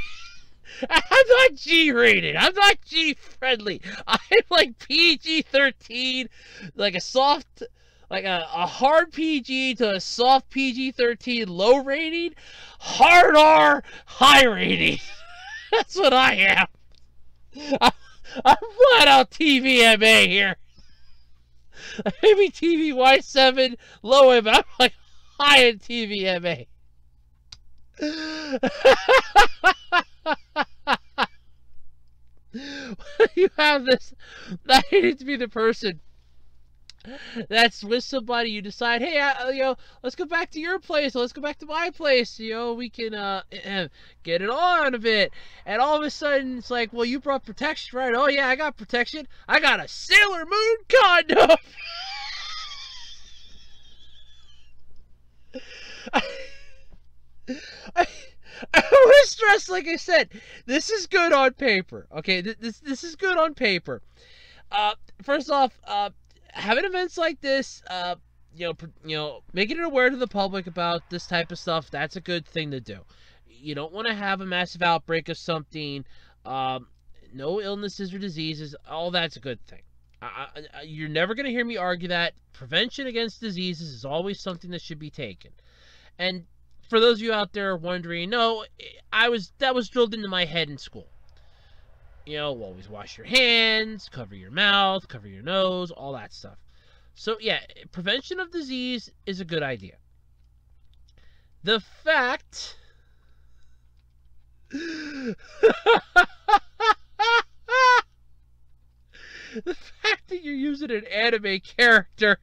<laughs> I'm not G rated. I'm not G friendly. I'm like PG thirteen, like a soft, like a, a hard PG to a soft PG 13 low rating, hard R high rating. <laughs> That's what I am. <laughs> I'm, I'm flat out TVMA here. Maybe TVY7 low. I'm like high in TVMA. <laughs> you have this. I need to be the person that's with somebody. You decide, hey, uh, you know, let's go back to your place. Let's go back to my place. You know, we can uh, <clears throat> get it on a bit. And all of a sudden, it's like, well, you brought protection, right? Oh yeah, I got protection. I got a Sailor Moon condom. <laughs> <laughs> I, I, want to stress, like I said, this is good on paper. Okay, this this is good on paper. Uh, first off, uh, having events like this, uh, you know, you know, making it aware to the public about this type of stuff, that's a good thing to do. You don't want to have a massive outbreak of something. Um, no illnesses or diseases. All that's a good thing. I, I, you're never going to hear me argue that prevention against diseases is always something that should be taken. And for those of you out there wondering, no, I was that was drilled into my head in school. You know, always wash your hands, cover your mouth, cover your nose, all that stuff. So yeah, prevention of disease is a good idea. The fact <laughs> the fact that you're using an anime character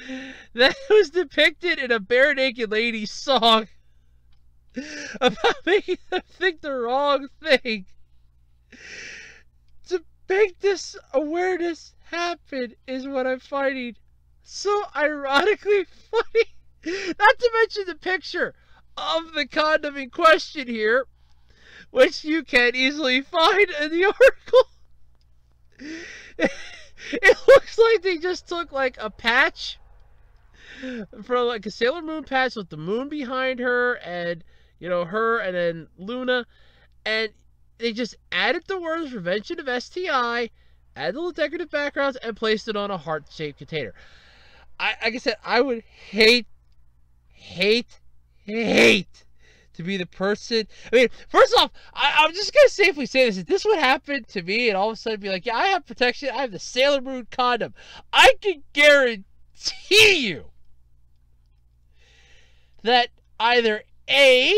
<laughs> that was depicted in a Barenaked Ladies song <laughs> about making them think the wrong thing. To make this awareness happen is what I'm finding so ironically <laughs> funny. Not to mention the picture of the condom in question here, which you can easily find in the article. It looks like they just took like a patch for like a Sailor Moon patch with the moon behind her and you know her and then Luna and they just added the words prevention of STI, added the decorative backgrounds, and placed it on a heart-shaped container. I like I said, I would hate, hate, hate to be the person. I mean, first off, I, am just gonna safely say this: if this would happen to me, and all of a sudden be like, "Yeah, I have protection. I have the Sailor Moon condom," I can guarantee you that either A,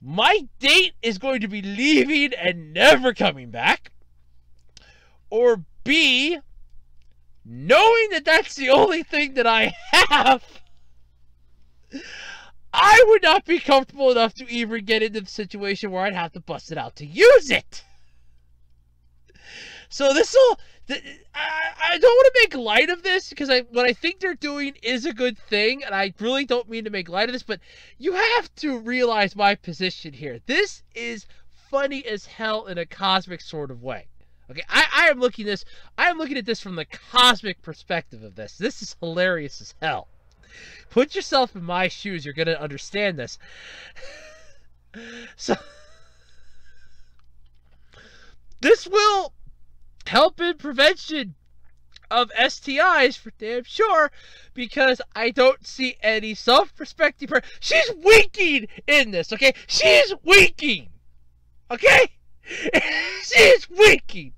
my date is going to be leaving and never coming back, or B, knowing that that's the only thing that I have, I would not be comfortable enough to even get into the situation where I'd have to bust it out to use it. So this will I, I don't want to make light of this because I what I think they're doing is a good thing, and I really don't mean to make light of this, but you have to realize my position here. This is funny as hell in a cosmic sort of way. Okay, I, I am looking this I am looking at this from the cosmic perspective of this. This is hilarious as hell. Put yourself in my shoes, you're gonna understand this. <laughs> so <laughs> this will help in prevention of STIs for damn sure because I don't see any self-respecting person. She's winking in this, okay? She's winking, okay? <laughs> she's winking.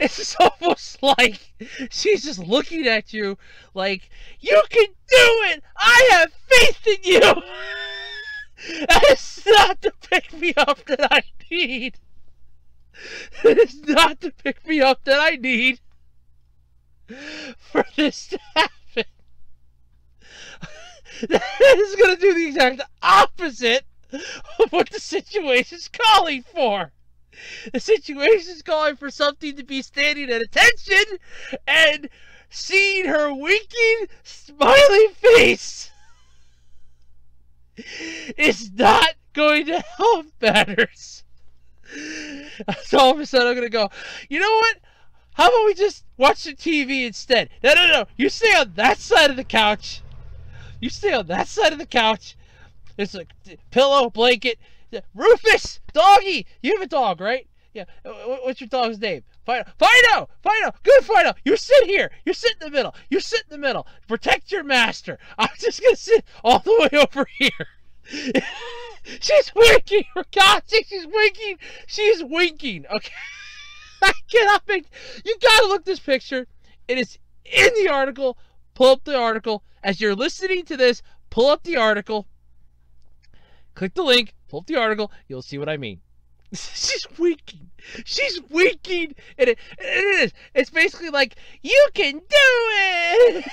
It's almost like she's just looking at you like, you can do it! I have faith in you! <laughs> that is not the pick me up that I need. <laughs> It is not the pick me up that I need for this to happen. <laughs> That is going to do the exact opposite of what the situation is calling for. The situation is calling for something to be standing at attention and seeing her winking, smiling face is not going to help matters. <laughs> So all of a sudden I'm gonna go, you know what? How about we just watch the TV instead? No, no, no. You stay on that side of the couch. You stay on that side of the couch. There's a pillow, blanket. Rufus, doggy. You have a dog, right?
Yeah. What's your dog's name? Fido. Fido! Fido! Good Fido! You sit here. You sit in the middle. You sit in the middle. Protect your master. I'm just gonna sit all the way <laughs> over here. <laughs> she's winking. For God's sake, she's winking. She's winking. Okay. <laughs> I cannot make. You gotta look this picture. It is in the article. Pull up the article. As you're listening to this, pull up the article. Click the link. Pull up the article. You'll see what I mean. <laughs> She's winking. She's winking. And it, it is. It's basically like, you can do it.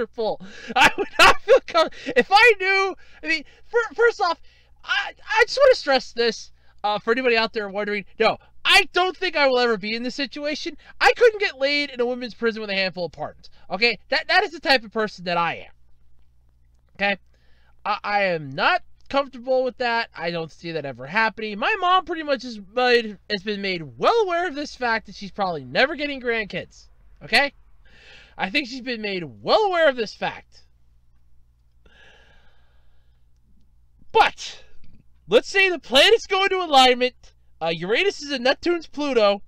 Comfortable. I would not feel comfortable. If I knew, I mean, for, first off, I, I just want to stress this uh, for anybody out there wondering. No, I don't think I will ever be in this situation. I couldn't get laid in a women's prison with a handful of partners. Okay, that that is the type of person that I am. Okay, I, I am not comfortable with that. I don't see that ever happening. My mom pretty much has, made, has been made well aware of this fact that she's probably never getting grandkids. Okay? I think she's been made well aware of this fact. But, let's say the planets go into alignment. Uh, Uranus is in Neptune's Pluto.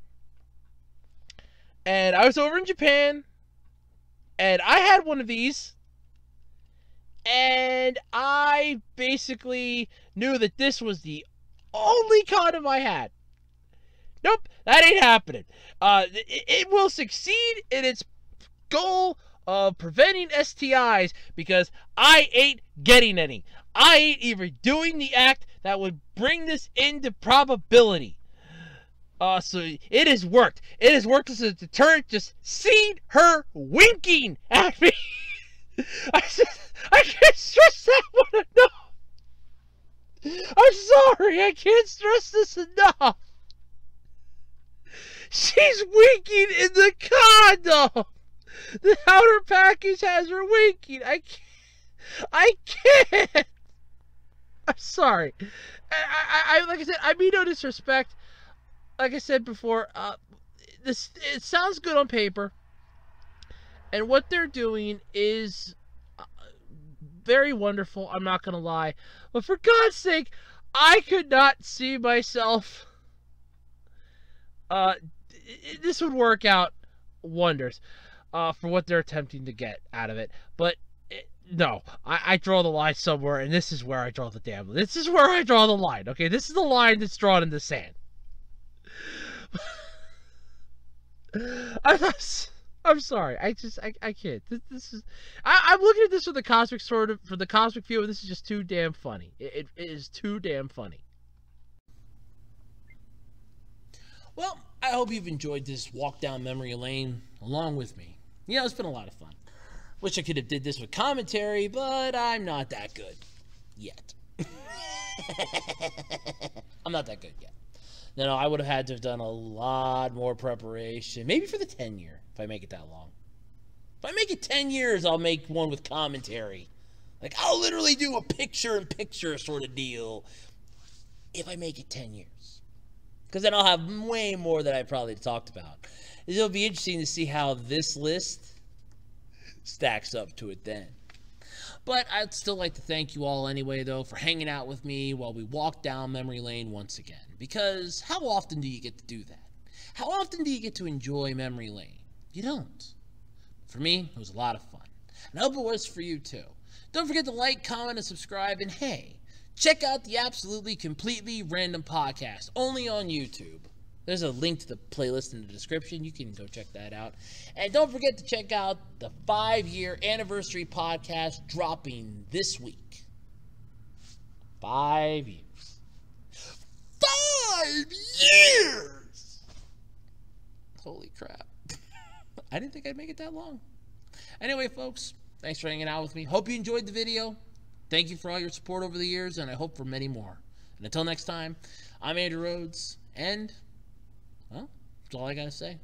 And I was over in Japan. And I had one of these and I basically knew that this was the only condom I had. Nope, that ain't happening. Uh, it, it will succeed in its goal of preventing STIs because I ain't getting any. I ain't even doing the act that would bring this into probability. Uh, so it has worked. It has worked as a deterrent. Just seeing her winking at me. <laughs> I just, I can't stress that one enough. I'm sorry, I can't stress this enough. She's winking in the condom. The outer package has her winking. I can't. I can't. I'm sorry. I, I, I like I said, I mean no disrespect. Like I said before, uh, this it sounds good on paper, and what they're doing is very wonderful. I'm not going to lie. But for God's sake, I could not see myself. Uh, this would work out wonders uh, for what they're attempting to get out of it. But it, no, I, I, draw the line somewhere, and this is where I draw the damn. This is where I draw the line. Okay, this is the line that's drawn in the sand. <laughs> I'm I'm sorry. I just I, I can't. This, this is I, am looking at this with the cosmic sort of for the cosmic view, and this is just too damn funny. It, it, it is too damn funny. Well, I hope you've enjoyed this walk down memory lane along with me. You know, it's been a lot of fun. Wish I could have did this with commentary, but I'm not that good yet. <laughs> I'm not that good yet. No, no, I would have had to have done a lot more preparation. Maybe for the 10 year, if I make it that long. If I make it 10 years, I'll make one with commentary. Like, I'll literally do a picture in picture sort of deal if I make it 10 years. Because then I'll have way more that I probably talked about. It'll be interesting to see how this list stacks up to it then. But I'd still like to thank you all anyway, though, for hanging out with me while we walk down memory lane once again. Because how often do you get to do that? How often do you get to enjoy memory lane? You don't. For me, it was a lot of fun. And I hope it was for you too. Don't forget to like, comment, and subscribe. And hey, check out the absolutely completely random podcast only on YouTube. There's a link to the playlist in the description. You can go check that out. And don't forget to check out the five year anniversary podcast dropping this week. Five years. Five years! Holy crap. <laughs> I didn't think I'd make it that long. Anyway, folks, thanks for hanging out with me. Hope you enjoyed the video. Thank you for all your support over the years, and I hope for many more. And until next time, I'm Andrew Rhoads, and, that's all I got to say.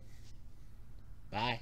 Bye.